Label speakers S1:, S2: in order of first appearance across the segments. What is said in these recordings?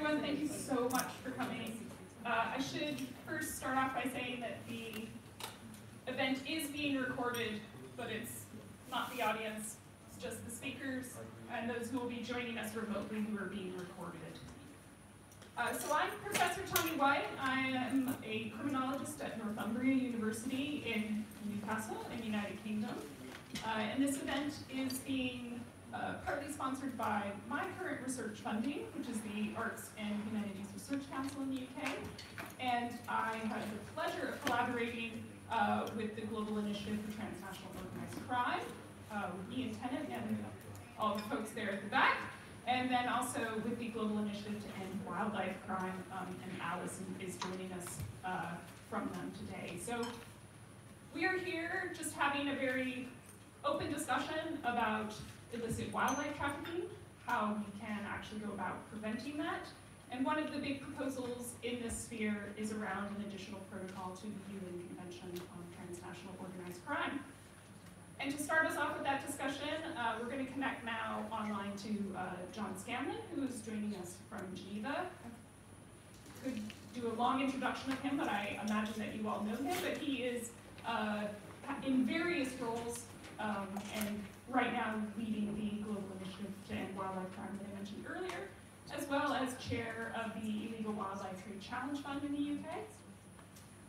S1: everyone. Thank you so much for coming. Uh, I should first start off by saying that the event is being recorded, but it's not the audience, it's just the speakers and those who will be joining us remotely who are being recorded. Uh, so I'm Professor Tanya Wyatt. I am a criminologist at Northumbria University in Newcastle in the United Kingdom. Uh, and this event is being uh, partly sponsored by my current research funding, which is the Arts and Humanities Research Council in the UK. And I had the pleasure of collaborating uh, with the Global Initiative for Transnational Organized Crime, uh, with Ian Tennant and all the folks there at the back, and then also with the Global Initiative to End Wildlife Crime, um, and Alison is joining us uh, from them today. So we are here just having a very open discussion about illicit wildlife trafficking, how we can actually go about preventing that. And one of the big proposals in this sphere is around an additional protocol to the UN Convention on Transnational Organized Crime. And to start us off with that discussion, uh, we're going to connect now online to uh, John Scanlon, who is joining us from Geneva. I could do a long introduction of him, but I imagine that you all know him. But he is uh, in various roles um, and right now leading the Global Initiative to End Wildlife Crime that I mentioned earlier, as well as chair of the Illegal Wildlife Trade Challenge Fund in the UK.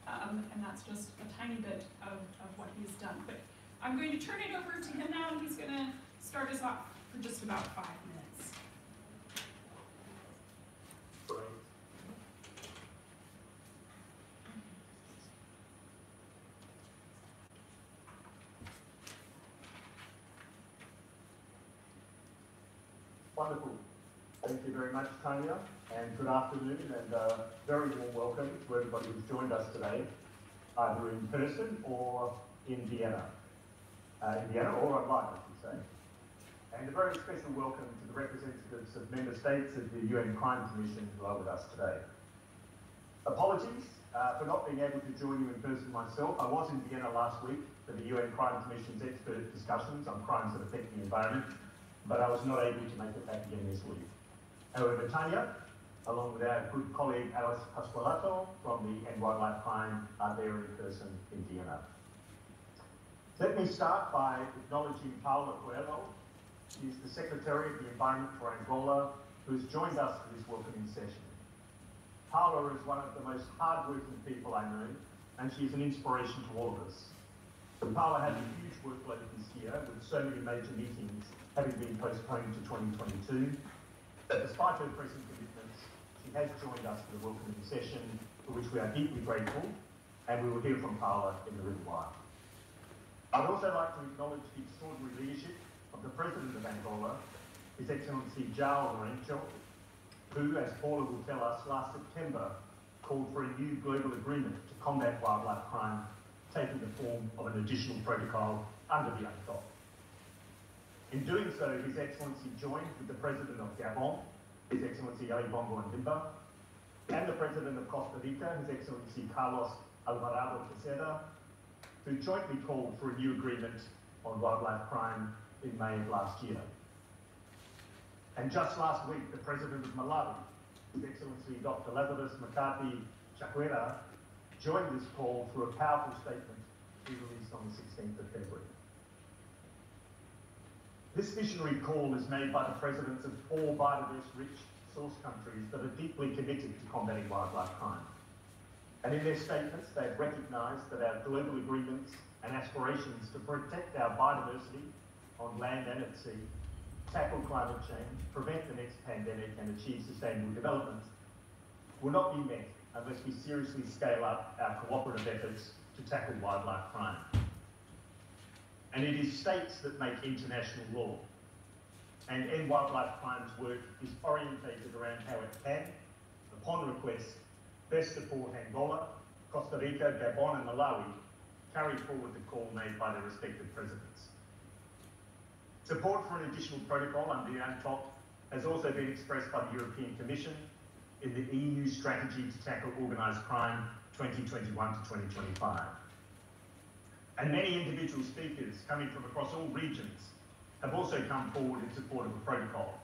S1: Um, and that's just a tiny bit of, of what he's done. But I'm going to turn it over to him now, and he's going to start us off for just about five minutes.
S2: Wonderful. Thank you very much, Tanya, and good afternoon, and uh, very warm welcome to everybody who's joined us today, either in person or in Vienna. Uh, in Vienna or online, I should say. And a very special welcome to the representatives of member states of the UN Crime Commission who are with us today. Apologies uh, for not being able to join you in person myself. I was in Vienna last week for the UN Crime Commission's expert discussions on crimes that affect the environment, but I was not able to make it back again this week. However, Tanya, along with our good colleague Alice Pasqualato from the End Wildlife Crime, are there in person in Vienna. Let me start by acknowledging Paula Coelho. She's the Secretary of the Environment for Angola, who's joined us for this welcoming session. Paula is one of the most hardworking people I know, and she's an inspiration to all of us. Paula had a huge workload this year, with so many major meetings having been postponed to 2022. But despite her pressing commitments, she has joined us for the welcoming session, for which we are deeply grateful, and we will hear from Paula in a little while. I'd also like to acknowledge the extraordinary leadership of the President of Angola, His Excellency João Lourenço, who, as Paula will tell us, last September called for a new global agreement to combat wildlife crime, taking the form of an additional protocol under the UNTOC. In doing so, His Excellency joined with the President of Gabon, His Excellency Ali Bongo Ondimba, and the President of Costa Rica, His Excellency Carlos Alvarado Quesada, who jointly called for a new agreement on wildlife crime in May of last year. And just last week, the President of Malawi, His Excellency Dr. Lazarus McCarthy Chakwera, joined this call through a powerful statement he released on the 16th of February. This visionary call is made by the presidents of four biodiverse-rich source countries that are deeply committed to combating wildlife crime. And in their statements, they've recognised that our global agreements and aspirations to protect our biodiversity on land and at sea, tackle climate change, prevent the next pandemic and achieve sustainable development will not be met unless we seriously scale up our cooperative efforts to tackle wildlife crime. And it is states that make international law. And End Wildlife Crime's work is orientated around how it can, upon request, best support Angola, Costa Rica, Gabon and Malawi carry forward the call made by their respective presidents. Support for an additional protocol under UNTOC has also been expressed by the European Commission in the EU Strategy to Tackle Organised Crime 2021 to 2025. And many individual speakers coming from across all regions have also come forward in support of the protocol,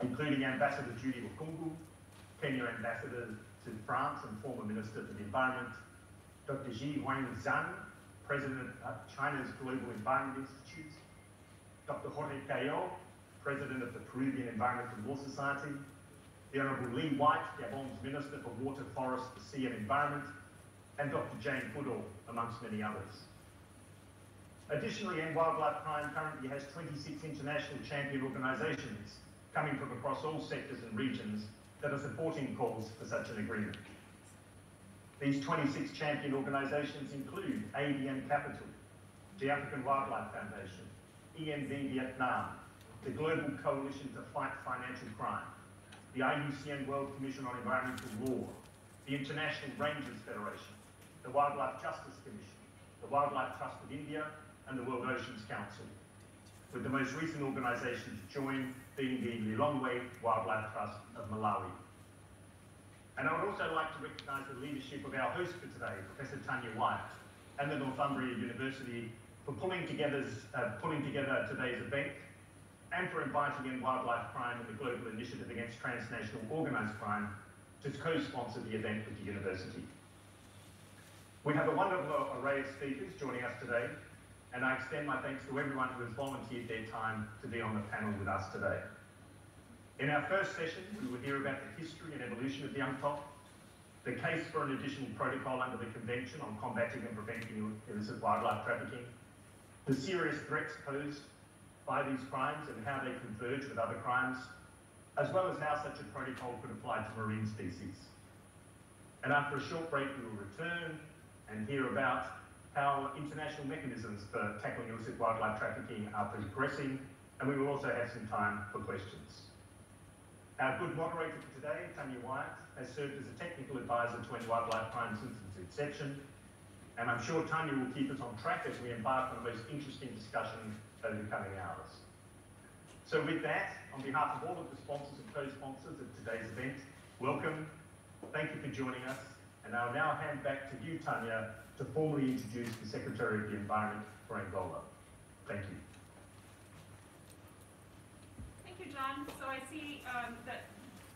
S2: including Ambassador Judi Wakhungu, Kenya Ambassador to France and former Minister for the Environment, Dr. Ji Huangzhang, President of China's Global Environment Institute, Dr. Jorge Caillaux, President of the Peruvian Environment and Law Society, the Honourable Lee White, Gabon's Minister for Water, Forest, the Sea and Environment, and Dr. Jane Goodall, amongst many others. Additionally, End Wildlife Crime currently has 26 international champion organisations coming from across all sectors and regions that are supporting calls for such an agreement. These 26 champion organisations include ADM Capital, the African Wildlife Foundation, ENV Vietnam, the Global Coalition to Fight Financial Crime, the IUCN World Commission on Environmental Law, the International Rangers Federation, the Wildlife Justice Commission, the Wildlife Trust of India, and the World Oceans Council, with the most recent organisation to join being the Lilongwe Wildlife Trust of Malawi. And I would also like to recognise the leadership of our host for today, Professor Tanya Wyatt, and the Northumbria University for pulling together, uh, pulling together today's event and for inviting End Wildlife Crime and the Global Initiative Against Transnational Organised Crime to co-sponsor the event with the university. We have a wonderful array of speakers joining us today, and I extend my thanks to everyone who has volunteered their time to be on the panel with us today. In our first session, we will hear about the history and evolution of the UNTOC, the case for an additional protocol under the Convention on Combating and Preventing Illicit Wildlife Trafficking, the serious threats posed by these crimes and how they converge with other crimes, as well as how such a protocol could apply to marine species. And after a short break, we will return and hear about how international mechanisms for tackling illicit wildlife trafficking are progressing, and we will also have some time for questions. Our good moderator for today, Tanya Wyatt, has served as a technical advisor to End Wildlife Crime since its inception, and I'm sure Tanya will keep us on track as we embark on the most interesting discussion over the coming hours. So with that, on behalf of all of the sponsors and co-sponsors of today's event, welcome, thank you for joining us, and I'll now hand back to you, Tanya, to formally introduce the Secretary of the Environment for Angola. Thank you.
S1: Thank you, John. So I see um, that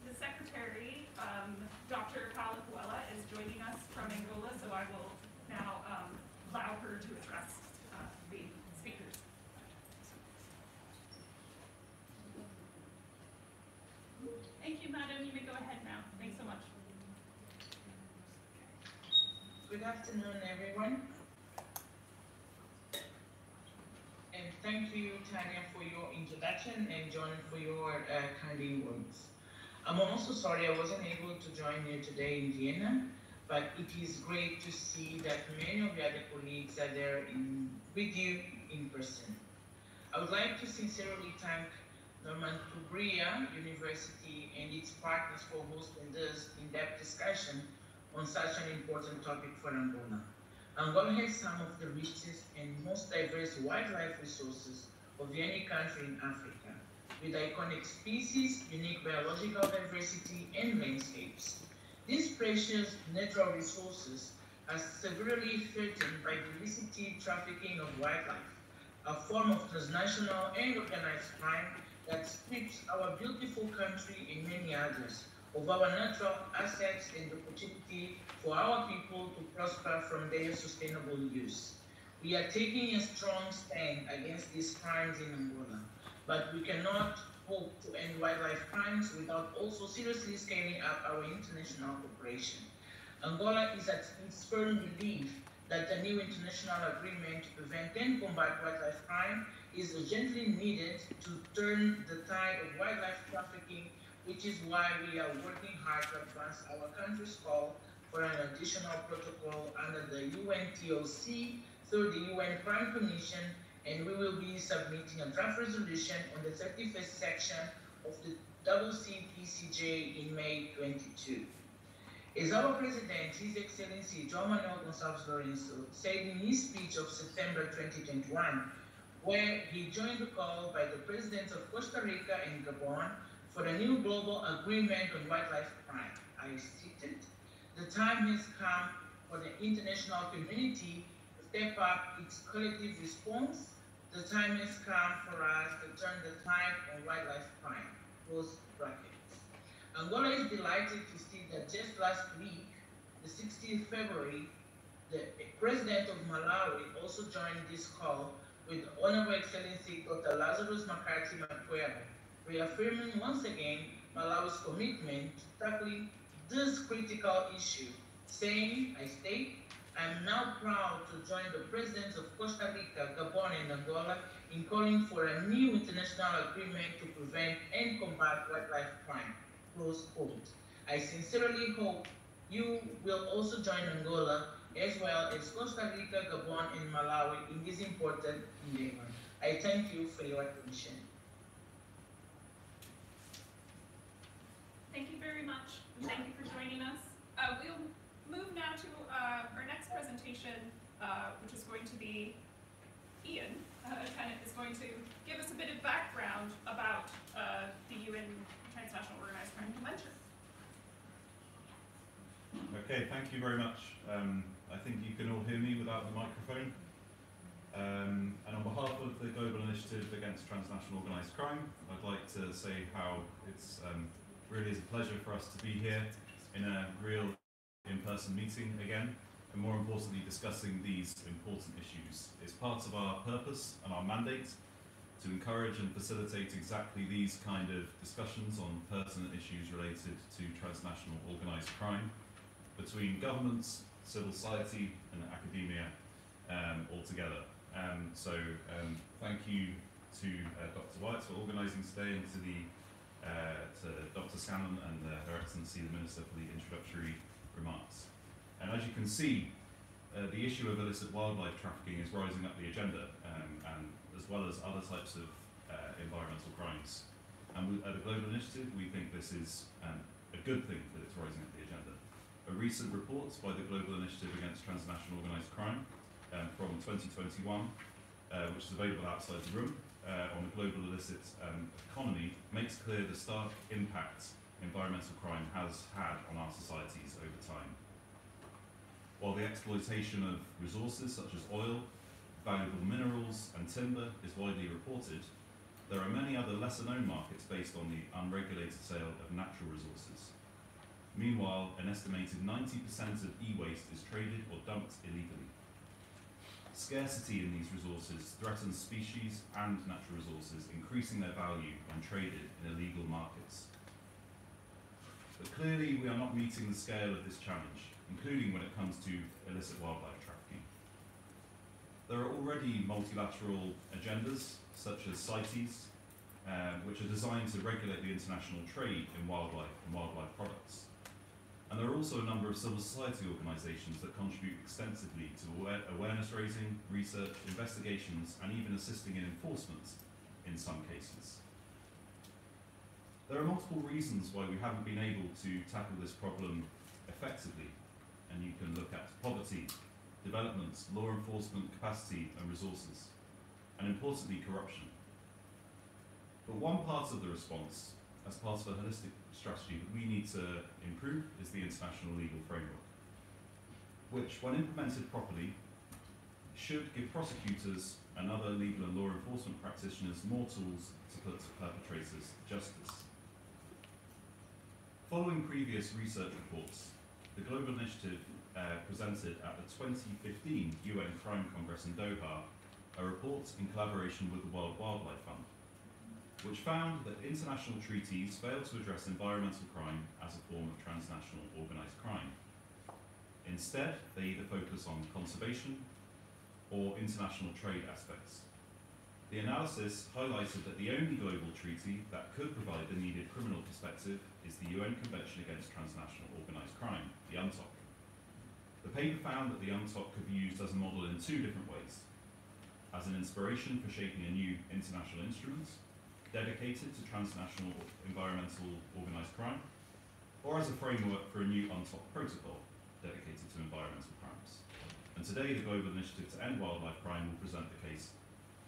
S1: the Secretary, um, Dr. Calacuela, is joining us from Angola, so I will now um, allow her to address uh, the speakers. Thank you, madam. You may go ahead now. Thanks so much.
S3: Good afternoon, everyone. And thank you, Tanya, for your introduction and John for your uh, kind words. I'm also sorry I wasn't able to join you today in Vienna, but it is great to see that many of the other colleagues are there in, with you in person. I would like to sincerely thank Norman Kubria University and its partners for hosting this in-depth discussion on such an important topic for Angola. Angola has some of the richest and most diverse wildlife resources of any country in Africa, with iconic species, unique biological diversity, and landscapes. These precious natural resources are severely threatened by the illicit trafficking of wildlife, a form of transnational and organized crime that strips our beautiful country and many others of our natural assets and the opportunity for our people to prosper from their sustainable use. We are taking a strong stand against these crimes in Angola, but we cannot hope to end wildlife crimes without also seriously scaling up our international cooperation. Angola is at its firm belief that a new international agreement to prevent and combat wildlife crime is urgently needed to turn the tide of wildlife trafficking which is why we are working hard to advance our country's call for an additional protocol under the UNTOC through the UN Crime Commission, and we will be submitting a draft resolution on the 31st section of the CCPCJ in May 22. As our President, His Excellency João Manuel Gonçalves Lourenço, said in his speech of September 2021, where he joined the call by the Presidents of Costa Rica and Gabon for a new global agreement on wildlife crime. I stated, the time has come for the international community to step up its collective response. The time has come for us to turn the tide on wildlife crime. Close brackets. Angola is delighted to see that just last week, the 16th February, the president of Malawi also joined this call with Honorable Excellency Dr. Lazarus Makati Makwera, reaffirming once again Malawi's commitment to tackling this critical issue, saying, I state, I am now proud to join the presidents of Costa Rica, Gabon, and Angola in calling for a new international agreement to prevent and combat wildlife crime. Close quote. I sincerely hope you will also join Angola as well as Costa Rica, Gabon, and Malawi in this important endeavor. I thank you for your attention.
S1: Thank you very much, thank you for joining us. Uh, we'll move now to, uh, our next presentation, uh, which is going to be Ian. Uh, Tennant is going to give us a bit of background about, uh, the UN Transnational Organized Crime Convention.
S4: Okay, thank you very much. Um, I think you can all hear me without the microphone. Um, and on behalf of the Global Initiative Against Transnational Organised Crime, I'd like to say how it's um, really is a pleasure for us to be here in a real in-person meeting again, and more importantly, discussing these important issues. It's part of our purpose and our mandate to encourage and facilitate exactly these kind of discussions on pertinent issues related to transnational organised crime between governments, civil society, and academia um, all together. Um, so, um, thank you to uh, Dr. Wyatt for organising today, and to the to Dr. Scanlon and uh, Her Excellency the Minister for the introductory remarks. And as you can see, uh, the issue of illicit wildlife trafficking is rising up the agenda, um, and as well as other types of uh, environmental crimes. And we, at the Global Initiative, we think this is um, a good thing that it's rising up the agenda. A recent report by the Global Initiative Against Transnational Organised Crime um, from 2021, uh, which is available outside the room, uh, on the global illicit um, economy, makes clear the stark impact environmental crime has had on our societies over time. While the exploitation of resources such as oil, valuable minerals, and timber is widely reported, there are many other lesser known markets based on the unregulated sale of natural resources. Meanwhile, an estimated 90% of e-waste is traded or dumped illegally. Scarcity in these resources threatens species and natural resources, increasing their value when traded in illegal markets. But clearly, we are not meeting the scale of this challenge, including when it comes to illicit wildlife trafficking. There are already multilateral agendas, such as CITES, uh, which are designed to regulate the international trade in wildlife and wildlife products. And there are also a number of civil society organisations that contribute extensively to aware- awareness raising, research, investigations, and even assisting in enforcement in some cases. There are multiple reasons why we haven't been able to tackle this problem effectively, and you can look at poverty, development, law enforcement capacity and resources, and importantly, corruption. But one part of the response, as part of a holistic strategy that we need to improve, is the international legal framework, which, when implemented properly, should give prosecutors and other legal and law enforcement practitioners more tools to put perpetrators to justice. Following previous research reports, the Global Initiative uh, presented at the 2015 UN Crime Congress in Doha a report in collaboration with the World Wildlife Fund, which found that international treaties fail to address environmental crime as a form of transnational organised crime. Instead, they either focus on conservation or international trade aspects. The analysis highlighted that the only global treaty that could provide the needed criminal perspective is the UN Convention Against Transnational Organised Crime, the UNTOC. The paper found that the UNTOC could be used as a model in two different ways as an inspiration for shaping a new international instrument dedicated to transnational environmental organised crime, or as a framework for a new UNTOC protocol dedicated to environmental crimes. And today, the Global Initiative to End Wildlife Crime will present the case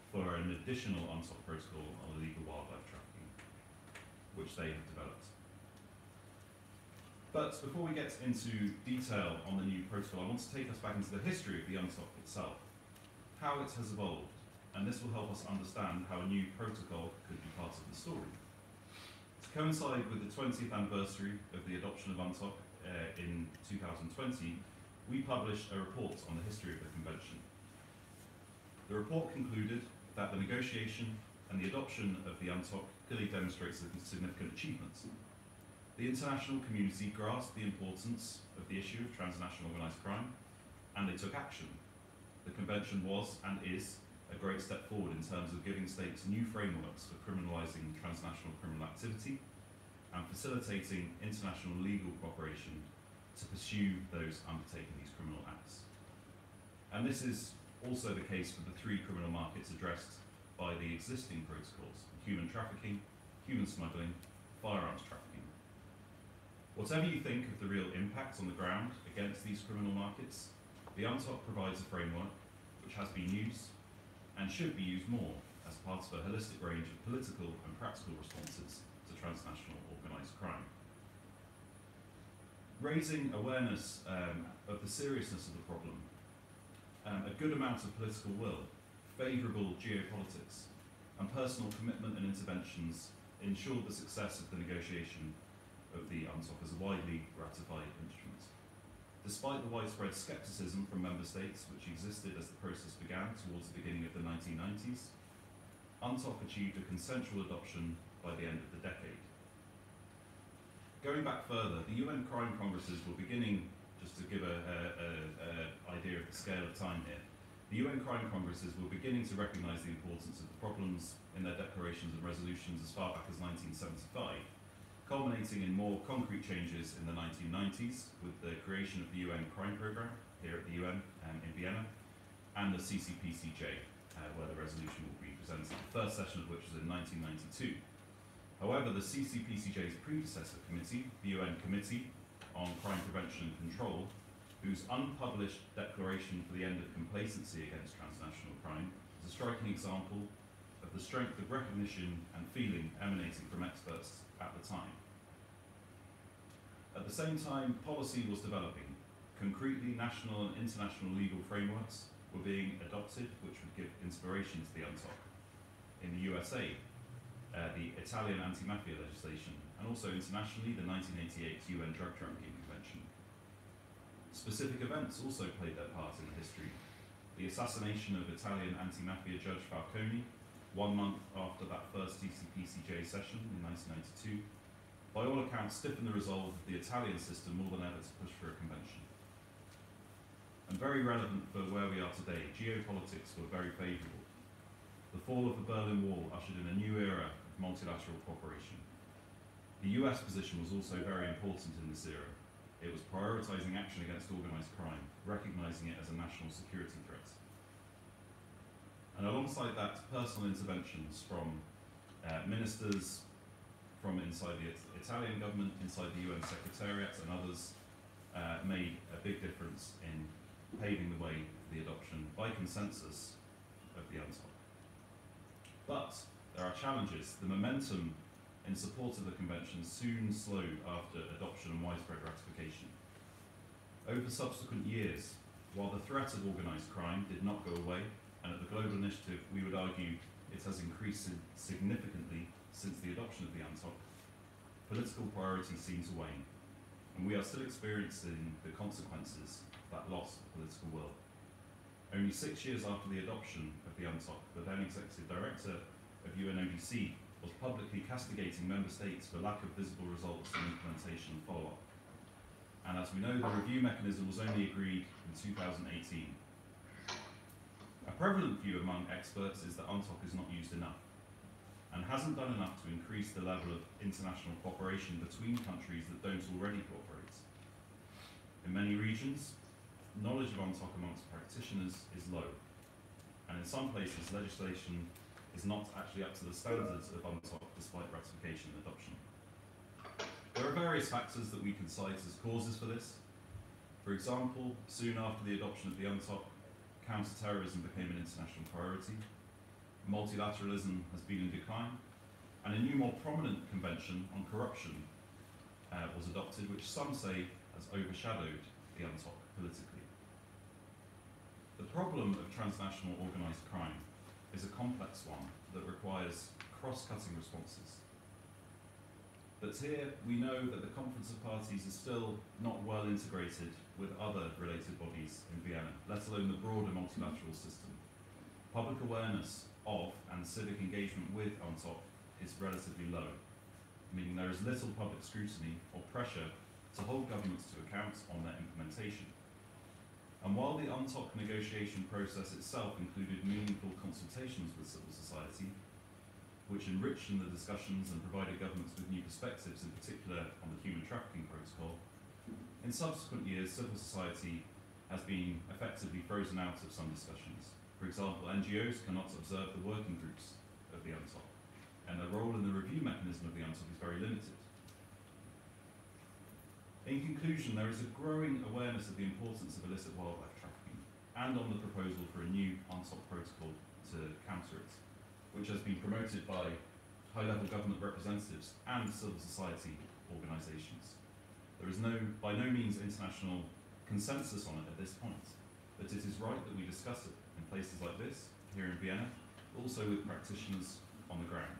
S4: for an additional UNTOC protocol on illegal wildlife trafficking, which they have developed. But before we get into detail on the new protocol, I want to take us back into the history of the UNTOC itself, how it has evolved, and this will help us understand how a new protocol could be part of the story. To coincide with the 20th anniversary of the adoption of UNTOC uh, in 2020, we published a report on the history of the convention. The report concluded that the negotiation and the adoption of the UNTOC clearly demonstrates significant achievements. The international community grasped the importance of the issue of transnational organised crime and they took action. The convention was and is a great step forward in terms of giving states new frameworks for criminalising transnational criminal activity and facilitating international legal cooperation to pursue those undertaking these criminal acts. And this is also the case for the three criminal markets addressed by the existing protocols human trafficking, human smuggling, firearms trafficking. Whatever you think of the real impact on the ground against these criminal markets, the UNTOC provides a framework which has been used and should be used more as part of a holistic range of political and practical responses to transnational organised crime. Raising awareness um, of the seriousness of the problem, um, a good amount of political will, favourable geopolitics, and personal commitment and interventions ensured the success of the negotiation of the UNTOC as a widely ratified instrument. Despite the widespread scepticism from member states which existed as the process began towards the beginning of the 1990s, UNTOC achieved a consensual adoption by the end of the decade. Going back further, the UN crime congresses were beginning, just to give an idea of the scale of time here, the UN crime congresses were beginning to recognise the importance of the problems in their declarations and resolutions as far back as 1975, culminating in more concrete changes in the 1990s with the creation of the UN crime programme here at the UN um, in Vienna and the CCPCJ, uh, where the resolution will be presented, the first session of which was in 1992. However, the CCPCJ's predecessor committee, the UN Committee on Crime Prevention and Control, whose unpublished declaration for the end of complacency against transnational crime is a striking example of the strength of recognition and feeling emanating from experts at the time. At the same time, policy was developing. Concretely, national and international legal frameworks were being adopted, which would give inspiration to the UNTOC. In the USA, uh, the Italian anti-mafia legislation, and also internationally, the 1988 UN Drug Trafficking Convention. Specific events also played their part in the history. The assassination of Italian anti-mafia judge Falcone, one month after that first CCPCJ session in 1992, by all accounts stiffened the resolve of the Italian system more than ever to push for a convention. And very relevant for where we are today, geopolitics were very favourable. The fall of the Berlin Wall ushered in a new era of multilateral cooperation. The US position was also very important in this era. It was prioritising action against organised crime, recognising it as a national security threat. And alongside that, personal interventions from uh, ministers from inside the Italian government, inside the UN Secretariat, and others uh, made a big difference in paving the way for the adoption by consensus of the UNTOC. But there are challenges. The momentum in support of the convention soon slowed after adoption and widespread ratification. Over subsequent years, while the threat of organised crime did not go away, and at the Global Initiative we would argue it has increased significantly since the adoption of the UNTOC, political priorities seem to wane, and we are still experiencing the consequences of that loss of political will. Only six years after the adoption of the UNTOC, the then Executive Director of UNODC was publicly castigating member states for lack of visible results in implementation and follow-up. And as we know, the review mechanism was only agreed in 2018. A prevalent view among experts is that UNTOC is not used enough and hasn't done enough to increase the level of international cooperation between countries that don't already cooperate. In many regions, knowledge of UNTOC amongst practitioners is low, and in some places legislation is not actually up to the standards of UNTOC despite ratification and adoption. There are various factors that we can cite as causes for this. For example, soon after the adoption of the UNTOC, counter-terrorism became an international priority, multilateralism has been in decline, and a new more prominent convention on corruption uh, was adopted, which some say has overshadowed the UNTOC politically. The problem of transnational organised crime is a complex one that requires cross-cutting responses. But here we know that the Conference of Parties is still not well integrated with other related bodies in Vienna, let alone the broader multilateral system. Public awareness of and civic engagement with UNTOC is relatively low, meaning there is little public scrutiny or pressure to hold governments to account on their implementation. And while the UNTOC negotiation process itself included meaningful consultations with civil society, which enriched the discussions and provided governments with new perspectives, in particular on the human trafficking protocol, in subsequent years, civil society has been effectively frozen out of some discussions. For example, NGOs cannot observe the working groups of the UNTOC, and their role in the review mechanism of the UNTOC is very limited. In conclusion, there is a growing awareness of the importance of illicit wildlife trafficking and on the proposal for a new UNTOC protocol to counter it, which has been promoted by high-level government representatives and civil society organisations. There is no, by no means international consensus on it at this point, but it is right that we discuss it in places like this, here in Vienna, also with practitioners on the ground.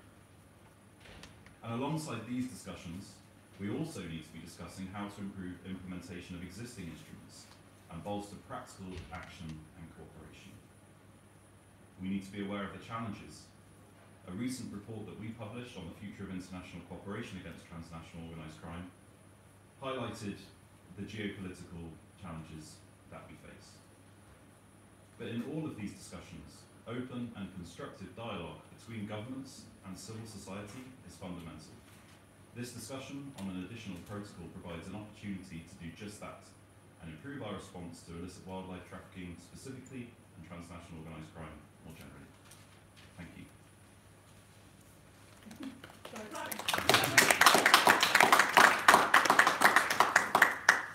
S4: And alongside these discussions, we also need to be discussing how to improve implementation of existing instruments and bolster practical action and cooperation. We need to be aware of the challenges. A recent report that we published on the future of international cooperation against transnational organised crime highlighted the geopolitical challenges that we face. But in all of these discussions, open and constructive dialogue between governments and civil society is fundamental. This discussion on an additional protocol provides an opportunity to do just that and improve our response to illicit wildlife trafficking specifically and transnational organised crime more generally. Thank you.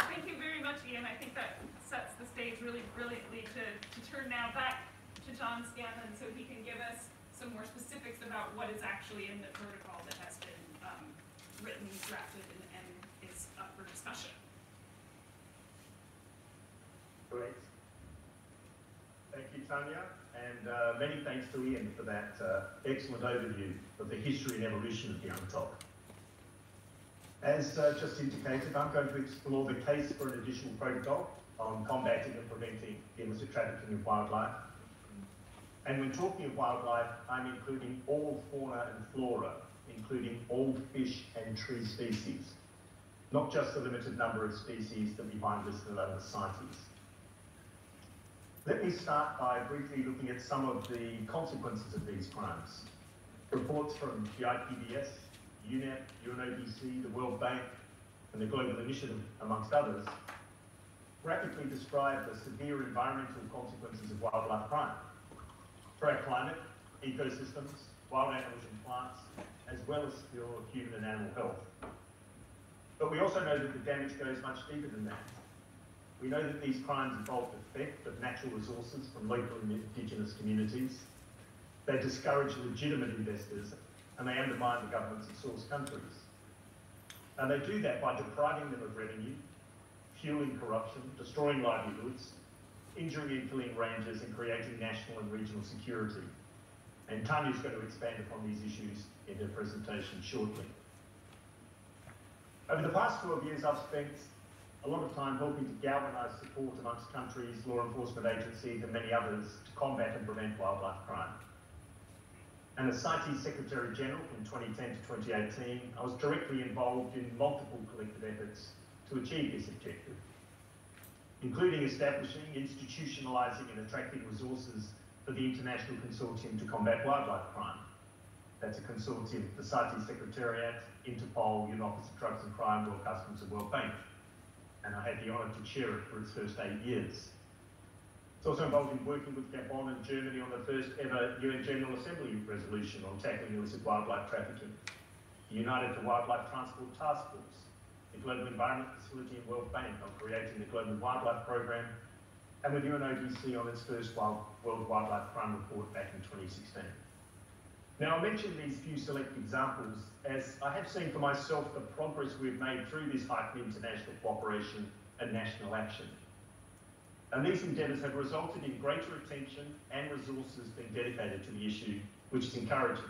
S1: Thank you very much, Ian. I think that sets the stage really brilliantly to, to turn now back to John Scanlon so he can give us some more specifics about what is actually in the protocol that has been um, written, drafted, and, and is up for discussion.
S2: Great. Thank you, Tanya, and uh, many thanks to Ian for that uh, excellent overview of the history and evolution of the UNTOC. As uh, just indicated, I'm going to explore the case for an additional protocol on combating and preventing illicit trafficking of wildlife. And when talking of wildlife, I'm including all fauna and flora, including all fish and tree species, not just the limited number of species that we find listed under CITES. Let me start by briefly looking at some of the consequences of these crimes. Reports from the IPBES, UNEP, UNODC, the World Bank, and the Global Initiative, amongst others, graphically describe the severe environmental consequences of wildlife crime for our climate, ecosystems, wild animals and plants, as well as for human and animal health. But we also know that the damage goes much deeper than that. We know that these crimes involve the theft of natural resources from local indigenous communities. They discourage legitimate investors and they undermine the governments of source countries. And they do that by depriving them of revenue, fueling corruption, destroying livelihoods, injuring and killing rangers, and creating national and regional security. And Tanya's going to expand upon these issues in her presentation shortly. Over the past 12 years, I've spent a lot of time helping to galvanise support amongst countries, law enforcement agencies, and many others to combat and prevent wildlife crime. And as CITES Secretary General from 2010 to 2018, I was directly involved in multiple collective efforts to achieve this objective, including establishing, institutionalising, and attracting resources for the International Consortium to Combat Wildlife Crime. That's a consortium of the CITES Secretariat, Interpol, Union Office of Drugs and Crime, World Customs, and World Bank. And I had the honour to chair it for its first eight years. It's also involved in working with Gabon and Germany on the first ever UN General Assembly resolution on tackling illicit wildlife trafficking, the United for Wildlife Transport Task Force, the Global Environment Facility and World Bank on creating the Global Wildlife Programme, and with UNODC on its first Wild, World Wildlife Crime Report back in 2016. Now, I mention these few select examples as I have seen for myself the progress we've made through this heightened international cooperation and national action. And these endeavours have resulted in greater attention and resources being dedicated to the issue, which is encouraging.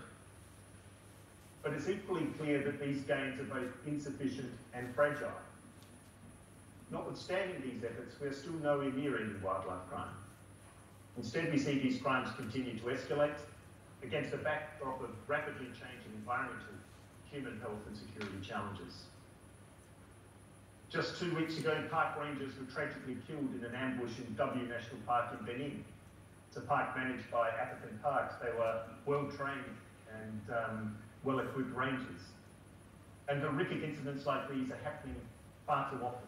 S2: But it's equally clear that these gains are both insufficient and fragile. Notwithstanding these efforts, we're still nowhere near ending wildlife crime. Instead, we see these crimes continue to escalate against a backdrop of rapidly changing environmental, human health and security challenges. Just two weeks ago, park rangers were tragically killed in an ambush in W National Park in Benin. It's a park managed by African Parks. They were well trained and um, well equipped rangers. And horrific incidents like these are happening far too often.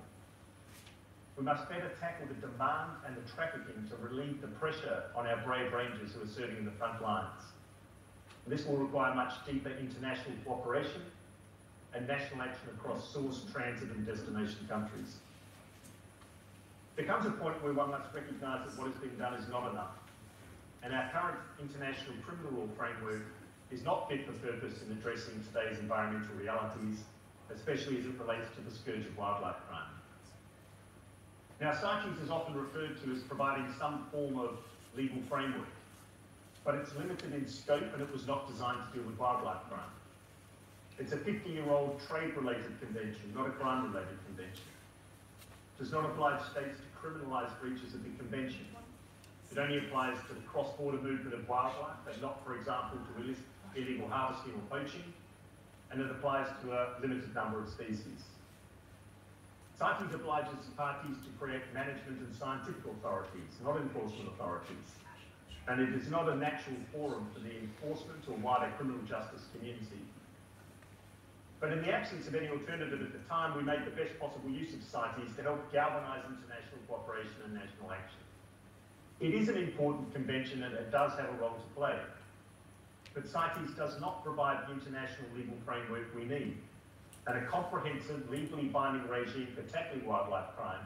S2: We must better tackle the demand and the trafficking to relieve the pressure on our brave rangers who are serving in the front lines. This will require much deeper international cooperation and national action across source, transit and destination countries. There comes a point where one must recognise that what has been done is not enough, and our current international criminal law framework is not fit for purpose in addressing today's environmental realities, especially as it relates to the scourge of wildlife crime. Now, CITES is often referred to as providing some form of legal framework, but it's limited in scope and it was not designed to deal with wildlife crime. It's a 50-year-old trade-related convention, not a crime-related convention. It does not oblige states to criminalise breaches of the convention. It only applies to the cross-border movement of wildlife, and not, for example, to illegal harvesting or poaching, and it applies to a limited number of species. CITES obliges parties to create management and scientific authorities, not enforcement authorities. And it is not a natural forum for the enforcement or wider criminal justice community. But in the absence of any alternative at the time, we made the best possible use of CITES to help galvanise international cooperation and national action. It is an important convention and it does have a role to play. But CITES does not provide the international legal framework we need and a comprehensive, legally binding regime for tackling wildlife crime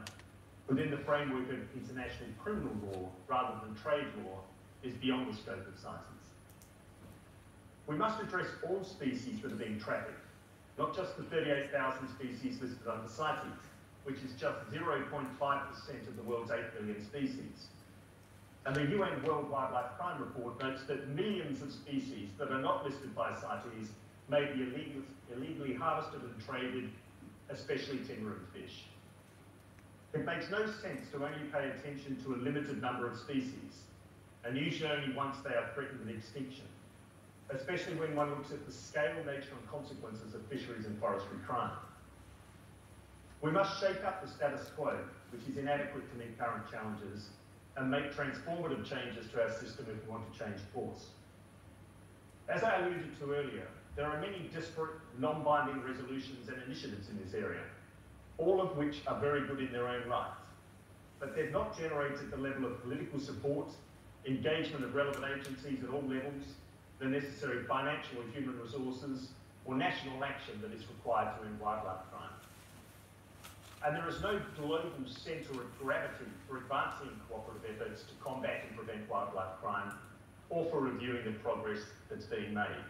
S2: within the framework of international criminal law rather than trade law is beyond the scope of CITES. We must address all species that are being trafficked, not just the 38,000 species listed under CITES, which is just 0.5% of the world's 8 billion species. And the UN World Wildlife Crime Report notes that millions of species that are not listed by CITES may be illegal, illegally harvested and traded, especially and fish. It makes no sense to only pay attention to a limited number of species, and usually only once they are threatened with extinction, especially when one looks at the scale, nature and consequences of fisheries and forestry crime. We must shake up the status quo, which is inadequate to meet current challenges, and make transformative changes to our system if we want to change course. As I alluded to earlier, there are many disparate, non-binding resolutions and initiatives in this area, all of which are very good in their own right. But they've not generated the level of political support, engagement of relevant agencies at all levels, the necessary financial and human resources, or national action that is required to end wildlife crime. And there is no global centre of gravity for advancing cooperative efforts to combat and prevent wildlife crime or for reviewing the progress that's being made.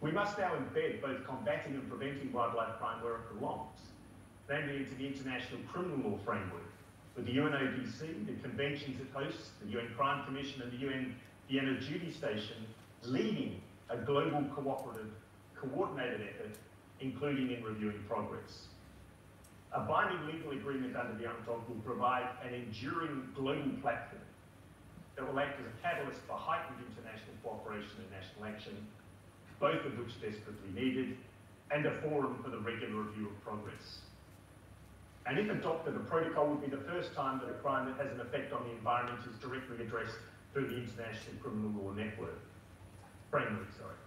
S2: We must now embed both combating and preventing wildlife crime where it belongs, namely into the international criminal law framework, with the UNODC, the conventions it hosts, the UN Crime Commission and the UN Vienna Duty Station leading a global cooperative, coordinated effort, including in reviewing progress. A binding legal agreement under the UNTOC will provide an enduring global platform that will act as a catalyst for heightened international cooperation and national action both of which desperately needed, and a forum for the regular review of progress. And if adopted, a protocol would be the first time that a crime that has an effect on the environment is directly addressed through the International Criminal Law Network, framework, sorry,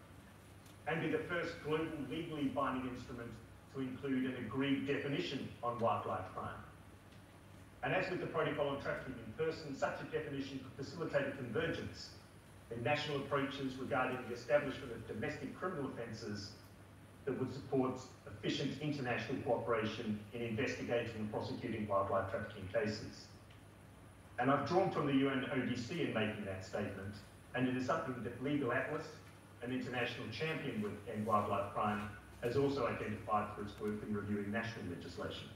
S2: and be the first global legally binding instrument include an agreed definition on wildlife crime. And as with the protocol on trafficking in persons, such a definition could facilitate a convergence in national approaches regarding the establishment of domestic criminal offences that would support efficient international cooperation in investigating and prosecuting wildlife trafficking cases. And I've drawn from the UN ODC in making that statement, and it is something that Legal Atlas, an international champion with end wildlife crime, has also identified for its work in reviewing national legislation.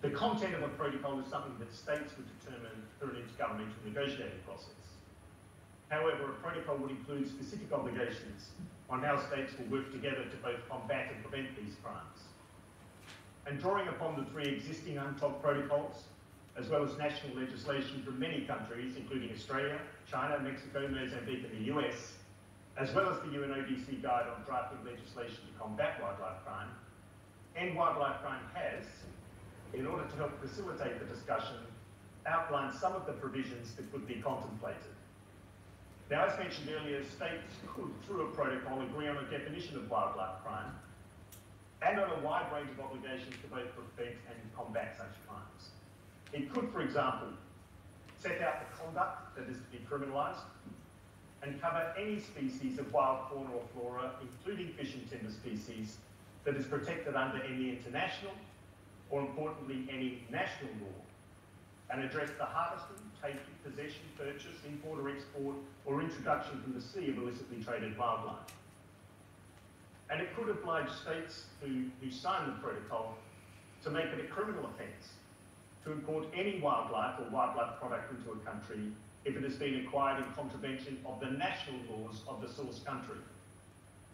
S2: The content of a protocol is something that states would determine through an intergovernmental negotiating process. However, a protocol would include specific obligations on how states will work together to both combat and prevent these crimes. And drawing upon the three existing UNTOC protocols, as well as national legislation from many countries, including Australia, China, Mexico, Mozambique, and the US, as well as the UNODC guide on drafting legislation to combat wildlife crime, End Wildlife Crime has, in order to help facilitate the discussion, outlined some of the provisions that could be contemplated. Now, as mentioned earlier, states could, through a protocol, agree on a definition of wildlife crime and on a wide range of obligations to both prevent and combat such crimes. It could, for example, set out the conduct that is to be criminalised and cover any species of wild fauna or flora, including fish and timber species, that is protected under any international or, importantly, any national law, and address the harvesting, taking, possession, purchase, import or export, or introduction from the sea of illicitly traded wildlife. And it could oblige states who, who sign the protocol to make it a criminal offence to import any wildlife or wildlife product into a country if it has been acquired in contravention of the national laws of the source country,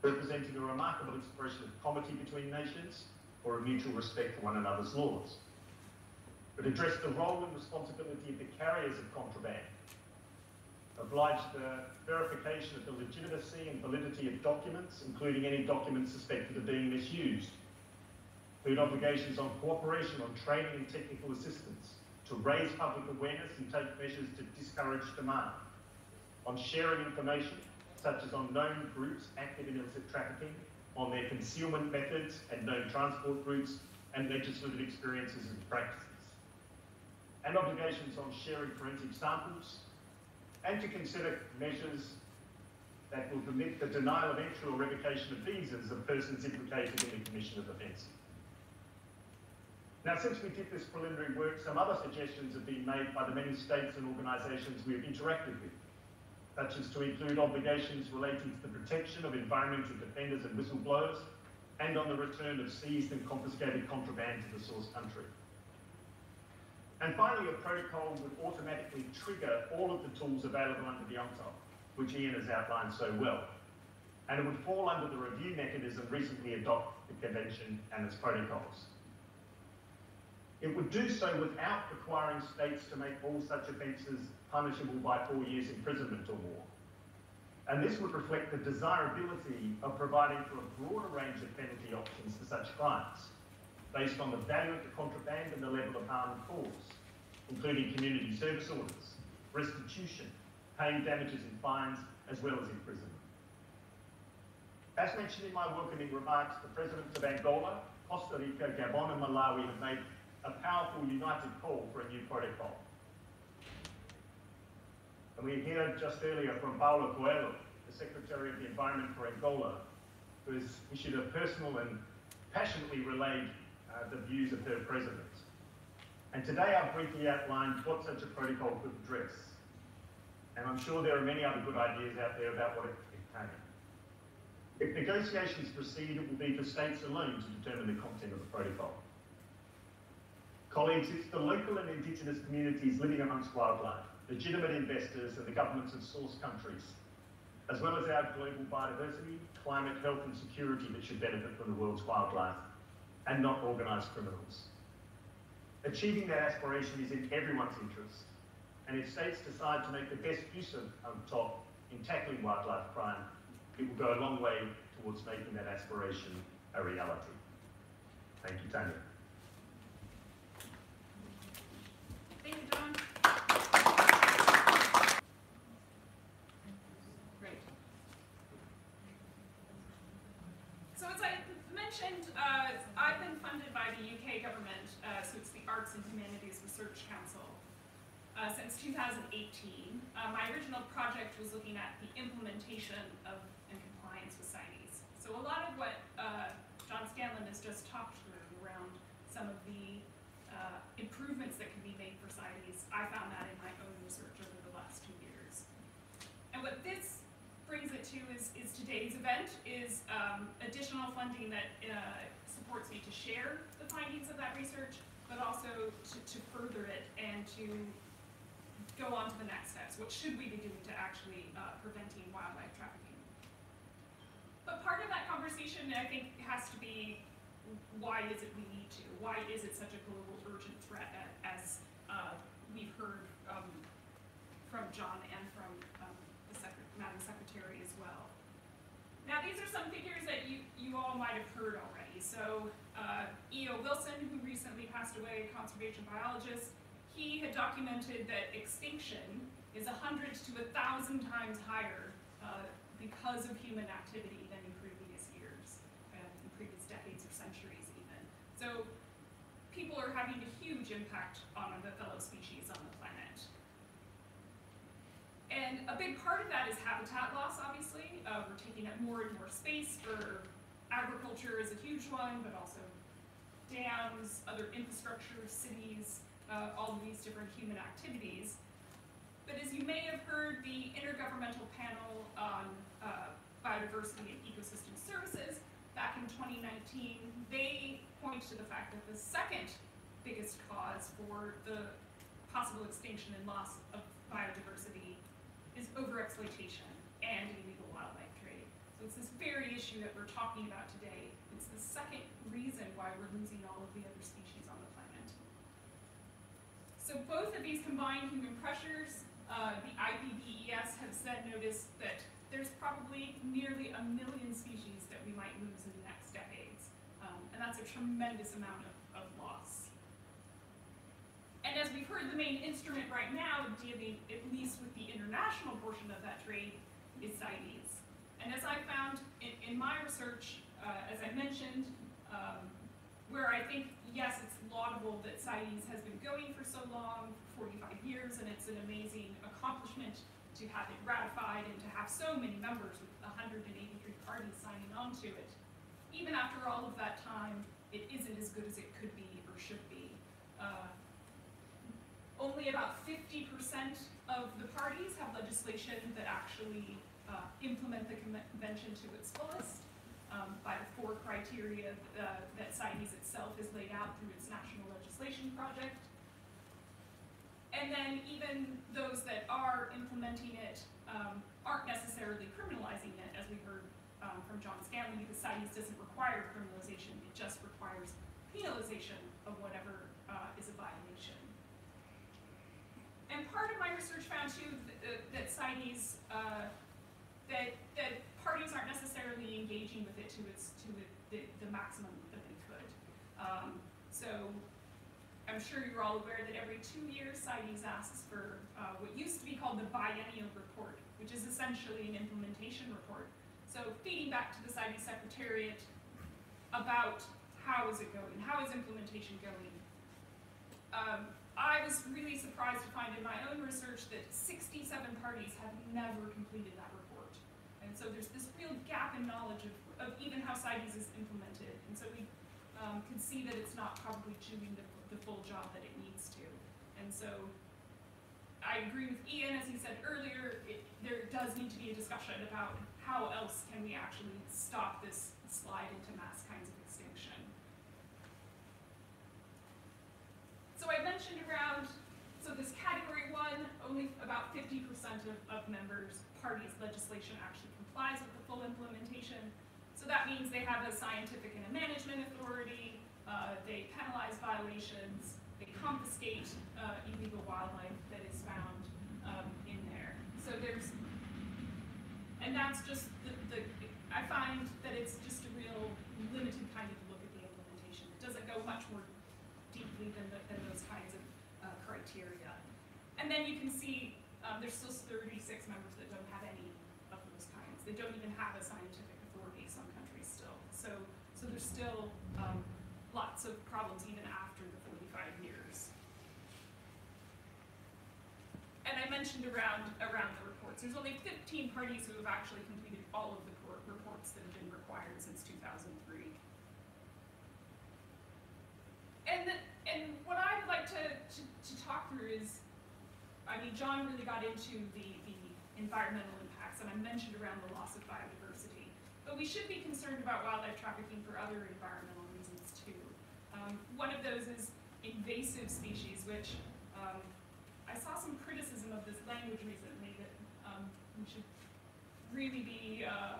S2: representing a remarkable expression of comity between nations or a mutual respect for one another's laws. It addressed the role and responsibility of the carriers of contraband, obliged the verification of the legitimacy and validity of documents, including any documents suspected of being misused, include obligations on cooperation on training and technical assistance, to raise public awareness and take measures to discourage demand, on sharing information, such as on known groups active in illicit trafficking, on their concealment methods and known transport routes, and legislative experiences and practices, and obligations on sharing forensic samples, and to consider measures that will permit the denial of entry or revocation of visas of persons implicated in the commission of offences. Now, since we did this preliminary work, some other suggestions have been made by the many states and organisations we have interacted with, such as to include obligations relating to the protection of environmental defenders and whistleblowers, and on the return of seized and confiscated contraband to the source country. And finally, a protocol would automatically trigger all of the tools available under the UNTOC, which Ian has outlined so well. And it would fall under the review mechanism recently adopted the Convention and its protocols. It would do so without requiring states to make all such offences punishable by four years imprisonment or more. And this would reflect the desirability of providing for a broader range of penalty options for such crimes, based on the value of the contraband and the level of harm caused, including community service orders, restitution, paying damages and fines, as well as imprisonment. As mentioned in my welcoming remarks, the presidents of Angola, Costa Rica, Gabon and Malawi have made a powerful united call for a new protocol. And we heard just earlier from Paula Coelho, the Secretary of the Environment for Angola, who has issued a personal and passionately relayed uh, the views of her president. And today I've briefly outlined what such a protocol could address. And I'm sure there are many other good ideas out there about what it could contain. If negotiations proceed, it will be for states alone to determine the content of the protocol. Colleagues, it's the local and indigenous communities living amongst wildlife, legitimate investors and the governments of source countries, as well as our global biodiversity, climate, health and security that should benefit from the world's wildlife, and not organised criminals. Achieving that aspiration is in everyone's interest, and if states decide to make the best use of UNTOC in tackling wildlife crime, it will go a long way towards making that aspiration a reality. Thank you, Tanya.
S1: Thank you, John. Great. So as I mentioned, uh, I've been funded by the UK government, uh, so it's the Arts and Humanities Research Council, uh, since 2018. Uh, my original project was looking at the implementation of and compliance with CITES. So a lot of what John Scanlon has just talked through around some of the uh, improvements that can be made for CITES, I found that in my own research over the last two years. And what this brings it to is, is today's event is um, additional funding that uh, supports me to share the findings of that research, but also to, to further it and to go on to the next steps. What should we be doing to actually uh, preventing wildlife trafficking? but part of that conversation, I think, has to be, why is it we need to? Why is it such a global urgent threat as, uh, we've heard, um, from John and from, um, the Secret, Madam Secretary as well. Now, these are some figures that you, you all might have heard already. So, uh, E.O. Wilson, who recently passed away, a conservation biologist, he had documented that extinction is a hundred to a thousand times higher uh, because of human activity than in previous years, uh, in previous decades or centuries even. So, people are having a huge impact on the fellow species on the planet. And a big part of that is habitat loss, obviously. Uh, we're taking up more and more space for agriculture is a huge one, but also dams, other infrastructure, cities, uh, all of these different human activities. But as you may have heard, the Intergovernmental Panel on uh, Biodiversity and Ecosystem Services back in 2019, they point to the fact that the second biggest cause for the possible extinction and loss of biodiversity is overexploitation and. So it's this very issue that we're talking about today. It's the second reason why we're losing all of the other species on the planet. So both of these combined human pressures, uh, the IPBES have said notice that there's probably nearly a million species that we might lose in the next decades. Um, and that's a tremendous amount of, of loss. And as we've heard, the main instrument right now dealing at least with the international portion of that trade is CITES. And as I found in, in my research, uh, as I mentioned, um, where I think, yes, it's laudable that CITES has been going for so long, 45 years, and it's an amazing accomplishment to have it ratified and to have so many members with 183 parties signing on to it. Even after all of that time, it isn't as good as it could be or should be. Uh, only about 50% of the parties have legislation that actually uh, implement the convention to its fullest um, by the four criteria uh, that CITES itself has laid out through its national legislation project. And then even those that are implementing it um, aren't necessarily criminalizing it, as we heard um, from John Scanlon, because CITES doesn't require criminalization, it just requires penalization of whatever uh, is a violation. And part of my research found too that, that CITES, uh, that, that parties aren't necessarily engaging with it to its, to it, the, the maximum that they could. Um, so I'm sure you're all aware that every two years CITES asks for uh, what used to be called the biennial report, which is essentially an implementation report. So feeding back to the CITES Secretariat about how is it going, how is implementation going. Um, I was really surprised to find in my own research that 67 parties have never completed that report. So there's this real gap in knowledge of, of even how CITES is implemented. And so we um, can see that it's not probably doing the, the full job that it needs to. And so I agree with Ian, as he said earlier, it, there does need to be a discussion about how else can we actually stop this slide into mass kinds of extinction. So I mentioned around, so this category one, only about 50% of, of members, parties, legislation actually complies with the full implementation. So that means they have a scientific and a management authority, uh, they penalize violations, they confiscate uh, illegal wildlife that is found um, in there. So there's, and that's just the, the, I find that it's just a real limited kind of look at the implementation. It doesn't go much more deeply than, the, than those kinds of uh, criteria. And then you can see um, there's still 36 members that don't have any of those kinds. They don't even have a scientific authority, some countries still. So, so there's still um, lots of problems even after the 45 years. And I mentioned around, around the reports, there's only 15 parties who have actually completed all of the reports that have been required since 2003. And the, and what I would like to, to, to talk through is, I mean, John really got into the, the environmental impacts, and I mentioned around the loss of biodiversity. But we should be concerned about wildlife trafficking for other environmental reasons too. Um, one of those is invasive species, which um, I saw some criticism of this language recently that um, we should really be uh,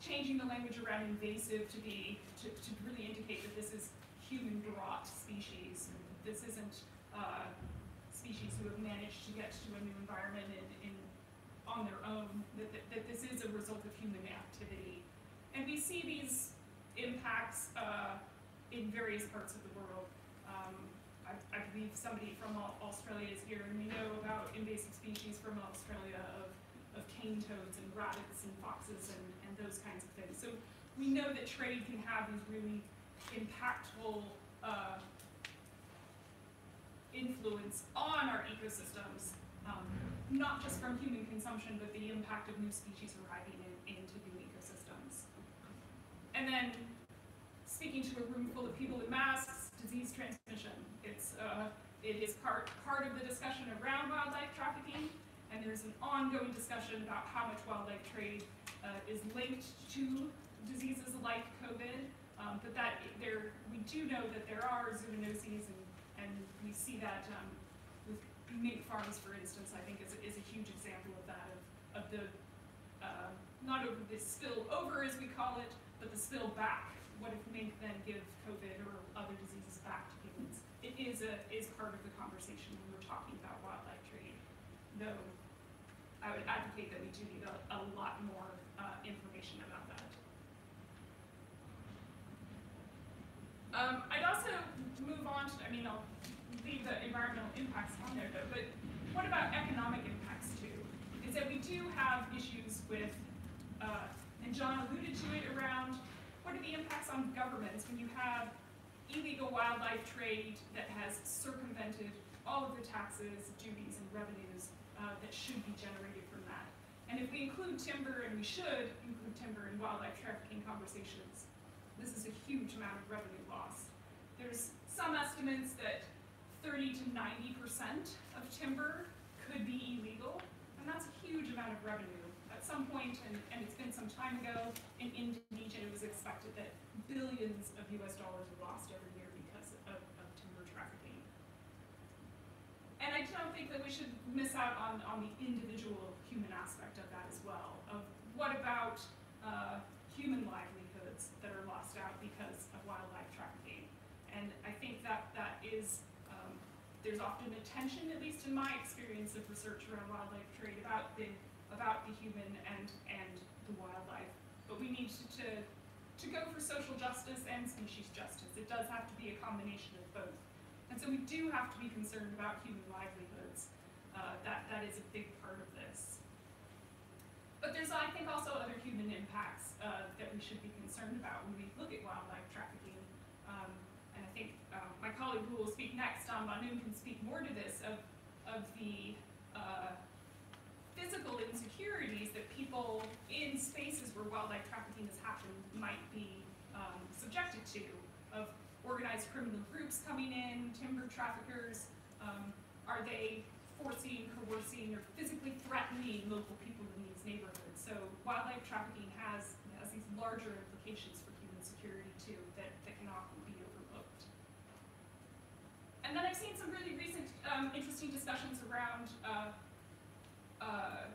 S1: changing the language around invasive to be, to, to really indicate that this is human-brought species. and This isn't, uh, species who have managed to get to a new environment in, on their own, that, that, that this is a result of human activity. And we see these impacts, uh, in various parts of the world. Um, I, I believe somebody from Australia is here, and we know about invasive species from Australia of, of cane toads and rabbits and foxes and, and those kinds of things. So we know that trade can have these really impactful uh, influence on our ecosystems, um, not just from human consumption, but the impact of new species arriving in, into new ecosystems. And then speaking to a room full of people in masks, disease transmission. It's, uh, it is part, part of the discussion around wildlife trafficking, and there's an ongoing discussion about how much wildlife trade uh, is linked to diseases like COVID. Um, but that there, we do know that there are zoonoses, and, and we see that um, mink farms, for instance, I think is, is a huge example of that, of, of the, uh, not over the spill over as we call it, but the spill back. What if mink then give COVID or other diseases back to humans? It is a, is part of the conversation when we're talking about wildlife trade, though I would advocate that we do need a, a lot more, uh, information about that. Um, I'd also move on to, I mean, I'll leave the environmental impacts on there though, but what about economic impacts too? Is that we do have issues with, uh, and John alluded to it around, what are the impacts on governments when you have illegal wildlife trade that has circumvented all of the taxes, duties, and revenues, uh, that should be generated from that? And if we include timber, and we should include timber in wildlife trafficking conversations, this is a huge amount of revenue loss. There's some estimates that thirty to ninety percent of timber could be illegal, and that's a huge amount of revenue. At some point, and, and it's been some time ago, in Indonesia, it was expected that billions of US dollars were lost every year because of, of timber trafficking. And I don't think that we should miss out on, on the individual human aspect of that as well, of what about, uh, human livelihoods that are lost out because of wildlife trafficking. And I think that that is, um, there's often a tension, at least in my experience of research around wildlife trade, about the, about the human and, and the wildlife. But we need to, to, to go for social justice and species justice. It does have to be a combination of both. And so we do have to be concerned about human livelihoods. Uh, that, that is a big part of this. But there's, I think, also other human impacts uh, that we should be concerned about when we look at wildlife trafficking. Um, and I think um, my colleague who will speak next, Don Banoon, can speak more to this of, of the uh, physical insecurities that people in spaces where wildlife trafficking has happened might be um, subjected to, of organized criminal groups coming in, timber traffickers, um, are they forcing, coercing, or physically threatening local people in these neighborhoods? So wildlife trafficking has, has these larger implications for human security too, that, that can often be overlooked. And then I've seen some really recent, um, interesting discussions around, uh, uh,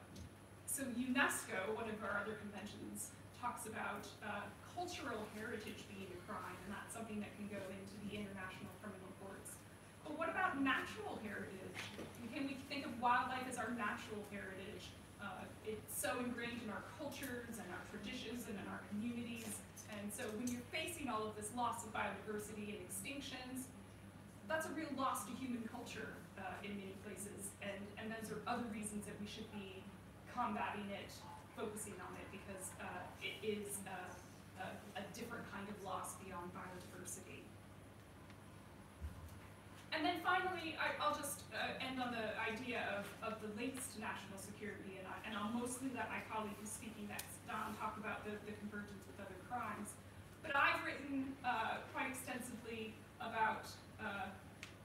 S1: so UNESCO, one of our other conventions, talks about uh, cultural heritage being a crime, and that's something that can go into the international criminal courts. But what about natural heritage? Can we think of wildlife as our natural heritage? Uh, it's so ingrained in our cultures and our traditions and in our communities. And so when you're facing all of this loss of biodiversity and extinctions, that's a real loss to human culture uh, in many places. And, and those are other reasons that we should be combating it, focusing on it, because uh, it is uh, a, a different kind of loss beyond biodiversity. And then finally, I, I'll just uh, end on the idea of, of the links to national security, and, I, and I'll mostly let my colleague who's speaking next, Daan, talk about the, the convergence with other crimes. But I've written uh, quite extensively about uh,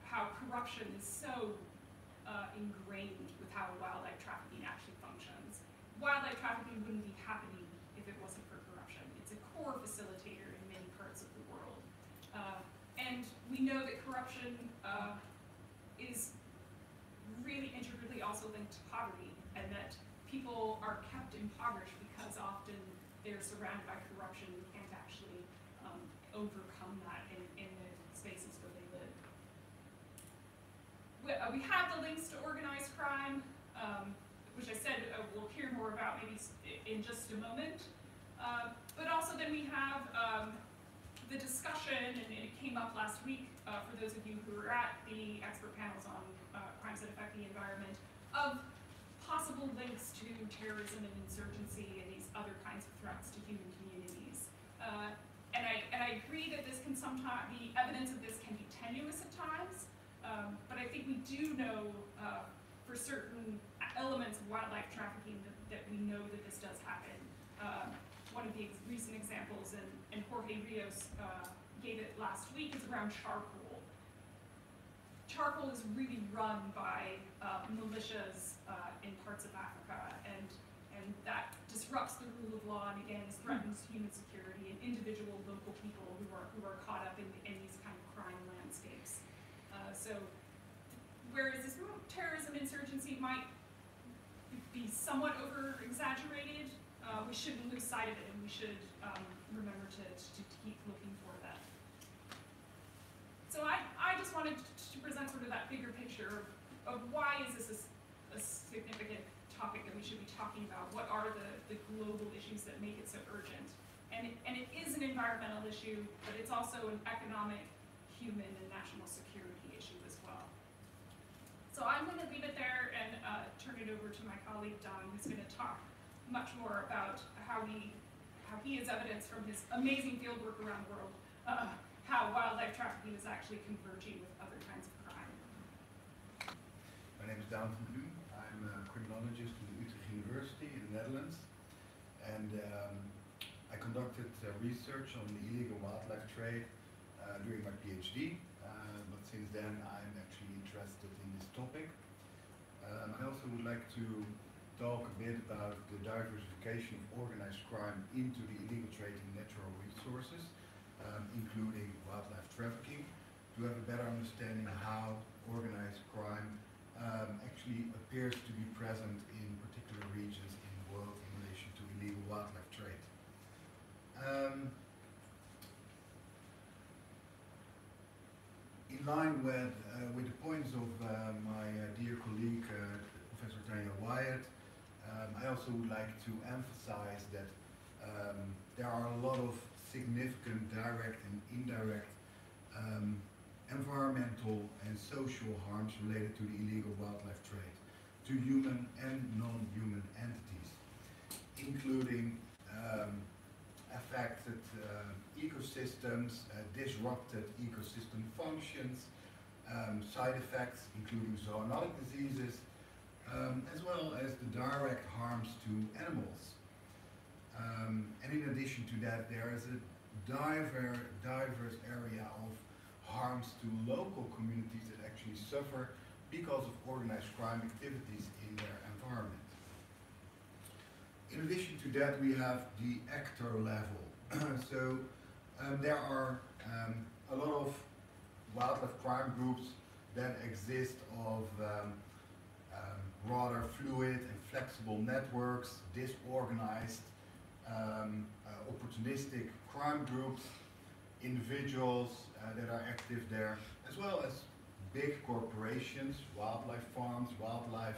S1: how corruption is so uh, ingrained with how wildlife trafficking actually functions. Wildlife trafficking wouldn't be happening if it wasn't for corruption. It's a core facilitator in many parts of the world. Uh, and we know that corruption uh, is really intricately also linked to poverty, and that people are kept impoverished because often they're surrounded by corruption and can't actually um, overcome that in, in the spaces where they live. We, uh, we have the links to organized crime, um, which I said uh, we'll hear more about maybe s- i- in just a moment. Uh, but also then we have um, the discussion, and it came up last week uh, for those of you who were at the expert panels on uh, crimes that affect the environment, of possible links to terrorism and insurgency and these other kinds of threats to human communities. Uh, and I and I agree that this can sometimes the evidence of this can be tenuous at times, um, but I think we do know uh, for certain elements of wildlife trafficking that, that we know that this does Um, one of the ex- recent examples, and, and Jorge Rios uh, gave it last week, is around charcoal. Charcoal is really run by uh, militias uh, in parts of Africa, and and that disrupts the rule of law and again threatens human security and individual local people who are who are caught up in, in these kind of crime landscapes. Uh, so, whereas this terrorism insurgency might be somewhat over exaggerated, uh, we shouldn't lose sight of it, and we should um, remember to, to, to keep looking for that. So I, I just wanted to present sort of that bigger picture of, of why is this a significant topic that we should be talking about? What are the, the global issues that make it so urgent? And it, and it is an environmental issue, but it's also an economic, human, and national security issue as well. So I'm going to leave it there and uh, turn it over to my colleague Daan, who's going to talk much more about how he how he has evidence from his amazing field work around the world uh, how wildlife trafficking is actually converging with other kinds of crime.
S5: My name is Daan van Bloem. I'm a criminologist at Utrecht University in the Netherlands. And um, I conducted uh, research on the illegal wildlife trade uh, during my PhD. Uh, but since then, I'm actually interested in this topic. Um, I also would like to talk a bit about the diversification of organized crime into the illegal trade in natural resources, um, including wildlife trafficking, to have a better understanding of how organized crime um, actually appears to be present in particular regions in the world in relation to illegal wildlife trade. Um, in line with, uh, with the points of uh, my uh, dear colleague, uh, Professor Tanya Wyatt, um, I also would like to emphasize that um, there are a lot of significant direct and indirect um, environmental and social harms related to the illegal wildlife trade to human and non-human entities, including um, affected uh, ecosystems, uh, disrupted ecosystem functions, um, side effects including zoonotic diseases, um, as well as the direct harms to animals. Um, and in addition to that, there is a diver, diverse area of harms to local communities that actually suffer because of organized crime activities in their environment. In addition to that, we have the actor level. so um, there are um, a lot of wildlife crime groups that exist of um, um, rather fluid and flexible networks, disorganized, um, uh, opportunistic crime groups, individuals uh, that are active there, as well as big corporations, wildlife farms, wildlife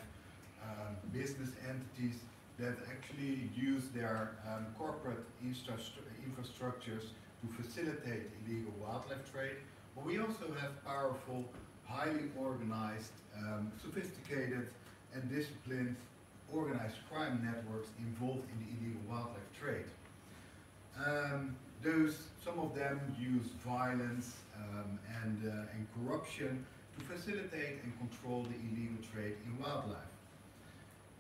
S5: um, business entities that actually use their um, corporate infrastructures to facilitate illegal wildlife trade. But we also have powerful, highly organized, um, sophisticated and disciplined organized crime networks involved in the illegal wildlife trade. Um, those, some of them use violence um, and, uh, and corruption to facilitate and control the illegal trade in wildlife.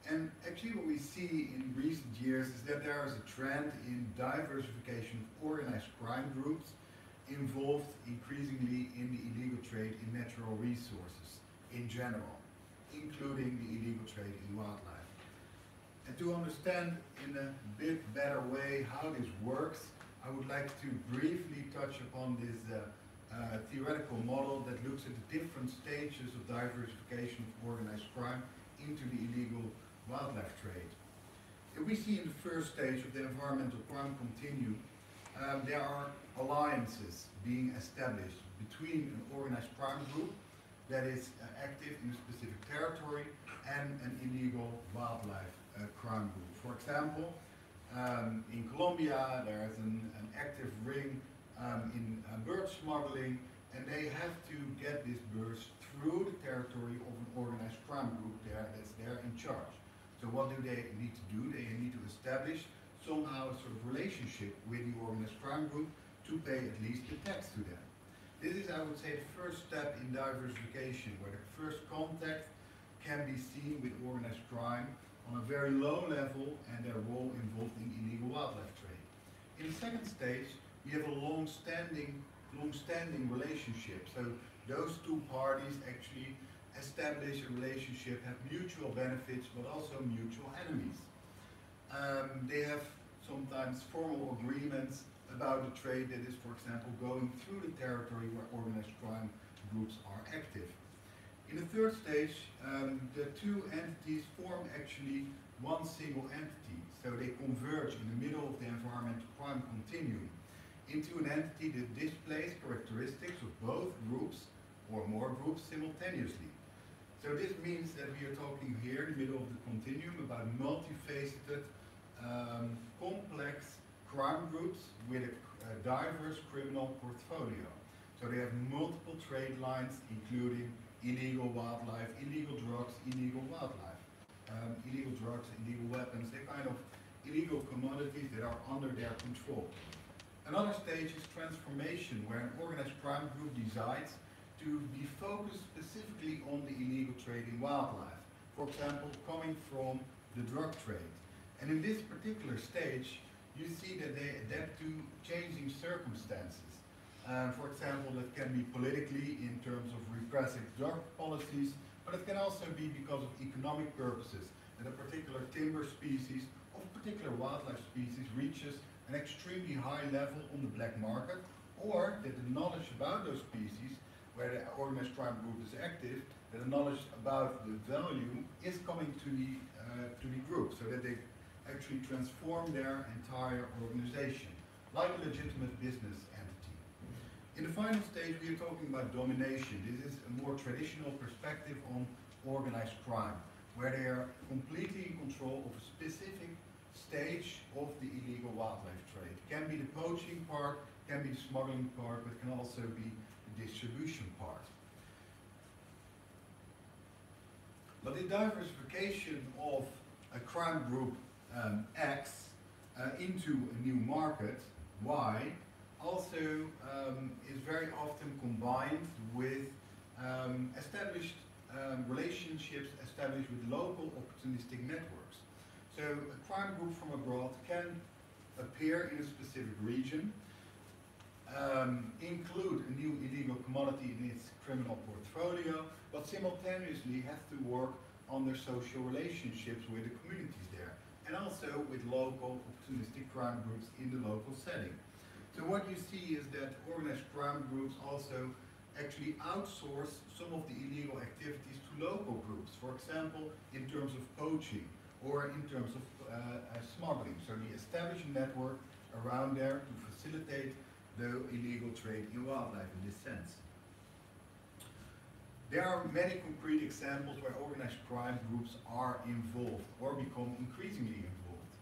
S5: And actually what we see in recent years is that there is a trend in diversification of organized crime groups involved increasingly in the illegal trade in natural resources in general, including the illegal trade in wildlife. And to understand in a bit better way how this works, I would like to briefly touch upon this uh, uh, theoretical model that looks at the different stages of diversification of organized crime into the illegal wildlife trade. we see in the first stage of the environmental crime continuum, um, there are alliances being established between an organized crime group that is uh, active in a specific territory and an illegal wildlife uh, crime group. For example, um, in Colombia there is an, an active ring um, in uh, bird smuggling and they have to get these birds through the territory of an organized crime group there that's there in charge. So what do they need to do? They need to establish somehow a sort of relationship with the organized crime group to pay at least the tax to them. This is, I would say, the first step in diversification, where the first contact can be seen with organized crime on a very low level and their role involved in illegal wildlife trade. In the second stage, we have a long-standing, long-standing relationship. So those two parties actually establish a relationship, have mutual benefits, but also mutual enemies. Um, they have sometimes formal agreements about the trade that is, for example, going through the territory where organized crime groups are active. In the third stage, um, the two entities form actually one single entity. So they converge in the middle of the environmental crime continuum into an entity that displays characteristics of both groups or more groups simultaneously. So this means that we are talking here in the middle of the continuum about multifaceted, um, complex crime groups with a, a diverse criminal portfolio. So they have multiple trade lines, including illegal wildlife, illegal drugs, illegal wildlife, um, illegal drugs, illegal weapons, they kind of illegal commodities that are under their control. Another stage is transformation, where an organized crime group decides to be focused specifically on the illegal trade in wildlife. For example, coming from the drug trade. And in this particular stage, you see that they adapt to changing circumstances. Uh, for example, that can be politically in terms of repressive drug policies, but it can also be because of economic purposes, that a particular timber species a particular wildlife species reaches an extremely high level on the black market, or that the knowledge about those species, where the organized crime group is active, that the knowledge about the value is coming to the, uh, to the group, so that they actually transform their entire organization, like a legitimate business entity. In the final stage, we are talking about domination. This is a more traditional perspective on organized crime, where they are completely in control of a specific stage of the illegal wildlife trade. It can be the poaching part, can be the smuggling part, but can also be the distribution part. But the diversification of a crime group um, X uh, into a new market, Y, also um, is very often combined with um, established um, relationships established with local opportunistic networks. So a crime group from abroad can appear in a specific region, um, include a new illegal commodity in its criminal portfolio, but simultaneously have to work on their social relationships with the communities and also with local opportunistic crime groups in the local setting. So what you see is that organized crime groups also actually outsource some of the illegal activities to local groups, for example, in terms of poaching or in terms of uh, uh, smuggling. So they establish a network around there to facilitate the illegal trade in wildlife in this sense. There are many concrete examples where organized crime groups are involved or become increasingly involved.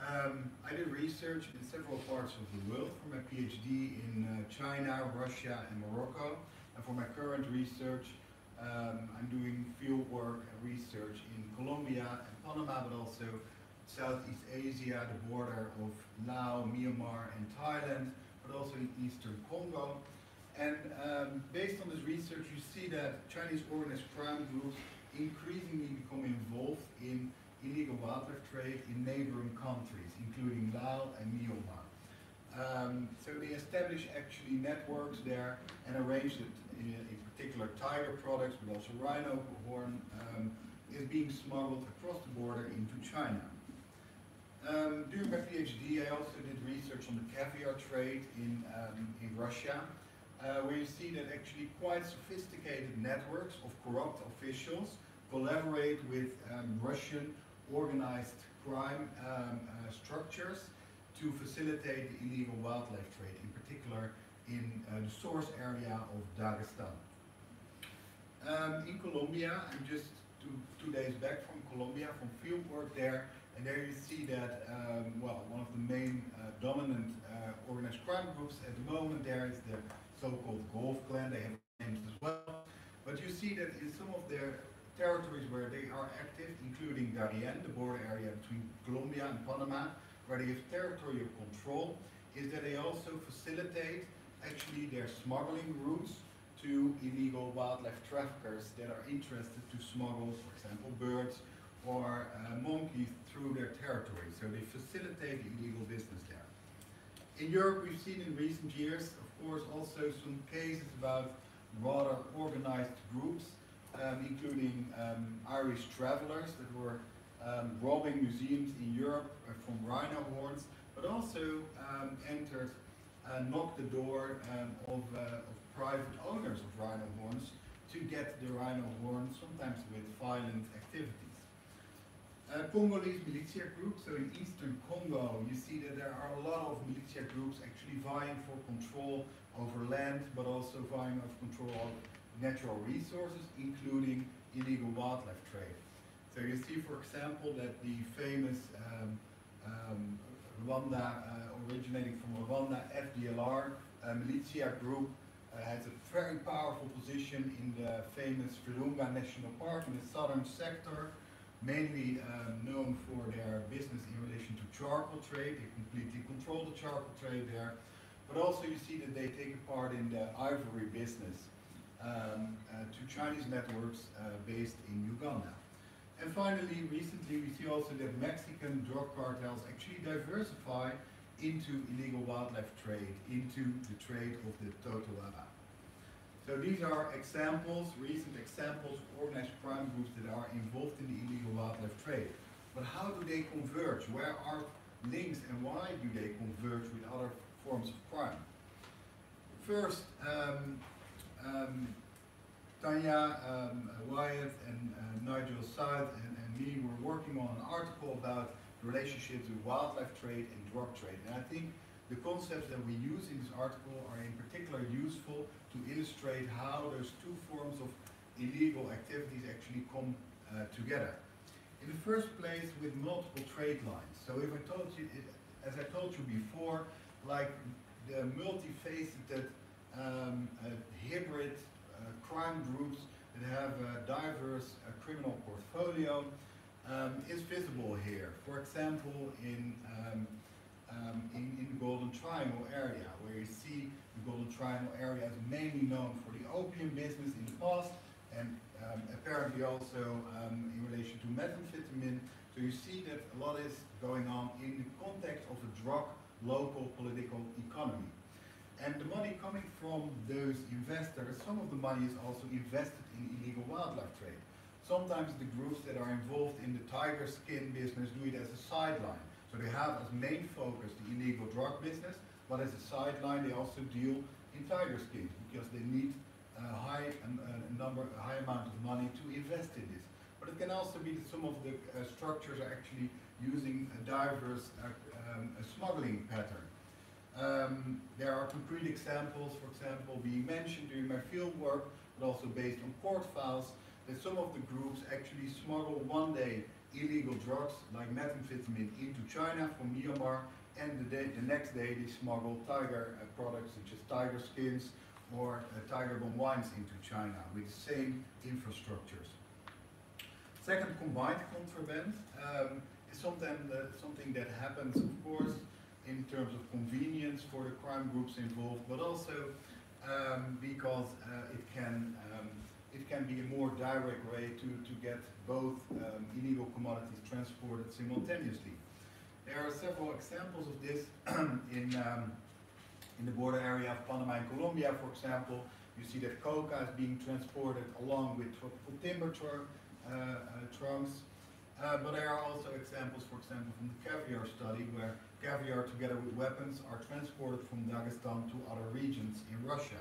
S5: Um, I did research in several parts of the world for my PhD in uh, China, Russia and Morocco. And for my current research, um, I'm doing field work and research in Colombia and Panama, but also Southeast Asia, the border of Laos, Myanmar and Thailand, but also in Eastern Congo. And um, based on this research, you see that Chinese organized crime groups increasingly become involved in illegal wildlife trade in neighboring countries, including Laos and Myanmar. Um, so they establish actually networks there and arrange that in, in particular tiger products, but also rhino horn, um, is being smuggled across the border into China. Um, during my PhD, I also did research on the caviar trade in, um, in Russia, uh, where you see that actually quite sophisticated networks of corrupt officials collaborate with um, Russian organized crime um, uh, structures to facilitate the illegal wildlife trade, in particular in uh, the source area of Dagestan. Um, in Colombia, I'm just two, two days back from Colombia, from field work there, and there you see that, um, well, one of the main uh, dominant uh, organized crime groups at the moment there is the so-called Gulf Clan, they have names as well. But you see that in some of their territories where they are active, including Darien, the border area between Colombia and Panama, where they have territorial control, is that they also facilitate actually their smuggling routes to illegal wildlife traffickers that are interested to smuggle, for example, birds or uh, monkeys through their territory. So they facilitate illegal business there. In Europe, we've seen in recent years, course, also some cases about rather organized groups, um, including um, Irish travelers that were um, robbing museums in Europe uh, from rhino horns, but also um, entered and knocked the door um, of, uh, of private owners of rhino horns to get the rhino horn, sometimes with violent activities. Uh, Congolese militia groups, so in eastern Congo, you see that there are a lot of militia groups actually vying for control over land, but also vying for control of natural resources, including illegal wildlife trade. So you see, for example, that the famous um, um, Rwanda, uh, originating from Rwanda, FDLR uh, militia group, uh, has a very powerful position in the famous Virunga National Park in the southern sector, mainly um, known for their business in relation to charcoal trade. They completely control the charcoal trade there. But also you see that they take a part in the ivory business um, uh, to Chinese networks uh, based in Uganda. And finally, recently we see also that Mexican drug cartels actually diversify into illegal wildlife trade, into the trade of the totoaba. So these are examples, recent examples of organized crime groups that are involved in the illegal wildlife trade. But how do they converge? Where are links and why do they converge with other forms of crime? First, um, um, Tanya, um, Wyatt, and uh, Nigel South and, and me were working on an article about relationships with wildlife trade and drug trade. And I think the concepts that we use in this article are in particular useful to illustrate how those two forms of illegal activities actually come uh, together. In the first place, with multiple trade lines. So if I told you, as I told you before, like the multifaceted um, uh, hybrid uh, crime groups that have a diverse uh, criminal portfolio um, is visible here. For example, in, um, um, in, in the Golden Triangle area, where you see the Golden Triangle area is mainly known for the opium business in the past, and um, apparently also um, in relation to methamphetamine. So you see that a lot is going on in the context of a drug local political economy. And the money coming from those investors, some of the money is also invested in illegal wildlife trade. Sometimes the groups that are involved in the tiger skin business do it as a sideline. So they have as main focus the illegal drug business, but as a sideline they also deal in tiger skins because they need a high a number, a high amount of money to invest in this. But it can also be that some of the uh, structures are actually using a diverse uh, um, a smuggling pattern. Um, there are concrete examples, for example, being mentioned during my field work, but also based on court files, that some of the groups actually smuggle one day illegal drugs like methamphetamine into China from Myanmar, and the, day, the next day they smuggle tiger uh, products such as tiger skins or uh, tiger bone wines into China with the same infrastructures. Second, combined contraband um, is something that, something that happens, of course, in terms of convenience for the crime groups involved, but also um, because uh, it can um, it can be a more direct way to, to get both um, illegal commodities transported simultaneously. There are several examples of this in um, in the border area of Panama and Colombia, for example. You see that coca is being transported along with tropical timber tr uh, uh, trunks. Uh, but there are also examples, for example, from the caviar study, where caviar together with weapons are transported from Dagestan to other regions in Russia.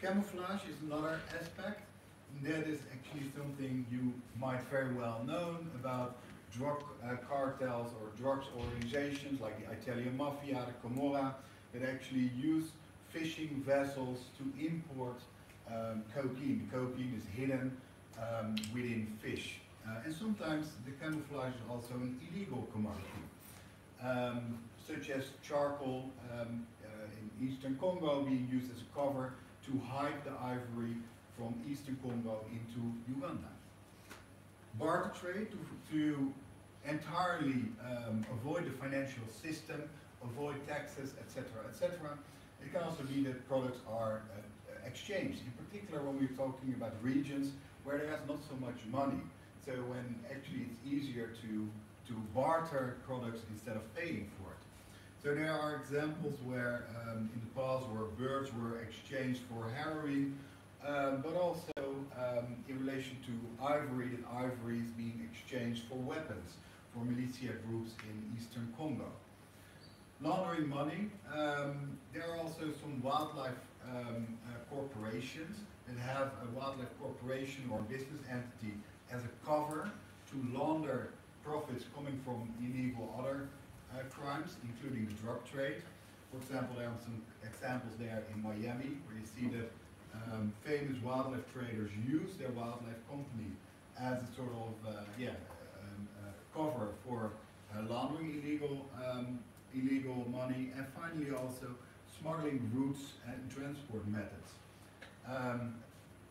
S5: Camouflage is another aspect. That is actually something you might very well know about drug uh, cartels or drugs organizations like the Italian Mafia, the Camorra, that actually use fishing vessels to import um, cocaine. Cocaine is hidden um, within fish. Uh, and sometimes the camouflage is also an illegal commodity, um, such as charcoal um, uh, in eastern Congo being used as a cover to hide the ivory from eastern Congo into Uganda. Barter trade to, to entirely um, avoid the financial system, avoid taxes, etc., etc. It can also be that products are uh, exchanged, in particular when we're talking about regions where there is not so much money. So when actually it's easier to, to barter products instead of paying for it. So there are examples where um, in the past where birds were exchanged for heroin, um, but also um, in relation to ivory, that ivory is being exchanged for weapons for militia groups in eastern Congo. Laundering money, um, there are also some wildlife um, uh, corporations that have a wildlife corporation or business entity as a cover to launder profits coming from illegal other uh, crimes, including the drug trade. For example, there are some examples there in Miami where you see that um, famous wildlife traders use their wildlife company as a sort of uh, yeah um, uh, cover for uh, laundering illegal um, illegal money, and finally also smuggling routes and transport methods. Um,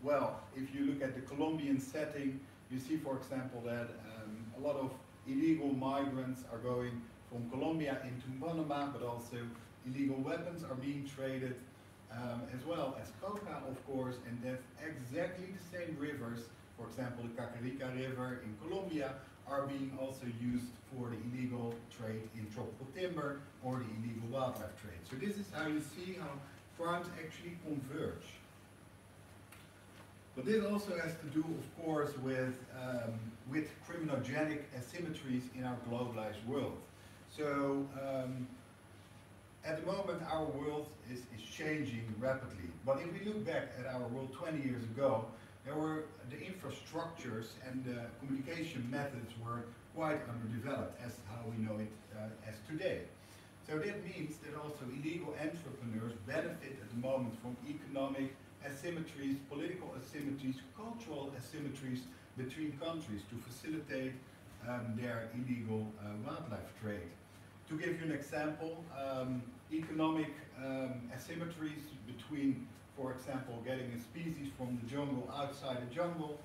S5: well, if you look at the Colombian setting, you see, for example, that um, a lot of illegal migrants are going from Colombia into Panama, but also illegal weapons are being traded, um, as well as coca, of course, and that's exactly the same rivers, for example, the Cacarica River in Colombia, are being also used for the illegal trade in tropical timber or the illegal wildlife trade. So this is how you see how crimes actually converge. But this also has to do, of course, with, um, with criminogenic asymmetries in our globalized world. So um, at the moment, our world is, is changing rapidly. But if we look back at our world 20 years ago, there were the infrastructures and the communication methods were quite underdeveloped as how we know it uh, as today. So that means that also illegal entrepreneurs benefit at the moment from economic asymmetries, political asymmetries, cultural asymmetries between countries to facilitate um, their illegal uh, wildlife trade. To give you an example, um, economic um, asymmetries between, for example, getting a species from the jungle outside the jungle,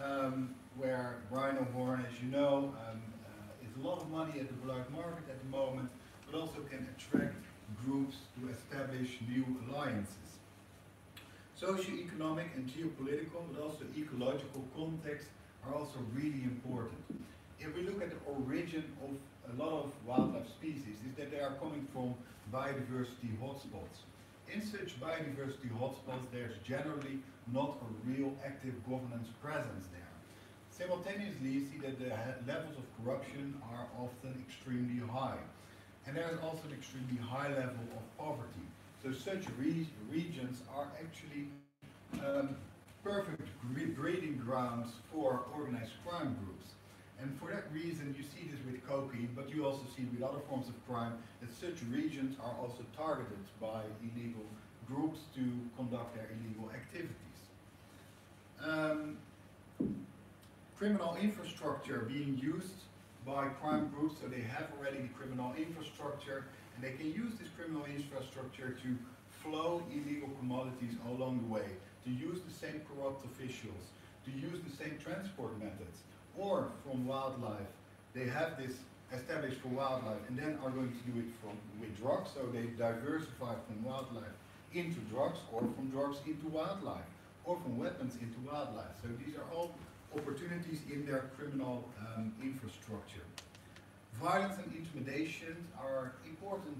S5: um, where rhino horn, as you know, um, uh, is a lot of money at the black market at the moment, but also can attract groups to establish new alliances. Socioeconomic and geopolitical, but also ecological context are also really important. If we look at the origin of a lot of wildlife species, is that they are coming from biodiversity hotspots. In such biodiversity hotspots, there's generally not a real active governance presence there. Simultaneously, you see that the levels of corruption are often extremely high. And there is also an extremely high level of poverty. So such re regions are actually um, perfect breeding grounds for organized crime groups. And for that reason, you see this with cocaine, but you also see with other forms of crime that such regions are also targeted by illegal groups to conduct their illegal activities. Um, criminal infrastructure being used by crime groups, so they have already the criminal infrastructure, and they can use this criminal infrastructure to flow illegal commodities along the way, to use the same corrupt officials, to use the same transport methods, or from wildlife. They have this established for wildlife and then are going to do it from with drugs, so they diversify from wildlife into drugs or from drugs into wildlife or from weapons into wildlife. So these are all opportunities in their criminal um, infrastructure. Violence and intimidation are important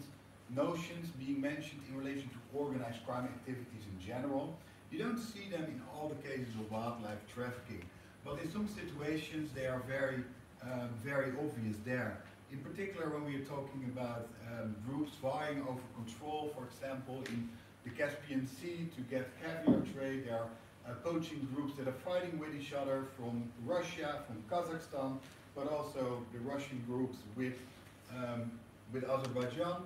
S5: notions being mentioned in relation to organized crime activities in general. You don't see them in all the cases of wildlife trafficking, but in some situations they are very, um, very obvious there. In particular, when we are talking about um, groups vying over control, for example, in the Caspian Sea to get caviar trade, there are uh, poaching groups that are fighting with each other from Russia, from Kazakhstan, but also the Russian groups with, um, with Azerbaijan,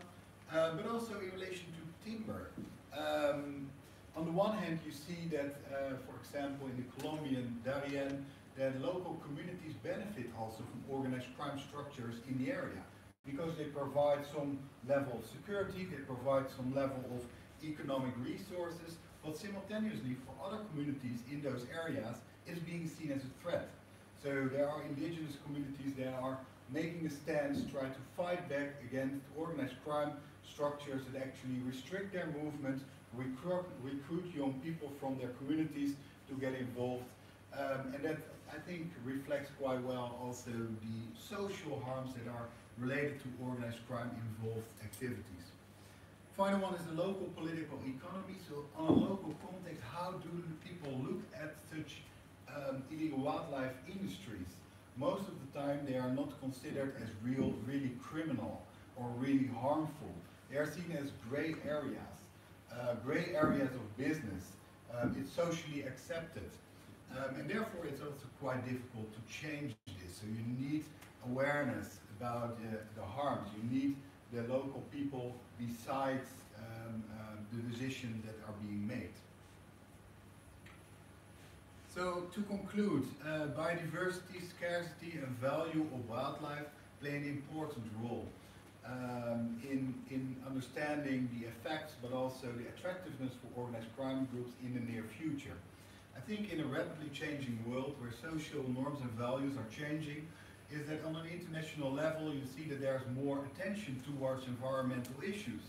S5: uh, but also in relation to timber. Um, on the one hand, you see that, uh, for example, in the Colombian Darien, that local communities benefit also from organized crime structures in the area because they provide some level of security, they provide some level of economic resources, but simultaneously for other communities in those areas, it's being seen as a threat. So there are indigenous communities that are making a stance, trying to fight back against organized crime structures that actually restrict their movement, recruit, recruit young people from their communities to get involved. Um, and that, I think, reflects quite well also the social harms that are related to organized crime involved activities. Final one is the local political economy. So on a local context, how do people look at such um, illegal wildlife industries? Most of the time they are not considered as real, really criminal or really harmful. They are seen as gray areas, uh, gray areas of business. Um, it's socially accepted. Um, and therefore it's also quite difficult to change this. So you need awareness about uh, the harms. You need the local people besides um, um, the decisions that are being made. So to conclude, uh, biodiversity, scarcity and value of wildlife play an important role um, in, in understanding the effects but also the attractiveness for organized crime groups in the near future. I think in a rapidly changing world where social norms and values are changing, is that on an international level you see that there's more attention towards environmental issues.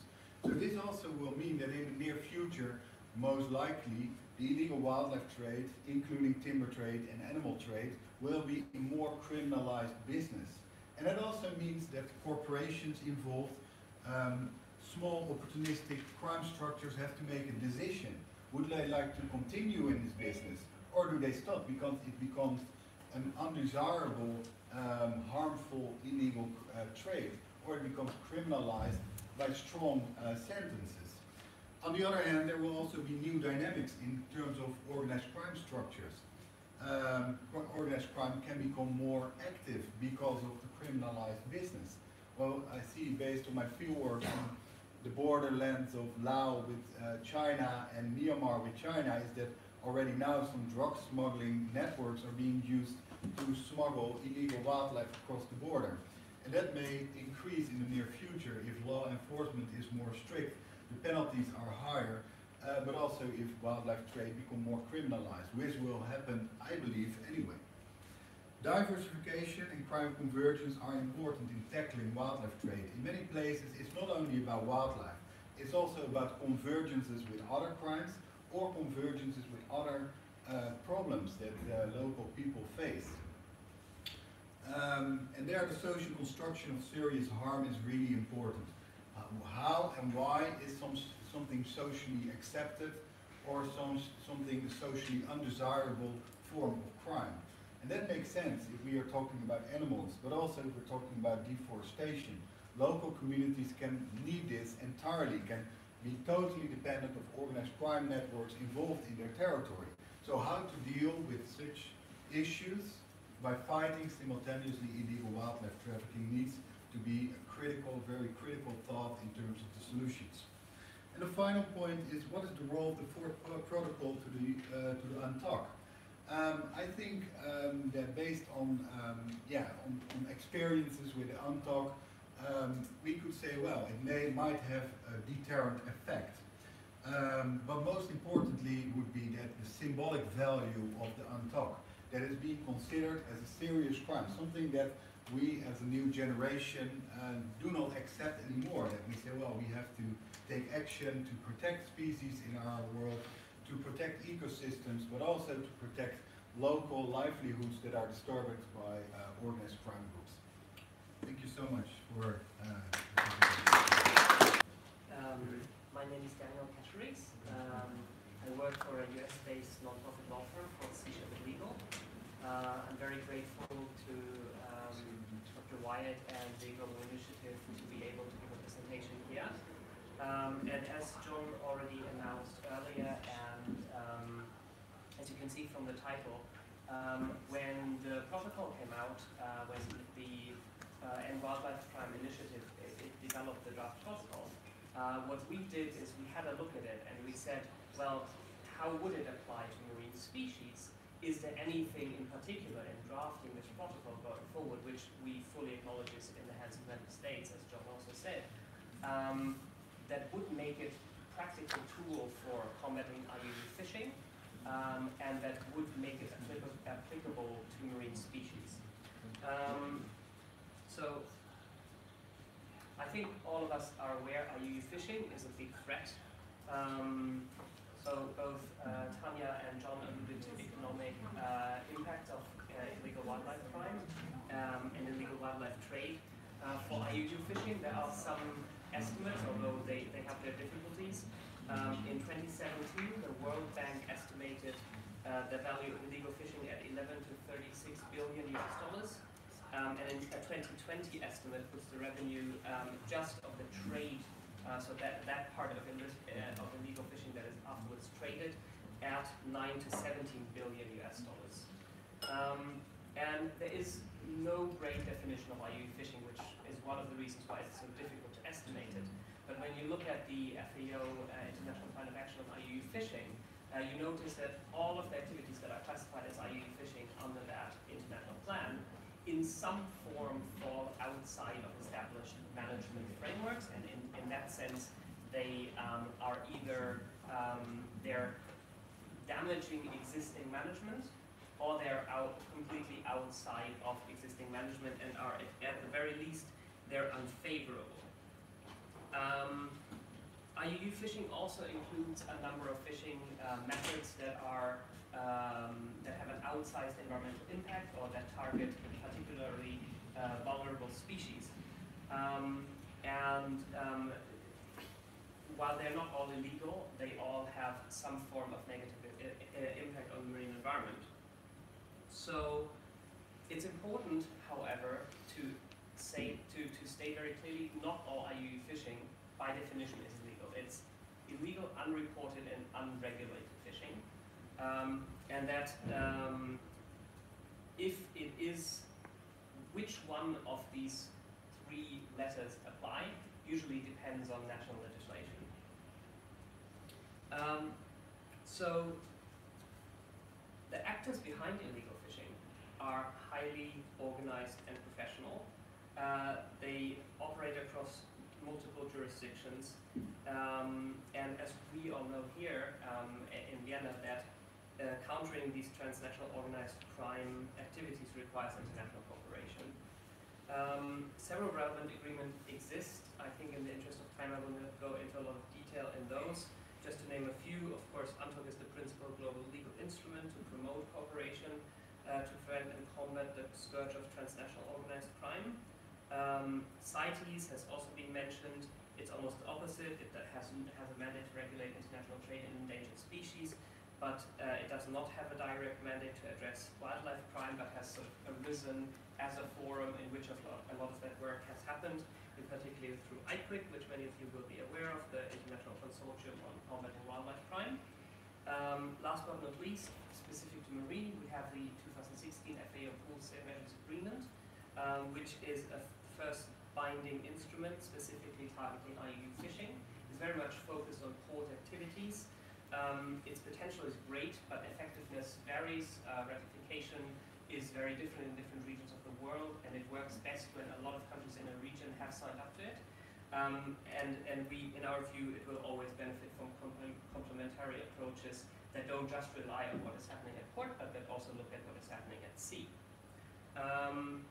S5: So this also will mean that in the near future, most likely, the illegal wildlife trade, including timber trade and animal trade, will be a more criminalized business. And that also means that corporations involved, um, small opportunistic crime structures have to make a decision. Would they like to continue in this business or do they stop because it becomes an undesirable, um, harmful, illegal uh, trade or it becomes criminalized by strong uh, sentences. On the other hand, there will also be new dynamics in terms of organized crime structures. Um, organized crime can become more active because of the criminalized business. Well, I see based on my fieldwork on the borderlands of Laos with uh, China and Myanmar with China is that already now some drug smuggling networks are being used to smuggle illegal wildlife across the border. And that may increase in the near future if law enforcement is more strict, the penalties are higher, uh, but also if wildlife trade become more criminalized, which will happen, I believe, anyway. Diversification and crime convergence are important in tackling wildlife trade. In many places, it's not only about wildlife, it's also about convergences with other crimes or convergences with other uh, problems that uh, local people face. Um, and there the social construction of serious harm is really important. Uh, how and why is some, something socially accepted or some, something socially undesirable form of crime? And that makes sense if we are talking about animals, but also if we're talking about deforestation. Local communities can need this entirely, can be totally dependent of organized crime networks involved in their territory. So how to deal with such issues by fighting simultaneously illegal wildlife trafficking needs to be a critical, very critical thought in terms of the solutions. And the final point is what is the role of the fourth protocol to the, uh, to the UNTOC? Um, I think um, that based on, um, yeah, on, on, experiences with the UNTOC, um, we could say, well, it may, might have a deterrent effect. Um, but most importantly would be that the symbolic value of the UNTOC that is being considered as a serious crime, something that we as a new generation uh, do not accept anymore. That we say, well, we have to take action to protect species in our world, to protect ecosystems, but also to protect local livelihoods that are disturbed by uh, organized crime groups. Thank you so much for. Uh,
S6: um, my name is Daniel Kachelriess. Um, I work for a US-based nonprofit law firm called Sea Shepherd Legal. Uh, I'm very grateful to um, Dr. Wyatt and the Global Initiative to be able to give a presentation here. Um, and as John already announced earlier, and um, as you can see from the title, Um, when the protocol came out, uh, when the uh, End Wildlife Crime Initiative it, it developed the draft protocol, uh, what we did is we had a look at it and we said, well, how would it apply to marine species? Is there anything in particular in drafting this protocol going forward, which we fully acknowledge is in the hands of member states, as John also said, um, that would make it practical tool for combating IUU fishing, um, and that would make it applicable to marine species. Um, so, I think all of us are aware IUU fishing is a big threat. Um, so both uh, Tanya and John alluded to economic uh, impact of uh, illegal wildlife crime um, and illegal wildlife trade. Uh, for IUU fishing, there are some estimates, although they, they have their difficulties. Um, in 2017, the World Bank estimated uh, the value of illegal fishing at 11 to 36 billion US dollars. Um, and in a 2020 estimate puts the revenue um, just of the trade, uh, so that, that part of, illi- uh, of illegal fishing that is afterwards traded, at 9 to 17 billion US dollars. Um, and there is no great definition of IUU fishing, which is one of the reasons why it's so difficult to estimate it. But when you look at the FAO uh, International Plan of Action on IUU fishing, uh, you notice that all of the activities that are classified as IUU fishing under that international plan in some form fall outside of established management frameworks, and in, in that sense, they um, are either um, they're damaging existing management, or they're out completely outside of existing management and are at, at the very least they're unfavorable. Um, IUU fishing also includes a number of fishing uh, methods that are um, that have an outsized environmental impact or that target particularly uh, vulnerable species. Um, and um, while they're not all illegal, they all have some form of negative i- i- impact on the marine environment. So it's important, however, to say to, to state very clearly, not all IUU fishing by definition is illegal. It's illegal, unreported, and unregulated fishing, um, and that um, if it is which one of these three letters apply usually depends on national legislation. Um, so the actors behind illegal fishing are highly organized and professional. Uh, they operate across multiple jurisdictions, um, and as we all know here um, in Vienna, that uh, countering these transnational organized crime activities requires international cooperation. Um, several relevant agreements exist. I think in the interest of time, I will not go into a lot of detail in those. Just to name a few, of course, UNTOC is the principal global legal instrument to promote cooperation uh, to prevent and combat the scourge of transnational organized crime. Um, CITES has also been mentioned. It's almost the opposite. It has, has a mandate to regulate international trade in endangered species, but uh, it does not have a direct mandate to address wildlife crime, but has sort of arisen as a forum in which a lot, a lot of that work has happened, in particular through ICCWC, which many of you will be aware of, the International Consortium on Combating Wildlife Crime. Um, last but not least, specific to marine, we have the 2016 FAO Port State Measures Agreement, um, which is a first binding instrument specifically targeting IUU fishing. It's very much focused on port activities. Um, its potential is great, but effectiveness varies. Uh, ratification is very different in different regions of the world, and it works best when a lot of countries in a region have signed up to it. Um, and, and we, in our view, it will always benefit from compl- complementary approaches that don't just rely on what is happening at port, but that also look at what is happening at sea. Um,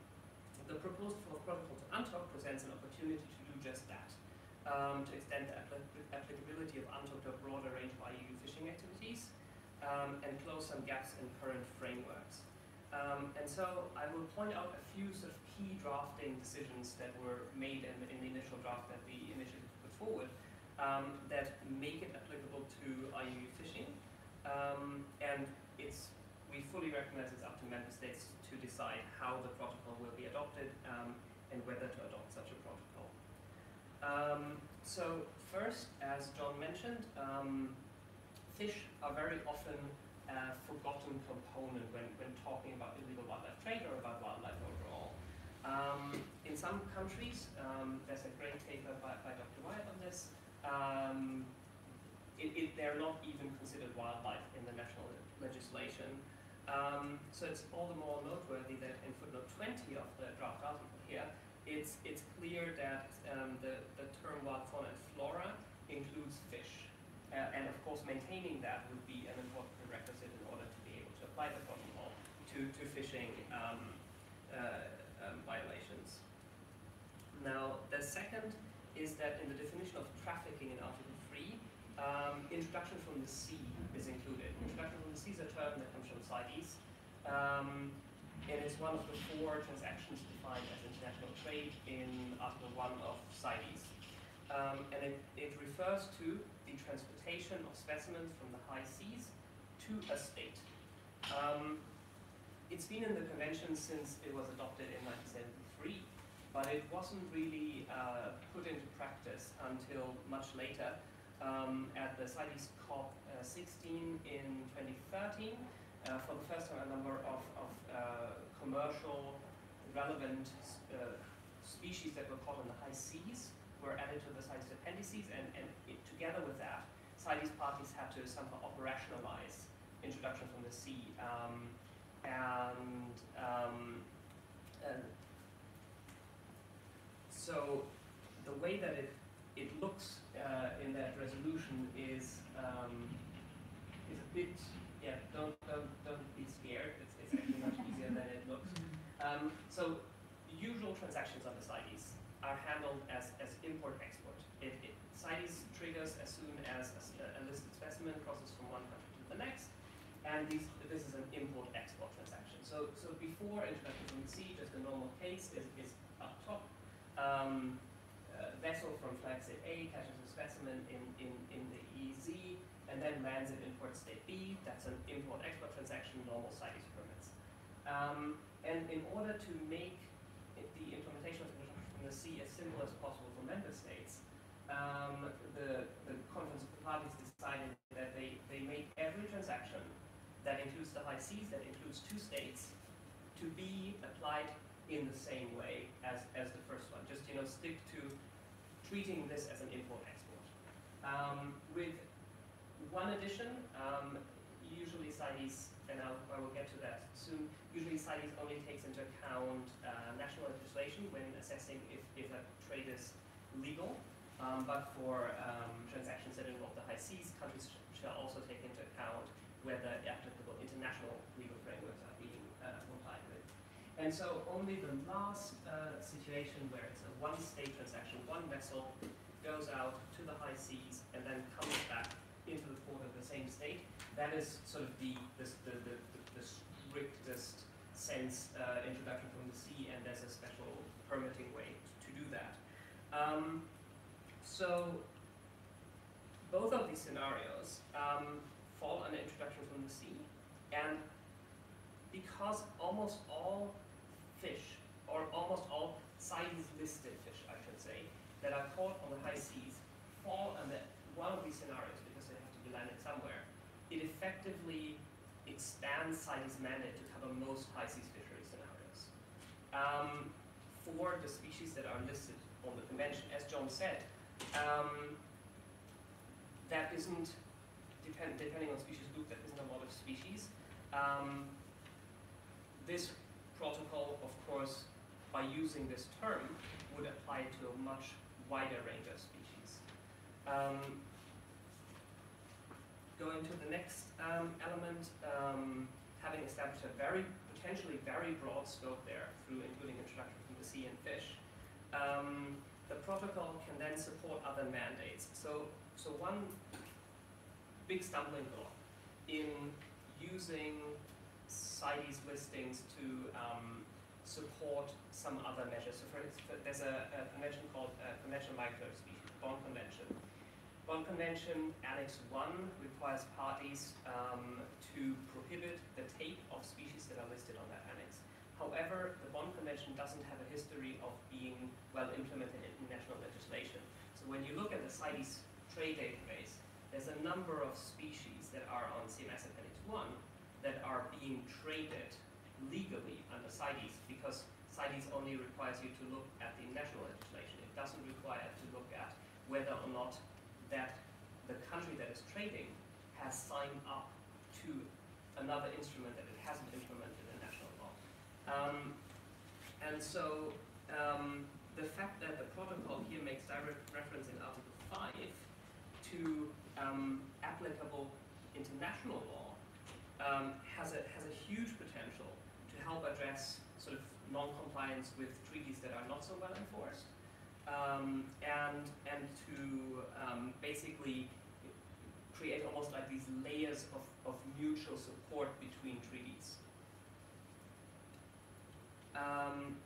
S6: the proposal for protocol to UNTOC presents an opportunity to do just that, um, to extend the applicability of UNTOC to a broader range of IUU fishing activities, um, and close some gaps in current frameworks. Um, and so I will point out a few sort of key drafting decisions that were made in, in the initial draft that the initiative put forward um, that make it applicable to IUU fishing. Um, and it's we fully recognize it's up to member states to decide how the protocol will be adopted um, and whether to adopt such a protocol. Um, so first, as John mentioned, um, fish are very often a forgotten component when, when talking about illegal wildlife trade or about wildlife overall. Um, in some countries, um, there's a great paper by, by Dr. Wyatt on this. Um, it, it, they're not even considered wildlife in the national legislation. Um, so it's all the more noteworthy that in footnote 20 of the draft article here, it's, it's clear that um, the, the term wild fauna and flora includes fish. Uh, and of course, maintaining that would be an important prerequisite in order to be able to apply the protocol to, to fishing um, uh, um, violations. Now, the second is that in the definition of trafficking in Article 3, um, introduction from the sea is included. Introduction from the is a term that comes from CITES, um, and it's one of the four transactions defined as international trade in Article 1 of CITES. Um, and it, it refers to the transportation of specimens from the high seas to a state. Um, it's been in the convention since it was adopted in 1973, but it wasn't really uh, put into practice until much later um, at the CITES COP uh, 16 in 2013. Uh, for the first time, a number of, of uh, commercial relevant species that were caught in the high seas were added to the CITES appendices, and, and it, together with that, CITES parties had to somehow operationalize introduction from the sea. Um, and, um, and so the way that it, it looks uh, in that resolution is um, is a bit yeah don't don't don't be scared. It's, it's actually much easier than it looks. Um, so usual transactions on the CITES are handled as, as import export. It, it CITES triggers as soon as a, a listed specimen crosses from one country to the next and these, this is an import export transaction. So so before introduction from the sea just a normal case is, is up top. Um, vessel from flag state A catches a specimen in, in, in the EEZ and then lands it in port state B. That's an import-export transaction, normal CITES permits. Um, and in order to make it, the implementation of the sea as simple as possible for member states, um, the, the Conference of the Parties decided that they, they make every transaction that includes the high seas, that includes two states, to be applied in the same way as, as the first one. Just, you know, stick to treating this as an import-export. Um, with one addition, um, usually CITES, and I'll, I will get to that soon, usually CITES only takes into account uh, national legislation when assessing if, if a trade is legal, um, but for um, transactions that involve the high seas, countries sh shall also take into account whether applicable international legal frameworks are being uh, complied with. And so only the last uh, situation where it's a one-state transaction, one vessel goes out to the high seas and then comes back into the port of the same state, that is sort of the, the, the, the, the strictest sense uh, introduction from the sea, and there's a special permitting way to do that. Um, so both of these scenarios um, fall under introduction from the sea, and because almost all fish, or almost all CITES listed fish, I should say, that are caught on the high seas fall under one of these scenarios because they have to be landed somewhere. It effectively expands CITES mandate to cover most high seas fishery scenarios. Um, for the species that are listed on the convention, as John said, um, that isn't, depend, depending on species group, that isn't a lot of species. Um, this protocol, of course, by using this term, would apply to a much wider range of species. Um, going to the next um, element, um, having established a very, potentially very broad scope there through including introduction from the sea and fish, um, the protocol can then support other mandates. So, so one big stumbling block in using CITES listings to um, support some other measures. So for, there's a, a, convention called uh, Convention on Migratory Species, Bonn Convention. Bonn Convention Annex 1 requires parties um, to prohibit the take of species that are listed on that annex. However, the Bonn Convention doesn't have a history of being well implemented in national legislation. So when you look at the CITES trade database, there's a number of species that are on CMS Appendix 1 being traded legally under CITES because CITES only requires you to look at the national legislation. It doesn't require to look at whether or not that the country that is trading has signed up to another instrument that it hasn't implemented in national law. Um, and so um, the fact that the protocol here makes direct reference in Article 5 to um, applicable international law um, has, a, has a huge potential to help address sort of non-compliance with treaties that are not so well enforced um, and, and to um, basically create almost like these layers of, of mutual support between treaties. Um,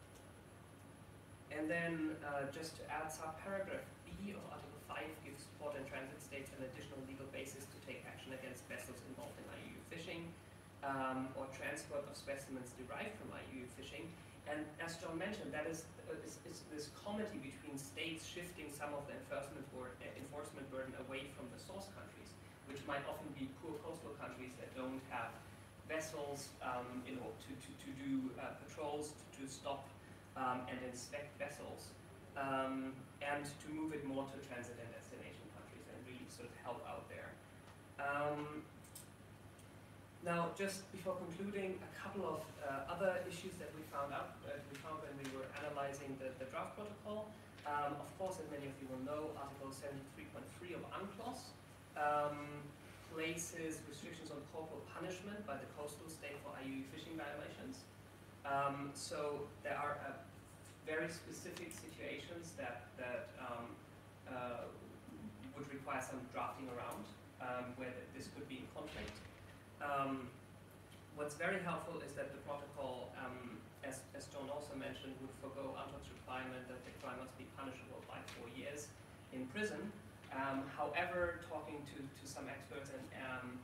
S6: and then uh, just to add subparagraph B of Article 5 gives port and transit states an additional legal basis to take action against vessels involved in IUU fishing um, or transport of specimens derived from IUU fishing. And as John mentioned, that is, uh, is, is this comity between states shifting some of the enforcement, uh, enforcement burden away from the source countries, which might often be poor coastal countries that don't have vessels um, in order to, to, to do uh, patrols, to, to stop um, and inspect vessels, um, and to move it more to transit and destination countries and really sort of help out there. Now, just before concluding, a couple of uh, other issues that we found out, uh, we found when we were analyzing the, the draft protocol. Um, of course, as many of you will know, Article 73.3 of UNCLOS um, places restrictions on corporal punishment by the coastal state for IUU fishing violations. Um, so there are uh, very specific situations that, that um, uh, would require some drafting around um, where this could be in conflict. Um, what's very helpful is that the protocol, um, as, as John also mentioned, would forego UNCLOS requirement that the crime must be punishable by four years in prison. Um, however, talking to, to some experts, and um,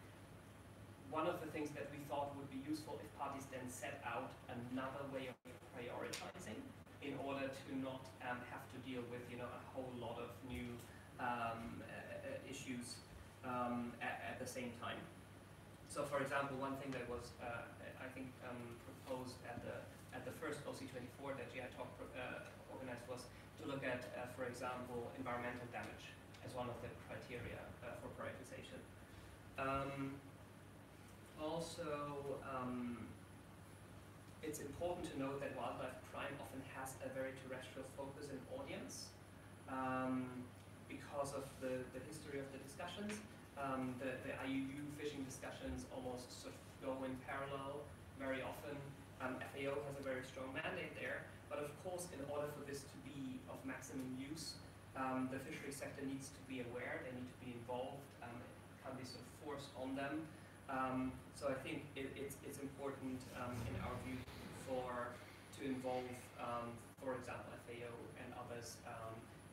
S6: one of the things that we thought would be useful if parties then set out another way of prioritizing in order to not um, have to deal with you know a whole lot of new um, uh, issues um, at, at, the same time. So, for example, one thing that was uh, I think um, proposed at the at the first OC24 that GI-TOC uh, organized was to look at, uh, for example, environmental damage as one of the criteria uh, for prioritization. Um, also, um, it's important to note that wildlife crime often has a very terrestrial focus and audience um, because of the, the history of the discussions. Um, the, the IUU fishing discussions almost sort of go in parallel very often. Um, FAO has a very strong mandate there, but of course, in order for this to be of maximum use, um, the fishery sector needs to be aware, they need to be involved, um, it can't be sort of forced on them. Um, so I think it, it's, it's important, um, in our view, for to involve, um, for example, FAO and others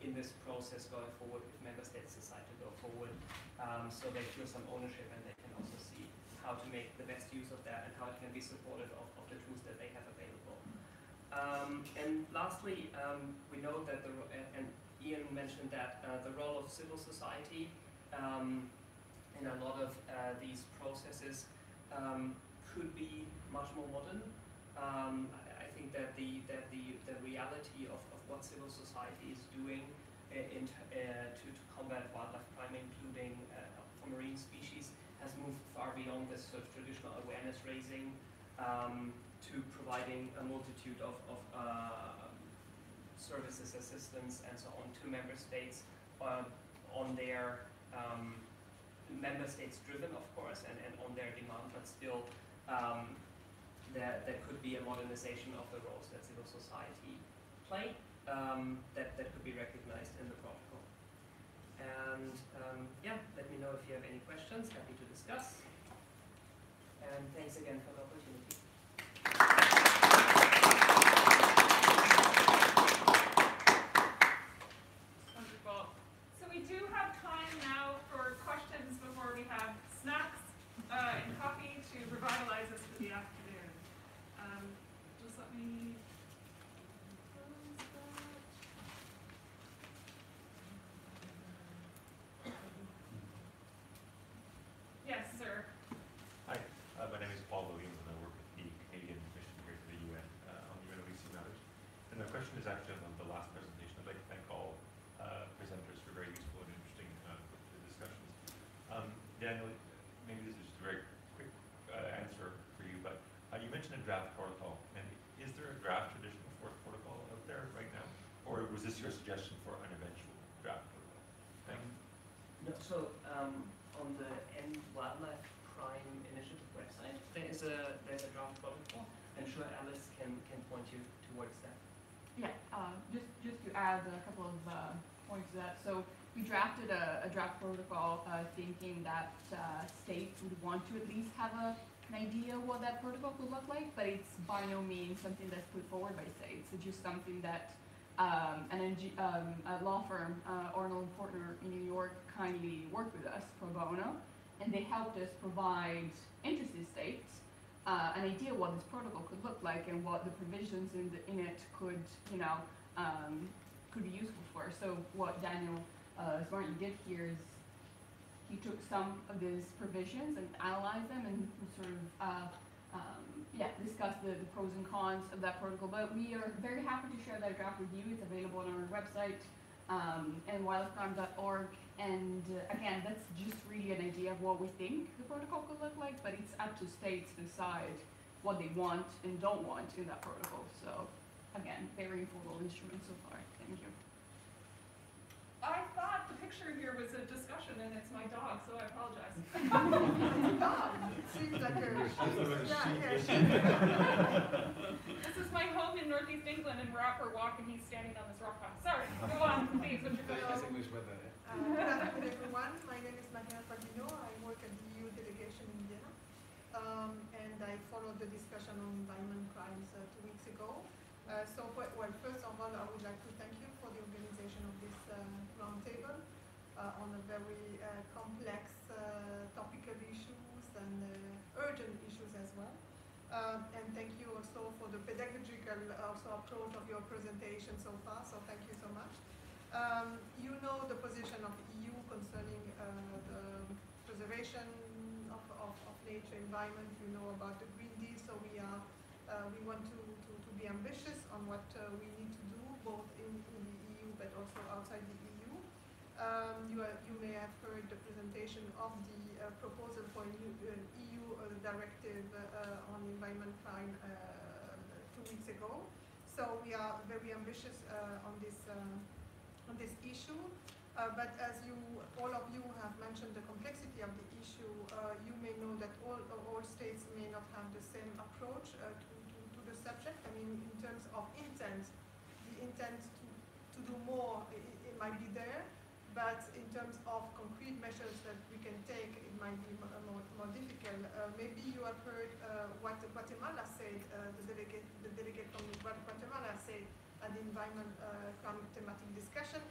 S6: in this process going forward if member states decide to go forward, um, so they feel some ownership and they can also see how to make the best use of that and how it can be supportive of, of the tools that they have available. Um, and lastly, um, we know that the and Ian mentioned that uh, the role of civil society um, in a lot of uh, these processes could be much more modern. Um, I, I, think that the that the, the reality of, of what civil society is doing in, uh, to, to combat wildlife crime, including uh, for marine species, has moved far beyond this sort of traditional awareness raising um, to providing a multitude of, of uh, services, assistance, and so on to member states uh, on their um, member states driven, of course, and, and on their demand, but still um, there, there could be a modernization of the roles that civil society play um, that, that could be recognized in the protocol. And um, yeah, let me know if you have any questions, happy to discuss. And thanks again for the opportunity.
S1: question is actually on the last presentation. I'd like to thank all uh, presenters for very useful and
S7: interesting uh, discussions. Um, Daniel, maybe this is just a very quick uh, answer for you, but uh, you mentioned a draft protocol, and is there a draft traditional fourth protocol out there right now, or was this your suggestion for an eventual draft protocol? Thank you.
S6: Um, no, so um, on the End Wildlife Crime Initiative website, there is a
S8: uh, just, just to add a couple of uh, points to that. So we drafted a, a draft protocol uh, thinking that uh, states would want to at least have a, an idea what that protocol could look like, but it's by no means something that's put forward by states. It's just something that um, an NG, um, a law firm, uh, Arnold and in New York, kindly worked with us pro bono, and they helped us provide interested states uh, an idea what this protocol could look like and what the provisions in, the, in it could, you know, um, could be useful for. So what Daniel uh, Smarty did here is he took some of these provisions and analyzed them and sort of, uh, um, yeah, discussed the, the pros and cons of that protocol. But we are very happy to share that draft with you. It's available on our website um, and. And uh, again, that's just really an idea of what we think the protocol could look like, but it's up to states to decide what they want and don't want in that protocol. So again, very informal instrument so far. Thank you.
S1: I thought the picture here was a discussion and it's my dog, so I apologize.
S9: It seems like a, yeah, yeah.
S1: This is my home in northeast England and we're out for a walk and he's standing on this rock pile. Sorry, go on, please, what's your question?
S9: Good afternoon, everyone. My name is Maria Fabino. I work at the EU delegation in Vienna. Um, and I followed the discussion on diamond crimes uh, two weeks ago. Uh, so, well, first of all, I would like to thank you for the organization of this uh, roundtable uh, on a very uh, complex topical issues and urgent issues as well. Um, and thank you also for the pedagogical also approach of your presentation so far. So thank you. Um, you know the position of EU concerning uh, the preservation of, of, of nature environment. You know about the Green Deal. So we are uh, we want to, to, to be ambitious on what uh, we need to do both in, in the EU but also outside the EU. Um, you, are, you may have heard the presentation of the uh, proposal for a new uh, EU uh, directive on environment crime two weeks ago. So we are very ambitious on this this issue. Uh, but as you, all of you have mentioned the complexity of the issue, uh, you may know that all, all states may not have the same approach uh, to, to, to the subject. I mean, in terms of intent, the intent to, to do more, it, it might be there, but in terms of concrete measures that we can take, it might be more, more, difficult. Uh, maybe you have heard uh, what Guatemala said, uh, the delegate, the delegate from Guatemala said at the environment uh, crime thematic discussion.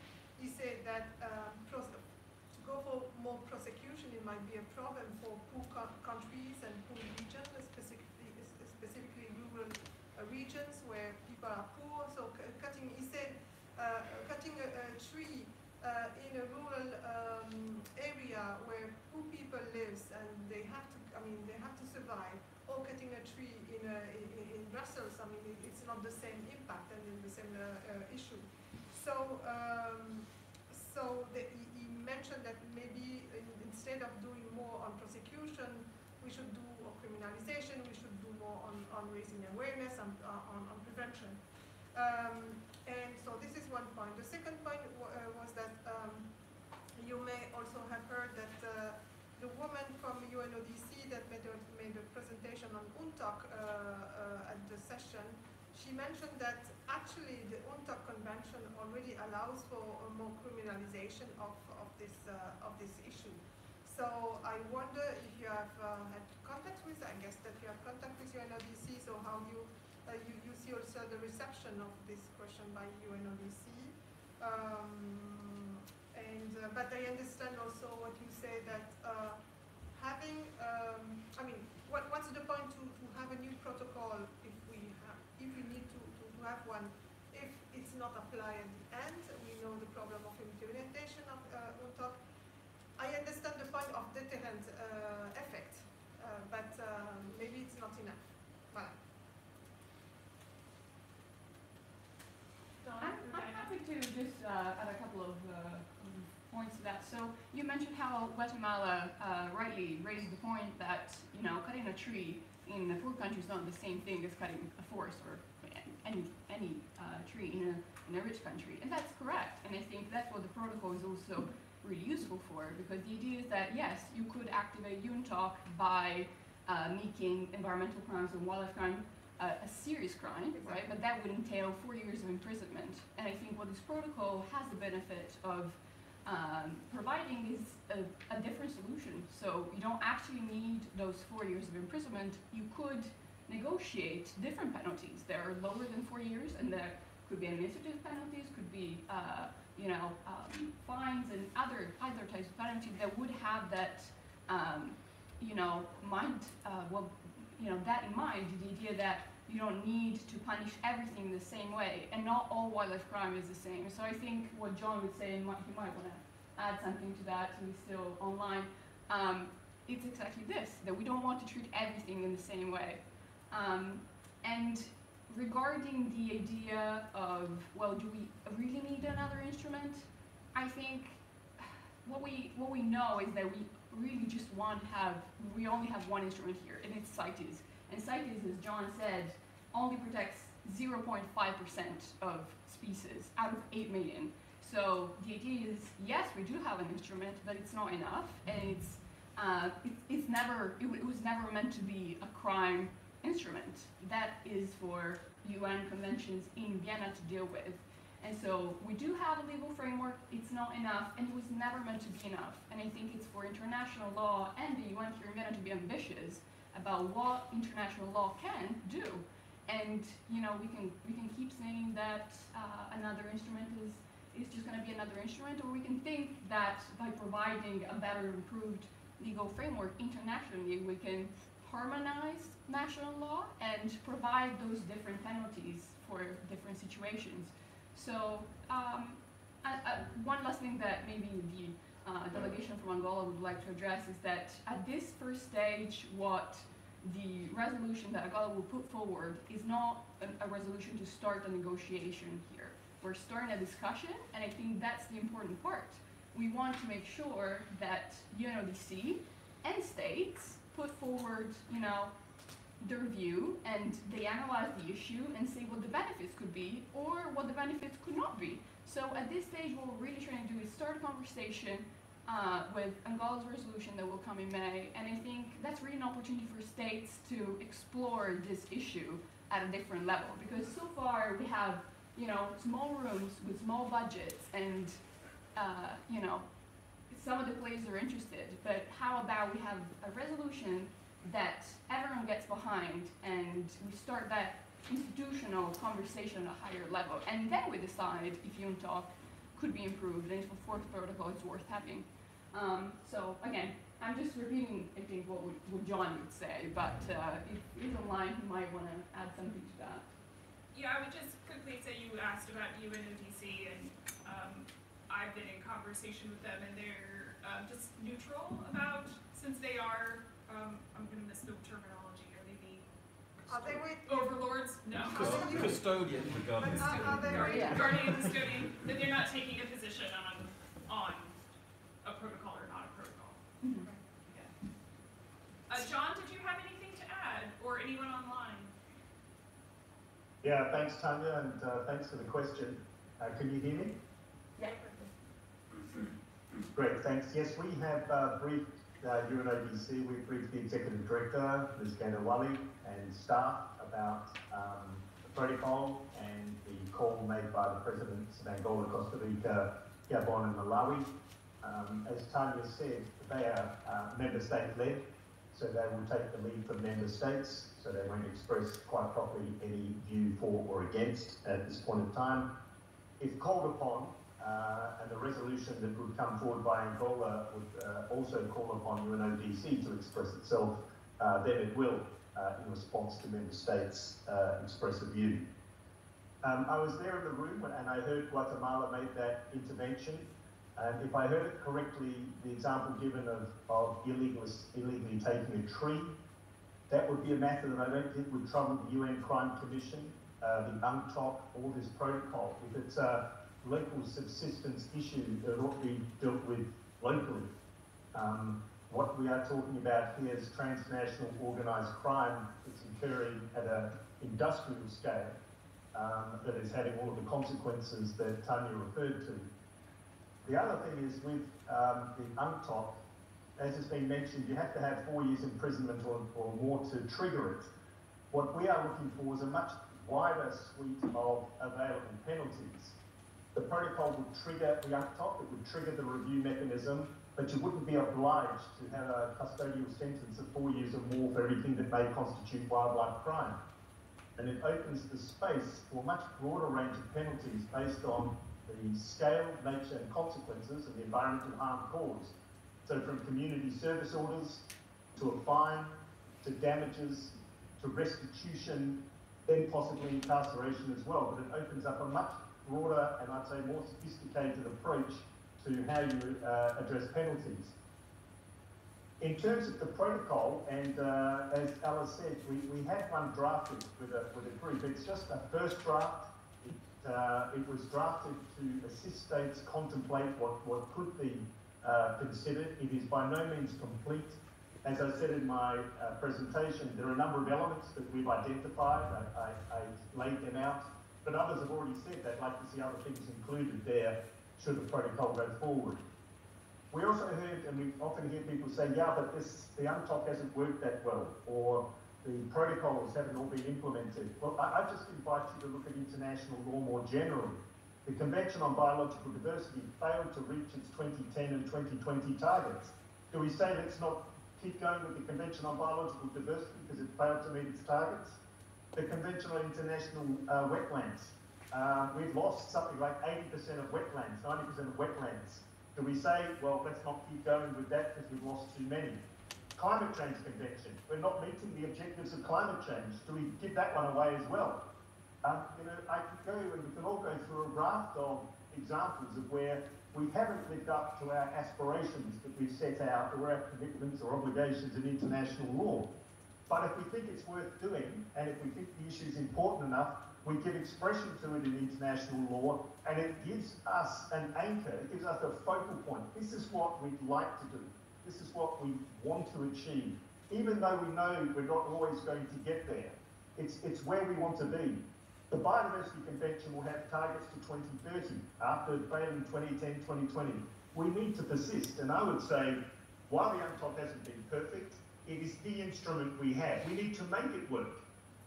S9: He said that uh, pros- to go for more prosecution, it might be a problem for poor co- countries and poor regions, specifically, specifically rural uh, regions where people are poor. So c- cutting, he said, uh, cutting a, a tree uh, in a rural um, area where poor people lives and they have to, I mean, they have to survive, or cutting a tree in, a, in, in Brussels, I mean, it, it's not the same impact and the same uh, uh, issue. So, um, so the, he, he mentioned that maybe instead of doing more on prosecution, we should do criminalization, we should do more on, on raising awareness and uh, on, on prevention. Um, and so this is one point. The second point uh, was that um, you may also have heard that uh, the woman from UNODC that made a, made a presentation on UNTOC uh, uh, at the session, she mentioned that actually the UNTOC convention already allows for a more criminalization of, this, uh, of this issue. So I wonder if you have uh, had contact with, I guess that you have contact with UNODC, so how you, uh, you, you see also the reception of this question by UNODC. Um, and, but I understand also what you say that uh, having, um, I mean, what, what's the point to, to have a new protocol if we have, if we need to, to, to have one, if it's not applied at the end, we know the problem of implementation of uh, UNTOC. I understand the point of deterrent uh, effect, uh, but um, maybe it's not enough. Voilà.
S1: Dawn
S8: I'm,
S1: or
S8: I'm
S1: Diana?
S8: happy to just uh, add a couple of uh, um, points to that. So you mentioned how Guatemala uh, rightly raised the point that you know cutting a tree in a poor country is not the same thing as cutting a forest or any any uh, tree in a in a rich country, and that's correct. And I think that's what the protocol is also really useful for, because the idea is that yes, you could activate UNTOC by uh, making environmental crimes and wildlife crime uh, a serious crime, right? But that would entail four years of imprisonment. And I think what this protocol has the benefit of um, providing is a, a, different solution. So you don't actually need those four years of imprisonment. You could negotiate different penalties. that are lower than four years, and there could be administrative penalties, could be uh, you know um, fines and other other types of penalties that would have that um, you know mind uh, well you know that in mind. The idea that you don't need to punish everything the same way, and not all wildlife crime is the same. So I think what John would say, and he might want to add something to that, so he's still online. Um, it's exactly this: that we don't want to treat everything in the same way. Um, and regarding the idea of, well, do we really need another instrument? I think what we what we know is that we really just want to have we only have one instrument here, and it's CITES. And CITES, as John said, only protects 0.5% of species out of 8 million. So the idea is, yes, we do have an instrument, but it's not enough, and it's uh, it, it's never it, it was never meant to be a crime instrument. That is for UN conventions in Vienna to deal with. And so we do have a legal framework, it's not enough, and it was never meant to be enough. And I think it's for international law and the UN here in Vienna to be ambitious about what international law can do. And you know, we can we can keep saying that uh, another instrument is is just going to be another instrument, or we can think that by providing a better, improved legal framework internationally, we can harmonize national law and provide those different penalties for different situations. So um, one last thing that maybe the uh, delegation from Angola would like to address is that at this first stage, what the resolution that Angola will put forward is not a, a resolution to start a negotiation here. We're starting a discussion, and I think that's the important part. We want to make sure that UNODC and states put forward, you know, their view and they analyze the issue and say what the benefits could be or what the benefits could not be. So at this stage, what we're really trying to do is start a conversation uh, with Angola's resolution that will come in May, and I think that's really an opportunity for states to explore this issue at a different level. Because so far we have, you know, small rooms with small budgets, and uh, you know, some of the players are interested. But how about we have a resolution that everyone gets behind and we start that institutional conversation at a higher level. And then we decide if UNTOC could be improved and if a fourth protocol is worth having. Um, so again, I'm just repeating, I think, what, would, what John would say, but uh, if he's online, he might want to add something to that.
S1: Yeah, I would just quickly say you asked about UNODC, and um, I've been in conversation with them, and they're uh, just neutral about, since they are um, I'm gonna miss the terminology, Are they
S9: with,
S1: overlords? No.
S9: Are
S4: Custodian, the
S9: but
S4: guardian.
S9: are, are they
S1: Guardian,
S9: with,
S1: guardian custodian, that they're not taking a position on, on a protocol or not a protocol.
S8: Mhm.
S1: Uh, John, did you have anything to add, or anyone online?
S2: Yeah, thanks Tanya, and uh, thanks for the question. Uh, can you hear me?
S8: Yeah.
S2: Great, thanks. Yes, we have uh, UNODC, we briefed the Executive Director, Ms. Ghada Waly, and staff about um, the protocol and the call made by the Presidents of Angola, Costa Rica, Gabon and Malawi. Um, as Tanya said, they are uh, member state led, so they will take the lead from member states, so they won't express quite properly any view for or against at this point in time. If called upon, uh, and the resolution that would come forward by Angola would uh, also call upon UNODC to express itself, uh, then it will, uh, in response to member states, uh, express a view. Um, I was there in the room and I heard Guatemala make that intervention. And if I heard it correctly, the example given of, of illegally, illegally taking a tree, that would be a matter that I don't think would trouble the UN Crime Commission, uh, the UNCTOC, or this protocol. If it's a local subsistence issue that ought to be dealt with locally. Um, what we are talking about here is transnational organised crime that's occurring at an industrial scale um, that is having all of the consequences that Tanya referred to. The other thing is with um, the UNCTOC, as has been mentioned, you have to have four years imprisonment or, or more to trigger it. What we are looking for is a much wider suite of available penalties. The protocol would trigger the UNCTOC, it would trigger the review mechanism, but you wouldn't be obliged to have a custodial sentence of four years or more for everything that may constitute wildlife crime. And it opens the space for a much broader range of penalties based on the scale, nature and consequences of the environmental harm caused. So from community service orders to a fine, to damages, to restitution, then possibly incarceration as well. But it opens up a much broader and I'd say more sophisticated approach to how you uh, address penalties. In terms of the protocol, and uh, as Alice said, we, we had one drafted with a, with a group. It's just a first draft. It, uh, it was drafted to assist states contemplate what, what could be uh, considered. It is by no means complete. As I said in my uh, presentation, there are a number of elements that we've identified. I, I, I laid them out, but others have already said they'd like to see other things included there should the protocol go forward. We also heard, and we often hear people say, yeah, but this, the UNCTOC hasn't worked that well, or the protocols haven't all been implemented. Well, I, I just invite you to look at international law more generally. The Convention on Biological Diversity failed to reach its 2010 and 2020 targets. Do we say let's not keep going with the Convention on Biological Diversity because it failed to meet its targets? The conventional International uh, Wetlands. Uh, we've lost something like 80% of wetlands, 90% of wetlands. Do we say, well, let's not keep going with that because we've lost too many? Climate Change Convention, we're not meeting the objectives of climate change. Do we give that one away as well? Um, you know, I could go and we can all go through a raft of examples of where we haven't lived up to our aspirations that we've set out or our commitments or obligations in international law. But if we think it's worth doing and if we think the issue is important enough, we give expression to it in international law, and it gives us an anchor, it gives us a focal point. This is what we'd like to do. This is what we want to achieve. Even though we know we're not always going to get there, it's, it's where we want to be. The Biodiversity Convention will have targets to 2030 after failing 2010, 2020. We need to persist, and I would say, while the UNCTOC hasn't been perfect, it is the instrument we have. We need to make it work.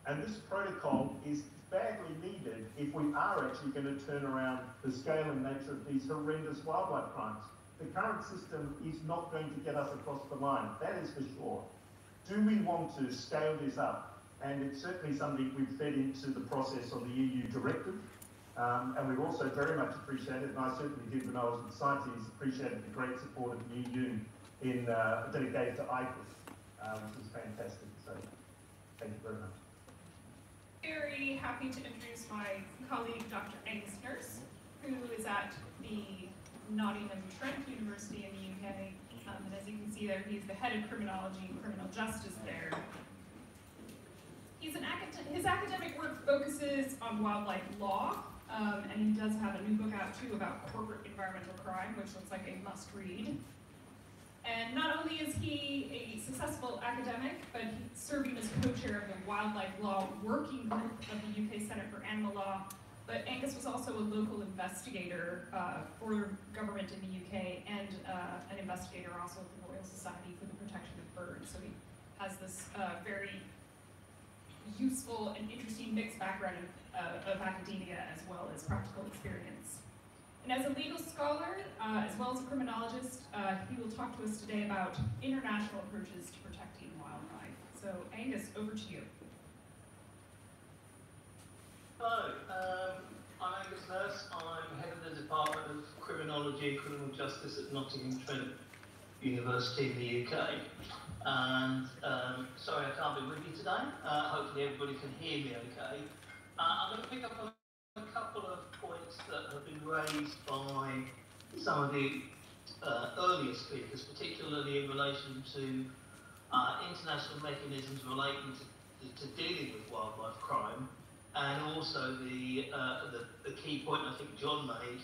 S2: And this protocol is badly needed if we are actually going to turn around the scale and nature of these horrendous wildlife crimes. The current system is not going to get us across the line, that is for sure. Do we want to scale this up? And it's certainly something we've fed into the process of the EU directive. Um, and we've also very much appreciated, and I certainly did when I was with CITES, appreciated the great support of the EU in uh, dedicated to ICES, which was fantastic. So thank you very much
S1: very happy to introduce my colleague, Dr. Angus Nurse, who is at the Nottingham Trent University in the UK. Um, and as you can see there, he's the head of criminology and criminal justice there. He's an acad his academic work focuses on wildlife law, um, and he does have a new book out too about corporate environmental crime, which looks like a must read. And not only is he a successful academic, but he's serving as co-chair of the Wildlife Law Working Group of the UK Centre for Animal Law. But Angus was also a local investigator uh, for government in the UK and uh, an investigator also at the Royal Society for the Protection of Birds. So he has this uh, very useful and interesting mixed background of, uh, of academia as well as practical experience. And as a legal scholar, uh, as well as a criminologist, uh, he will talk to us today about international approaches to protecting wildlife. So Angus, over to you.
S10: Hello, um, I'm Angus Nurse. I'm head of the Department of Criminology and Criminal Justice at Nottingham Trent University in the UK. And um, sorry I can't be with you today. Uh, hopefully everybody can hear me okay. Uh, I'm going to pick up on a couple of points that have been raised by some of the uh, earlier speakers, particularly in relation to uh, international mechanisms relating to, to, dealing with wildlife crime, and also the, uh, the, the key point I think John made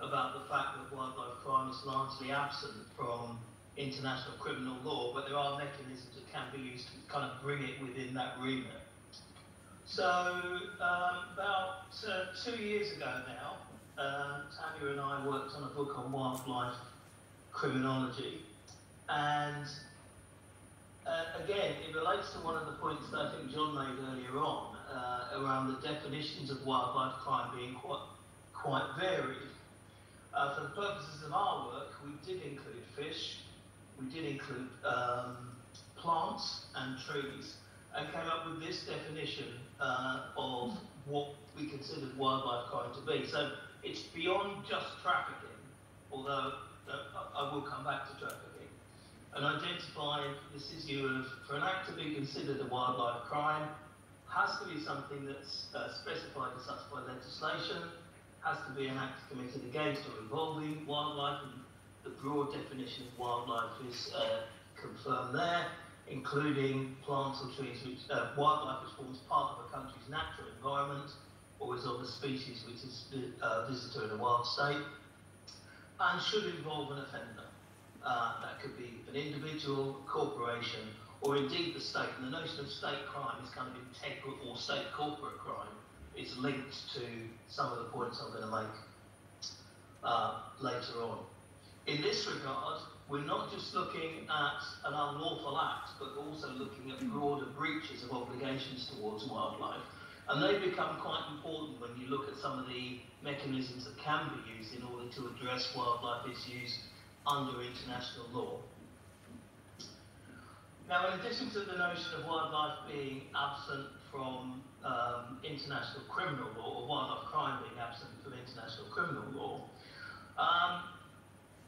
S10: about the fact that wildlife crime is largely absent from international criminal law, but there are mechanisms that can be used to kind of bring it within that remit. So, um, about uh, two years ago now, uh, Tanya and I worked on a book on wildlife criminology, and uh, again, it relates to one of the points that I think John made earlier on uh, around the definitions of wildlife crime being quite quite varied. Uh, for the purposes of our work, we did include fish, we did include um, plants and trees, and came up with this definition uh, of what we considered wildlife crime to be. So it's beyond just trafficking, although uh, I will come back to trafficking and identifying this issue of for an act to be considered a wildlife crime has to be something that's uh, specified as such by legislation, has to be an act committed against or involving wildlife, and the broad definition of wildlife is uh, confirmed there, including plants or trees, which, uh, wildlife which forms part of a country's natural environment, or is of a species which is uh, visitor in a wild state, and should involve an offender. Uh, that could be an individual, corporation, or indeed the state. And the notion of state crime is kind of integral, or state corporate crime is linked to some of the points I'm going to make uh, later on. In this regard, we're not just looking at an unlawful act, but also looking at broader breaches of obligations towards wildlife. And they become quite important when you look at some of the mechanisms that can be used in order to address wildlife issues under international law. Now, in addition to the notion of wildlife being absent from um, international criminal law, or wildlife crime being absent from international criminal law, um,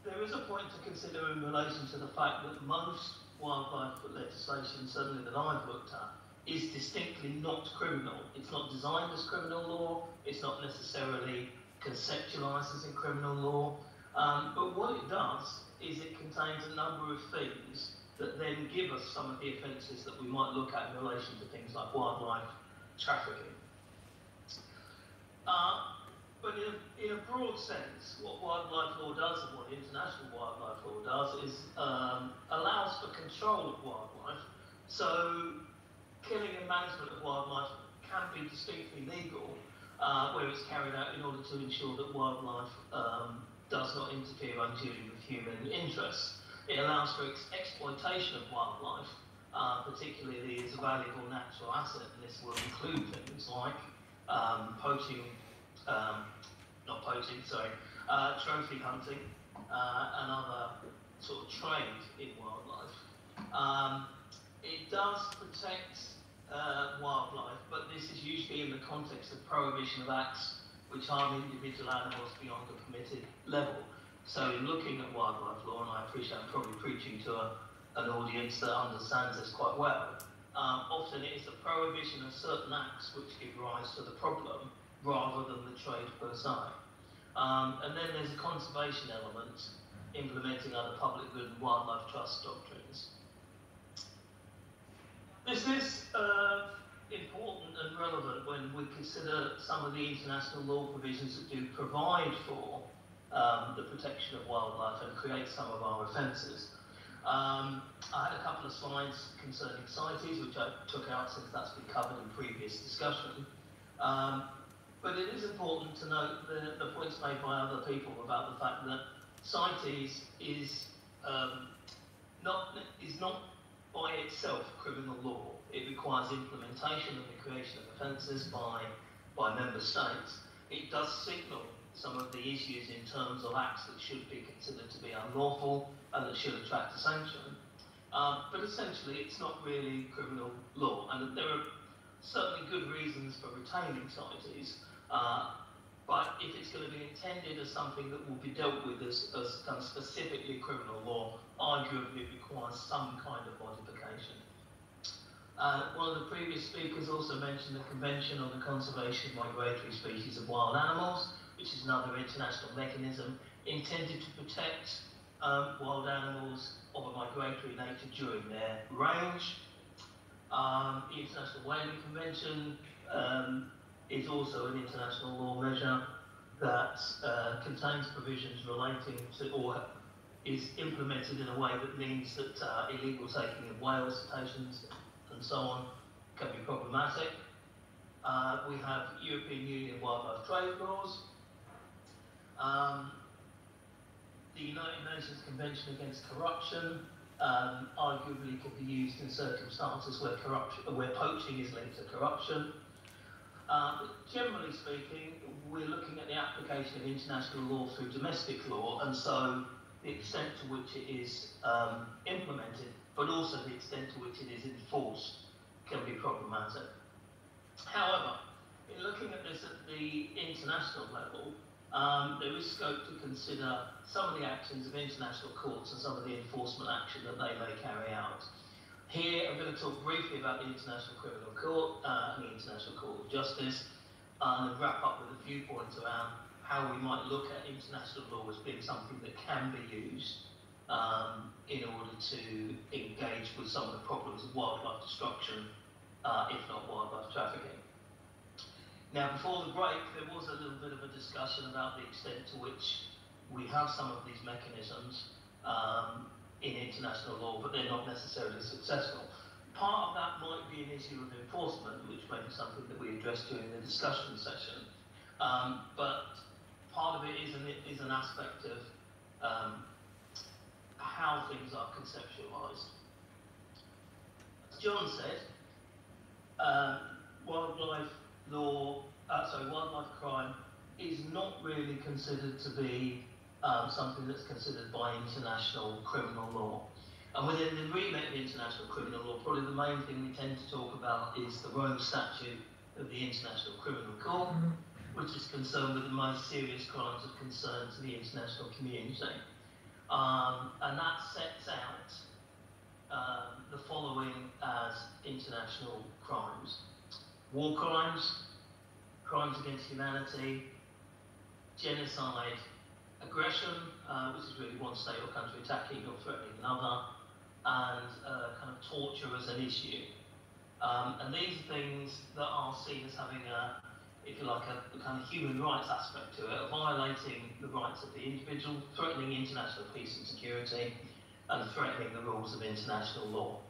S10: there is a point to consider in relation to the fact that most wildlife legislation, certainly that I've looked at, is distinctly not criminal. It's not designed as criminal law, it's not necessarily conceptualised as in criminal law, um, but what it does is it contains a number of things that then give us some of the offences that we might look at in relation to things like wildlife trafficking. Uh, but in a, in a, broad sense, what wildlife law does and what international wildlife law does is um, allows for control of wildlife. So killing and management of wildlife can be distinctly legal uh, where it's carried out in order to ensure that wildlife um, does not interfere unduly with human interests. It allows for ex exploitation of wildlife, uh, particularly as a valuable natural asset, and this will include things like um, poaching, um, not poaching, sorry, uh, trophy hunting, uh, and other sort of trade in wildlife. Um, it does protect uh, wildlife, but this is usually in the context of prohibition of acts which harm individual animals beyond the permitted level. So in looking at wildlife law, and I appreciate I'm probably preaching to a, an audience that understands this quite well, um, often it is the prohibition of certain acts which give rise to the problem rather than the trade per se. Um, and then there's a conservation element implementing other public good and wildlife trust doctrines. This is uh, important and relevant when we consider some of the international law provisions that do provide for um, the protection of wildlife and create some of our offences. Um, I had a couple of slides concerning CITES, which I took out since that's been covered in previous discussion. Um, but it is important to note the, the, points made by other people about the fact that CITES is um, not is not by itself criminal law. It requires implementation and the creation of offences by, by member states. It does signal some of the issues in terms of acts that should be considered to be unlawful and that should attract a sanction. Um, but essentially, it's not really criminal law, and there are certainly good reasons for retaining CITES. Uh, but if it's going to be intended as something that will be dealt with as, as kind of specifically criminal law, arguably it requires some kind of modification. Uh, one of the previous speakers also mentioned the Convention on the Conservation of Migratory Species of Wild Animals, which is another international mechanism intended to protect um, wild animals of a migratory nature during their range. Um, the International Whaling Convention um, is also an international law measure that uh, contains provisions relating to or is implemented in a way that means that uh, illegal taking of whales, cetaceans, and so on can be problematic. Uh, we have European Union wildlife trade laws. Um, the United Nations Convention Against Corruption um, arguably could be used in circumstances where corruption, where poaching is linked to corruption. Uh, generally speaking, we're looking at the application of international law through domestic law, and so the extent to which it is um, implemented, but also the extent to which it is enforced, can be problematic. However, in looking at this at the international level, um, there is scope to consider some of the actions of international courts and some of the enforcement action that they may carry out. Here, I'm going to talk briefly about the International Criminal Court uh, and the International Court of Justice, um, and wrap up with a few points around how we might look at international law as being something that can be used um, in order to engage with some of the problems of wildlife destruction, uh, if not wildlife trafficking. Now, before the break, there was a little bit of a discussion about the extent to which we have some of these mechanisms um, in international law, but they're not necessarily successful. Part of that might be an issue of enforcement, which may be something that we address during the discussion session. Um, but part of it is an, is an aspect of um, how things are conceptualized. As John said, uh, wildlife law, uh, sorry, wildlife crime is not really considered to be um, something that's considered by international criminal law. And within the remit of international criminal law, probably the main thing we tend to talk about is the Rome Statute of the International Criminal Court, which is concerned with the most serious crimes of concern to the international community. Um, and that sets out um, the following as international crimes war crimes, crimes against humanity, genocide, aggression, uh, which is really one state or country attacking or threatening another, and uh, kind of torture as an issue. Um, and these are things that are seen as having a, if you like, a, a, kind of human rights aspect to it, violating the rights of the individual, threatening international peace and security, and threatening the rules of international law.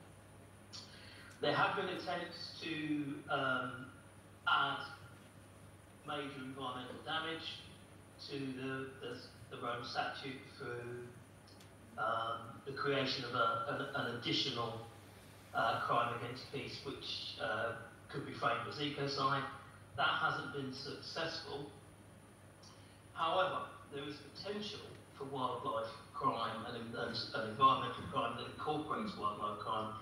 S10: There have been attempts to um, add major environmental damage to the, the, the Rome Statute through um, the creation of a, an, an additional uh, crime against peace, which uh, could be framed as ecocide. That hasn't been successful. However, there is potential for wildlife crime and, and, and environmental crime that incorporates wildlife crime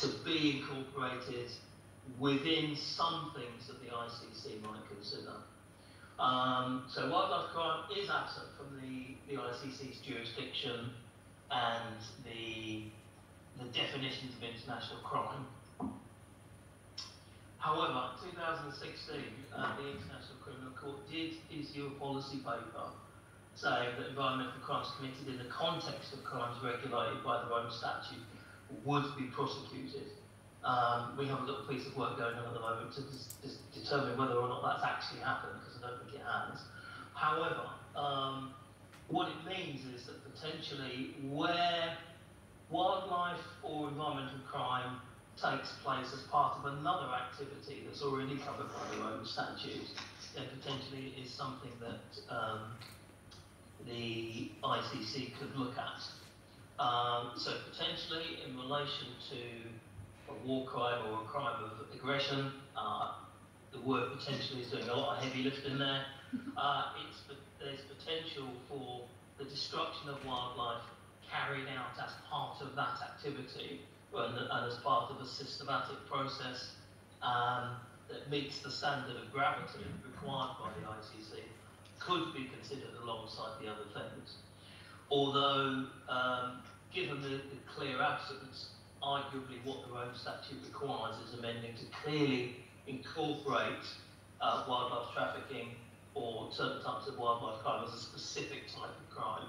S10: to be incorporated within some things that the ICC might consider. Um, so wildlife crime is absent from the, the ICC's jurisdiction and the, the definitions of international crime. However, in 2016, uh, the International Criminal Court did issue a policy paper saying that environmental crimes committed in the context of crimes regulated by the Rome Statute would be prosecuted. Um, we have a little piece of work going on at the moment to determine whether or not that's actually happened, because I don't think it has. However, um, what it means is that potentially where wildlife or environmental crime takes place as part of another activity that's already covered by the Rome Statute, then potentially it is something that um, the ICC could look at. Um, so potentially in relation to a war crime or a crime of aggression, uh, the word potentially is doing a lot of heavy lifting there. Uh, it's, there's potential for the destruction of wildlife carried out as part of that activity and, and as part of a systematic process um, that meets the standard of gravity required by the ICC could be considered alongside the other things. Although, um, given the, the, clear absence, arguably what the Rome Statute requires is amending to clearly incorporate uh, wildlife trafficking or certain types of wildlife crime as a specific type of crime.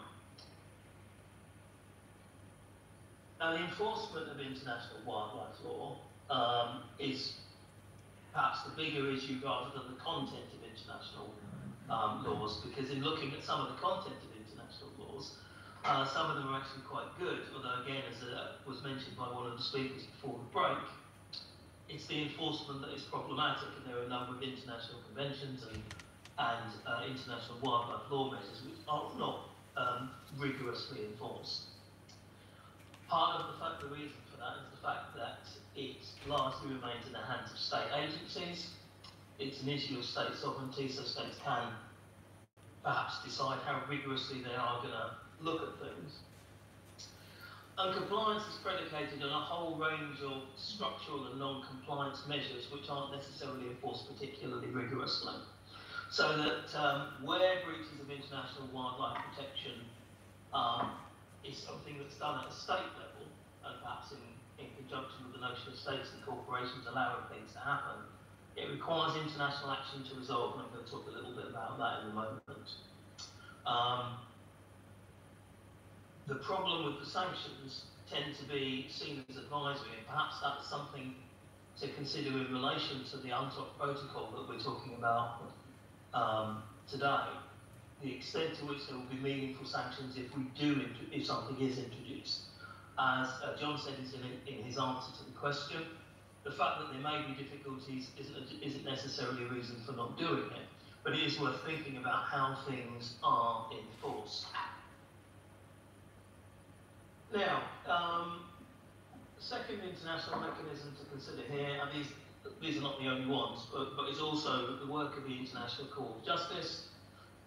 S10: Now, the enforcement of international wildlife law um, is perhaps the bigger issue rather than the content of international um, laws, because in looking at some of the content of uh, some of them are actually quite good, although again, as uh, was mentioned by one of the speakers before the break, it's the enforcement that is problematic, and there are a number of international conventions and, and uh, international wildlife law measures which are not um, rigorously enforced. Part of the fact, the reason for that is the fact that it largely remains in the hands of state agencies. It's an issue of state sovereignty, so states can perhaps decide how rigorously they are going to look at things. And compliance is predicated on a whole range of structural and non-compliance measures which aren't necessarily enforced particularly rigorously. So that um, where breaches of international wildlife protection um, is something that's done at a state level, and perhaps in, in conjunction with the notion of states and corporations allowing things to happen, it requires international action to resolve, and I'm going to talk a little bit about that in a moment. Um, the problem with the sanctions tend to be seen as advisory, and perhaps that's something to consider in relation to the UNCLOS protocol that we're talking about um, today. The extent to which there will be meaningful sanctions if we do, if something is introduced. As uh, John said in, in his answer to the question, the fact that there may be difficulties isn't, isn't necessarily a reason for not doing it, but it is worth thinking about how things are enforced. Now, um, second international mechanism to consider here, and these, these are not the only ones, but, but it's also the work of the International Court of Justice,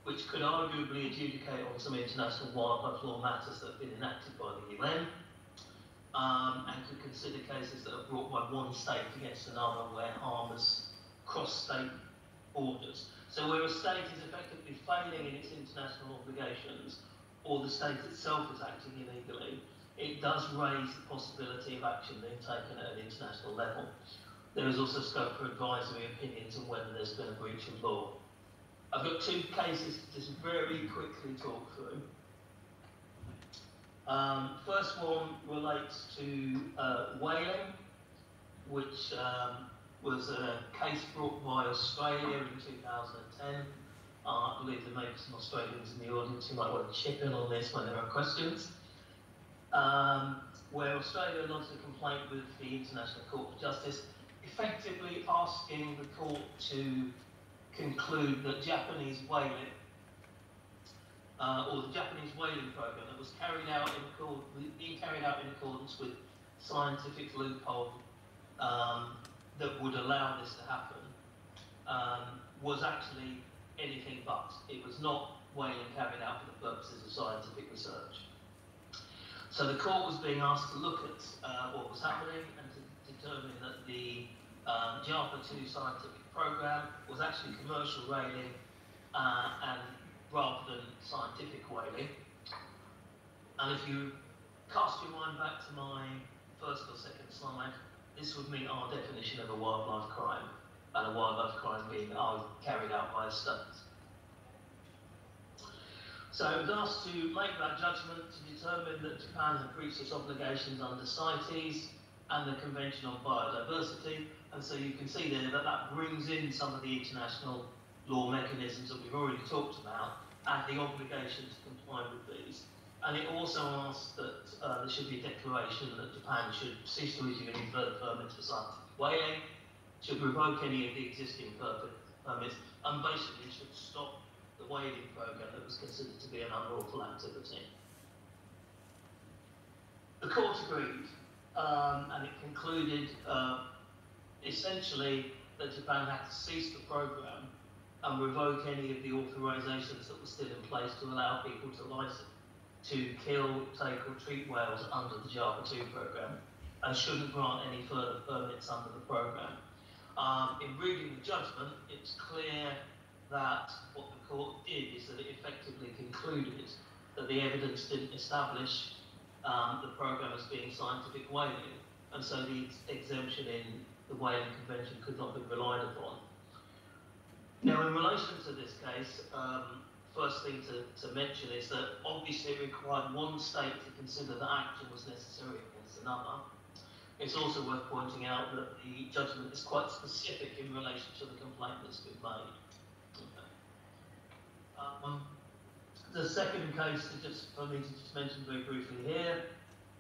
S10: which could arguably adjudicate on some international wildlife law matters that have been enacted by the UN, um, and could consider cases that are brought by one state against another where harm has crossed state borders. So where a state is effectively failing in its international obligations, or the state itself is acting illegally, it does raise the possibility of action being taken at an international level. There is also scope for advisory opinions on whether there's been a breach of law. I've got two cases to just very quickly talk through. Um, first one relates to uh, whaling, which um, was a case brought by Australia in 2010. Uh, I believe there may be some Australians in the audience who might want to chip in on this when there are questions um, where Australia lodged a complaint with the International Court of Justice, effectively asking the court to conclude that Japanese whaling, uh, or the Japanese whaling program that was carried out in accord, being carried out in accordance with scientific loophole um, that would allow this to happen, um, was actually anything but. It was not whaling carried out for the purposes of scientific research. So the court was being asked to look at uh, what was happening and to determine that the um, JARPA 2 scientific program was actually commercial whaling uh, and rather than scientific whaling. And if you cast your mind back to my first or second slide, this would mean our definition of a wildlife crime, and a wildlife crime being uh, carried out by a state. So I was asked to make that judgment to determine that Japan had breached its obligations under CITES and the Convention on Biodiversity. And so you can see there that that brings in some of the international law mechanisms that we've already talked about and the obligation to comply with these. And it also asks that uh, there should be a declaration that Japan should cease to issue any further permits for scientific whaling, should revoke any of the existing permits, and basically should stop whaling program that was considered to be an unlawful activity. The court agreed, um, and it concluded uh, essentially that Japan had to cease the program and revoke any of the authorizations that were still in place to allow people to license to kill, take, or treat whales under the JARPA 2 program, and shouldn't grant any further permits under the program. Um, in reading the judgment, it's clear that what the court did is that it effectively concluded that the evidence didn't establish um, the program as being scientific whaling, and so the ex exemption in the whaling convention could not be relied upon. Now, in relation to this case, um, first thing to, to mention is that obviously it required one state to consider that action was necessary against another. It's also worth pointing out that the judgment is quite specific in relation to the complaint that's been made. Um, the second case, just for me to just mention very briefly here,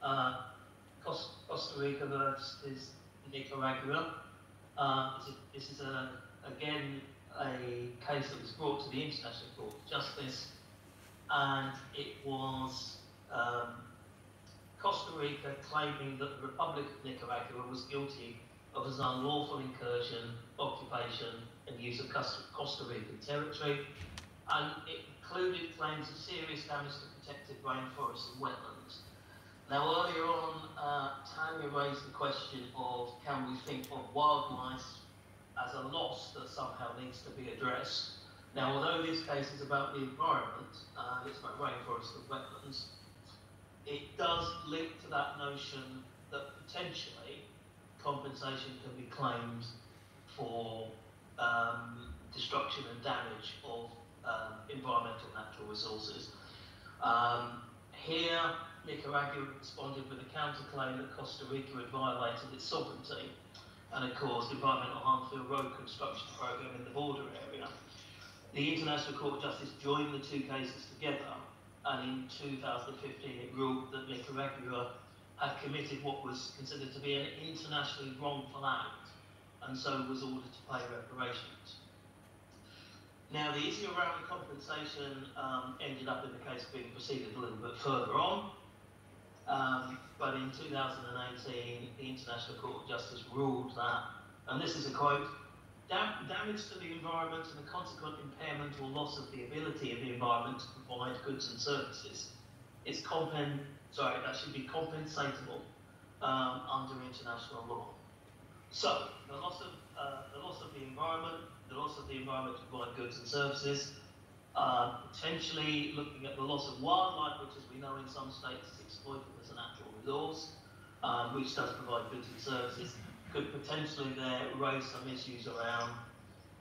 S10: uh, Costa, Rica versus Nicaragua. Uh, this is, a, again a case that was brought to the International Court of Justice, and it was um, Costa Rica claiming that the Republic of Nicaragua was guilty of an unlawful incursion, occupation, and use of Costa Rican territory, and it included claims of serious damage to protected rainforests and wetlands. Now, earlier on, uh, Tanya raised the question of can we think of wildlife as a loss that somehow needs to be addressed. Now, although this case is about the environment, uh, it's about rainforests and wetlands, it does link to that notion that potentially compensation can be claimed for um, destruction and damage of um, environmental natural resources. Um, here, Nicaragua responded with a counterclaim that Costa Rica had violated its sovereignty and, of course, the Environmental Harmfield Road Construction Programme in the border area. The International Court of Justice joined the two cases together, and in 2015 it ruled that Nicaragua had committed what was considered to be an internationally wrongful act, and so was ordered to pay reparations. Now, the issue around compensation um, ended up in the case being proceeded a little bit further on, um, but in 2018, the International Court of Justice ruled that, and this is a quote, Dam damage to the environment and the consequent impairment or loss of the ability of the environment to provide goods and services is compen sorry, that should be compensatable um, under international law. So, the loss of uh, the loss of the environment, the loss of the environment to provide goods and services, uh, potentially looking at the loss of wildlife, which as we know in some states is exploited as a natural resource, um, which does provide goods and services, could potentially there raise some issues around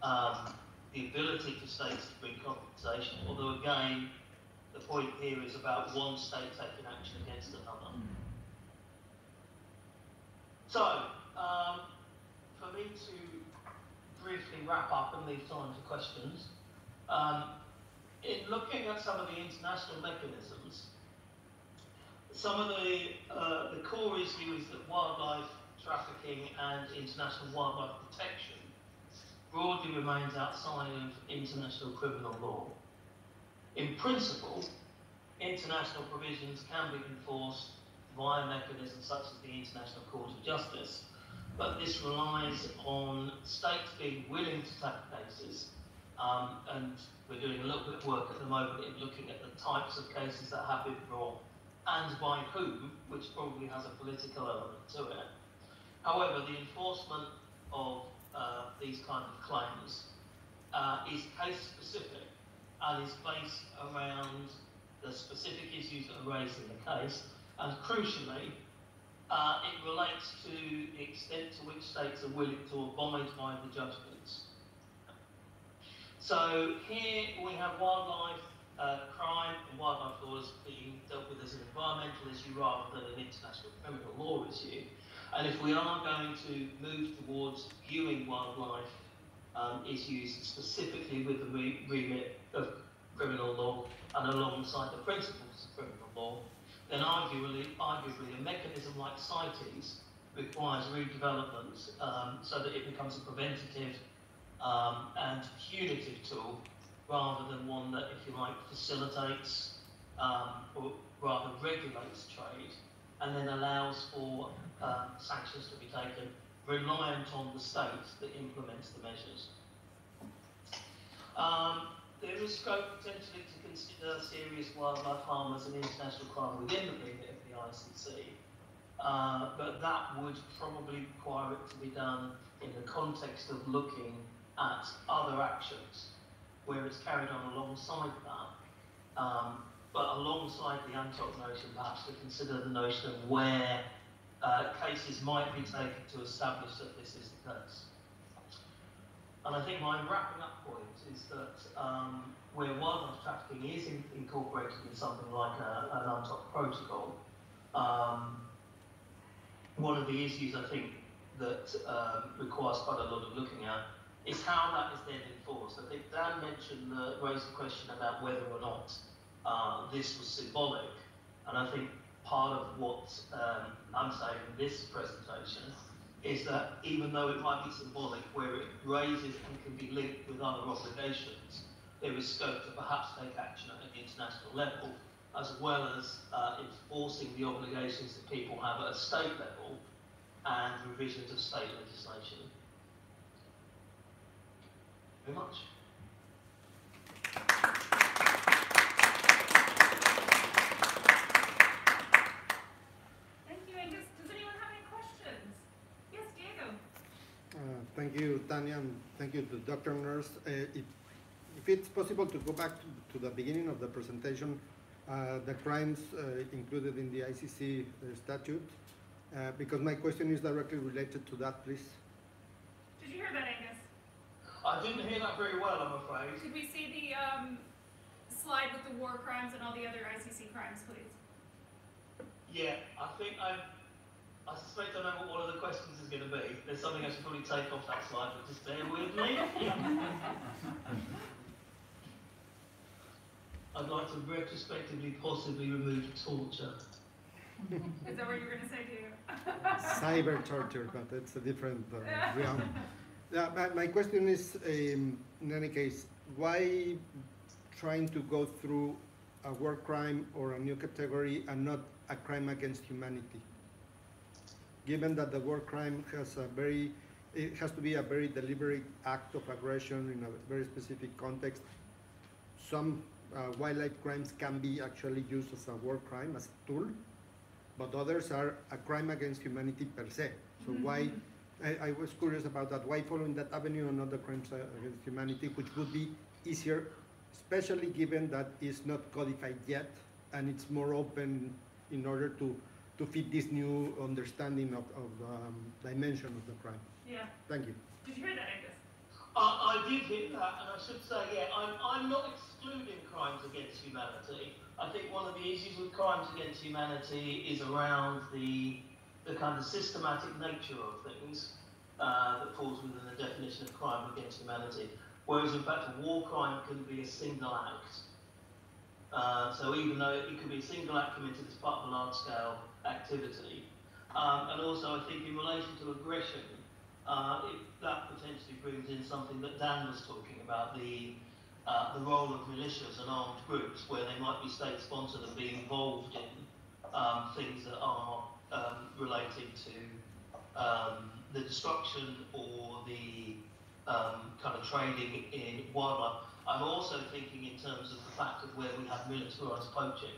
S10: um, the ability for states to bring compensation, although again, the point here is about one state taking action against another. So, um, for me to briefly wrap up and leave time for questions, um, in looking at some of the international mechanisms, some of the, uh, the core issue is that wildlife trafficking and international wildlife protection broadly remains outside of international criminal law. In principle, international provisions can be enforced via mechanisms such as the International Court of Justice, but this relies on states being willing to take cases, um, and we're doing a little bit of work at the moment in looking at the types of cases that have been brought and by whom, which probably has a political element to it. However, the enforcement of uh, these kind of claims uh, is case specific and is based around the specific issues that are raised in the case, and crucially, uh, it relates to the extent to which states are willing to abide by the judgments. So here we have wildlife uh, crime and wildlife laws being dealt with as an environmental issue rather than an international criminal law issue. And if we are going to move towards viewing wildlife um, issues specifically with the re remit of criminal law and alongside the principles of criminal law, then arguably, arguably a mechanism like CITES requires redevelopment um, so that it becomes a preventative um, and punitive tool rather than one that, if you like, facilitates um, or rather regulates trade and then allows for um, sanctions to be taken reliant on the state that implements the measures. There is scope potentially to consider serious wildlife harm as an international crime within the remit of the ICC, uh, but that would probably require it to be done in the context of looking at other actions where it's carried on alongside that. Um, but alongside the UNTOC notion, perhaps to consider the notion of where uh, cases might be taken to establish that this is the case. And I think my wrapping up point is that um, where wildlife trafficking is in, incorporated in something like a, an UNTOC protocol, um, one of the issues I think that um, requires quite a lot of looking at is how that is then enforced. I think Daan mentioned, raised the question about whether or not uh, this was symbolic, and I think part of what um, I'm saying in this presentation is that even though it might be symbolic, where it raises and can be linked with other obligations, there is scope to perhaps take action at an international level, as well as uh, enforcing the obligations that people have at a state level and revisions of state legislation. Very much.
S1: Thank you, Angus. Does anyone have any questions? Yes, Diego.
S11: Uh, Thank you, Tanya, and thank you to Dr. Nurse. Uh, If if it's possible to go back to to the beginning of the presentation, uh, the crimes uh, included in the ICC uh, statute, uh, because my question is directly related to that, please.
S1: Did you hear that, Angus?
S10: I didn't hear that very well, I'm afraid.
S1: Could we see the um, slide with the war crimes and all the other ICC crimes, please?
S10: Yeah, I think I, I suspect I know what one of the questions is going to be. There's something I should probably take off that slide, but just bear with me. I'd like to retrospectively possibly remove torture.
S1: Is that what you were going to say, Diego?
S11: Cyber torture, but it's a different uh, realm. Yeah, my, my question is, um, in any case, why trying to go through a war crime or a new category and not a crime against humanity? Given that the war crime has a very, it has to be a very deliberate act of aggression in a very specific context. Some uh, wildlife crimes can be actually used as a war crime, as a tool, but others are a crime against humanity per se. So why, I, I was curious about that, why following that avenue and not the crimes against humanity, which would be easier, especially given that it's not codified yet, and it's more open in order to, to fit this new understanding of, of the um, dimension of the crime.
S1: Yeah.
S11: Thank you.
S1: Did you hear that, Angus?
S10: I, I did hear that, and I should say, yeah, I'm, I'm not excluding crimes against humanity. I think one of the issues with crimes against humanity is around the, the kind of systematic nature of things uh, that falls within the definition of crime against humanity. Whereas, in fact, a war crime can be a single act. Uh, so even though it could be a single act committed as part of a large-scale activity, um, and also I think in relation to aggression, uh, it, that potentially brings in something that Daan was talking about, the, uh, the role of militias and armed groups, where they might be state-sponsored and be involved in um, things that are um, related to um, the destruction or the um, kind of trading in wildlife. I'm also thinking in terms of the fact of where we have militarised poaching,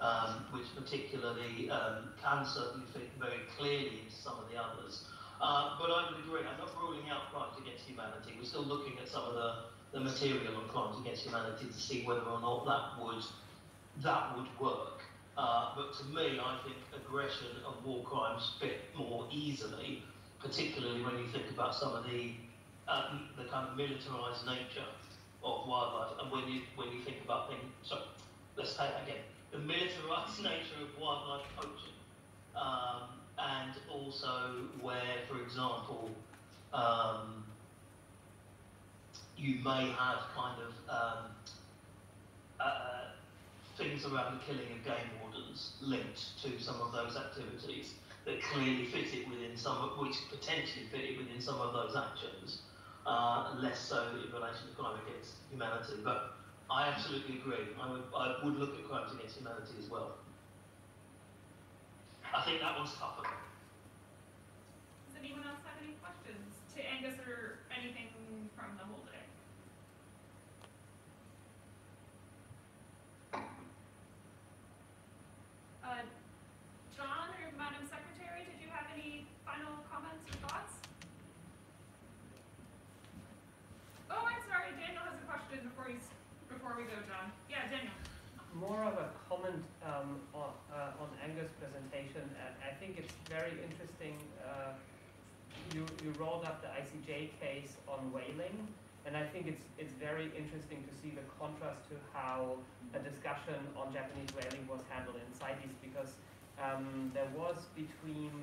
S10: um, which particularly um, can certainly fit very clearly into some of the others. Uh, but I would agree, I'm not ruling out crimes against humanity. We're still looking at some of the, the material on crimes against humanity to see whether or not that would, that would work. Uh, but to me, I think aggression and war crimes fit more easily, particularly when you think about some of the, uh, the kind of militarised nature of wildlife, and when you when you think about things, so let's say that again, the militarised nature of wildlife poaching, um, and also where, for example, um, you may have kind of um, uh, things around the killing of game wardens linked to some of those activities that clearly fit it within some of which potentially fit it within some of those actions uh, less so in relation to against humanity. But I absolutely agree. I would, I would look at crimes against humanity as well. I think that one's tougher.
S1: Does anyone else have any questions to Angus or anything from the whole day? Uh, John or Madam Secretary, did you have any final comments or thoughts? Oh, I'm sorry, Daniel has a question before you, s- before we go, John. Yeah, Daniel.
S6: More of a comment um, on, uh, on Angus' presentation, and I think it's very interesting. Uh, you, you rolled up the ICJ case on whaling, and I think it's, it's very interesting to see the contrast to how a discussion on Japanese whaling was handled in CITES, because um, there was between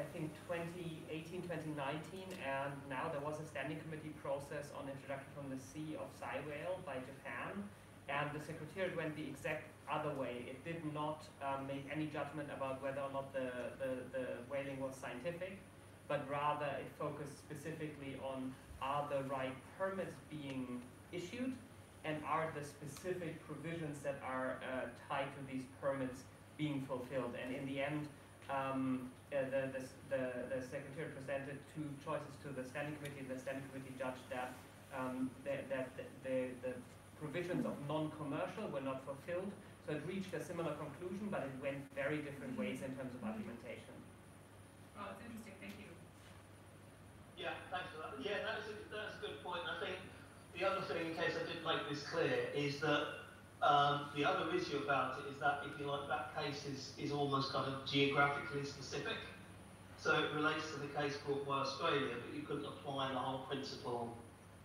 S6: I think 2018, 2019, and now there was a standing committee process on introduction from the sea of sei whale by Japan, and the Secretariat went the exact other way. It did not um, make any judgment about whether or not the, the, the whaling was scientific, but rather it focused specifically on are the right permits being issued and are the specific provisions that are uh, tied to these permits being fulfilled. And in the end, um, uh, the, the, the, secretary presented two choices to the standing committee. The standing committee judged that um, that, that the, the provisions of non-commercial were not fulfilled. So it reached a similar conclusion, but it went very different ways in terms of argumentation.
S1: Well, it's interesting, thank you.
S10: Yeah, thanks for that. Yeah, that's a, that's a good point. I think the other thing, in case I didn't make this clear, is that um, the other issue about it is that, if you like, that case is, is almost kind of geographically specific. So it relates to the case brought by Australia, but you couldn't apply the whole principle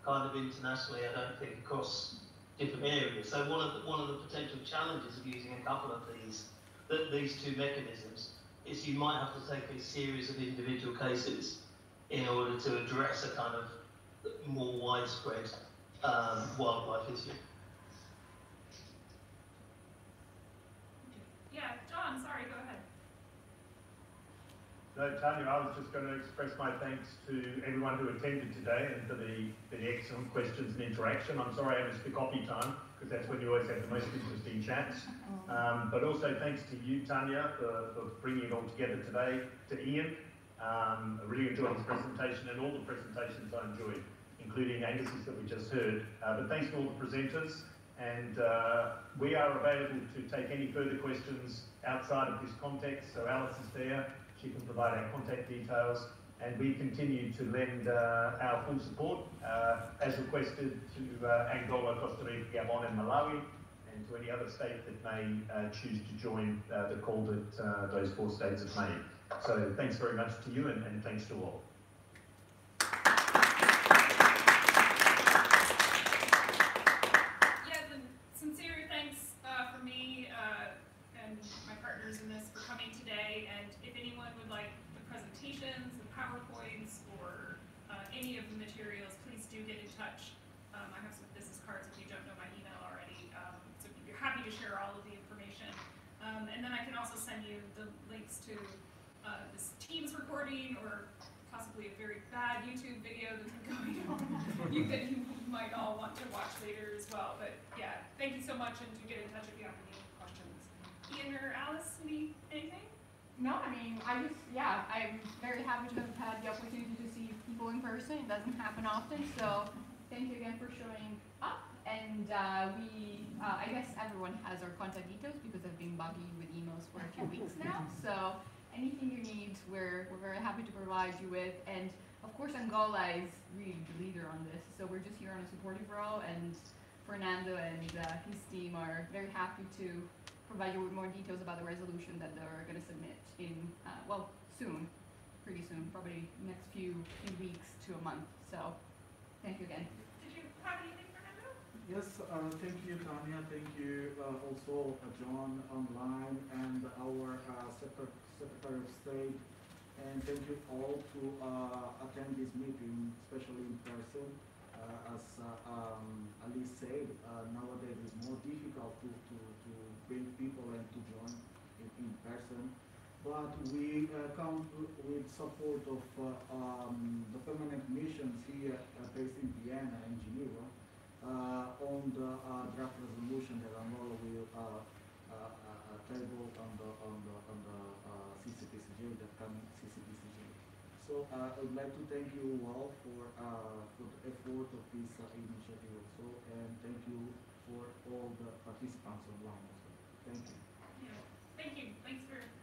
S10: kind of internationally, I don't think, across different areas. So one of the, one of the potential challenges of using a couple of these, th these two mechanisms, is you might have to take a series of individual cases in order to address a kind of more widespread um, wildlife issue.
S1: Yeah, John, sorry, go ahead.
S2: No, Tanya, I was just going to express my thanks to everyone who attended today and for the, for the excellent questions and interaction. I'm sorry I missed the coffee time because that's when you always have the most interesting chats. Um, but also thanks to you, Tanya, for, for bringing it all together today. To Ian, um, I really enjoyed his presentation and all the presentations I enjoyed, including Angus's that we just heard. Uh, but thanks to all the presenters. And uh, we are available to take any further questions outside of this context. So Alice is there. She can provide our contact details. And we continue to lend uh, our full support, uh, as requested, to uh, Angola, Costa Rica, Gabon and Malawi, and to any other state that may uh, choose to join uh, the call that uh, those four states have made. So thanks very much to you and, and thanks to all.
S1: Yeah, the sincere thanks uh, from me uh, and my partners in this for coming today. And if anyone would like the presentations, the PowerPoints, or uh, any of the materials, please do get in touch. Um, I have some business cards if you don't know my email already. Um, so we're happy to share all of the information. Um, and then I can also send you the links to uh, this Teams recording or possibly a very bad YouTube video that's been going on. you that you might all want to watch later as well. But yeah, thank you so much, and do get in touch if you have any questions. Ian or Alice, any anything?
S8: No, I mean, I just, yeah, I'm very happy to have had the opportunity to see people in person. It doesn't happen often, so thank you again for showing up. And uh, we, uh, I guess everyone has our contact details because I've been bugging you with emails for a few weeks now. So anything you need, we're, we're very happy to provide you with. And of course, Angola is really the leader on this. So we're just here on a supportive role, and Fernando and uh, his team are very happy to provide you with more details about the resolution that they're going to submit in, uh, well, soon, pretty soon, probably next few, few weeks to a month. So thank you again.
S1: Did you have anything, Fernando?
S12: Yes, uh, thank you, Tanya. Thank you uh, also, uh, John online and our uh, Secret- Secretary of State. And thank you all to uh, attend this meeting, especially in person. Uh, as uh, um, Alice said, uh, nowadays it's more difficult to, to, to bring people and to join in, in person. But we uh, come with support of uh, um, the permanent missions here based in Vienna and Geneva on the draft resolution that Angola will table on the on the on the the upcoming So uh, I would like to thank you all for, uh, for the effort of this uh, initiative also, and thank you for all the participants online well. Thank you. Thank you. Thanks for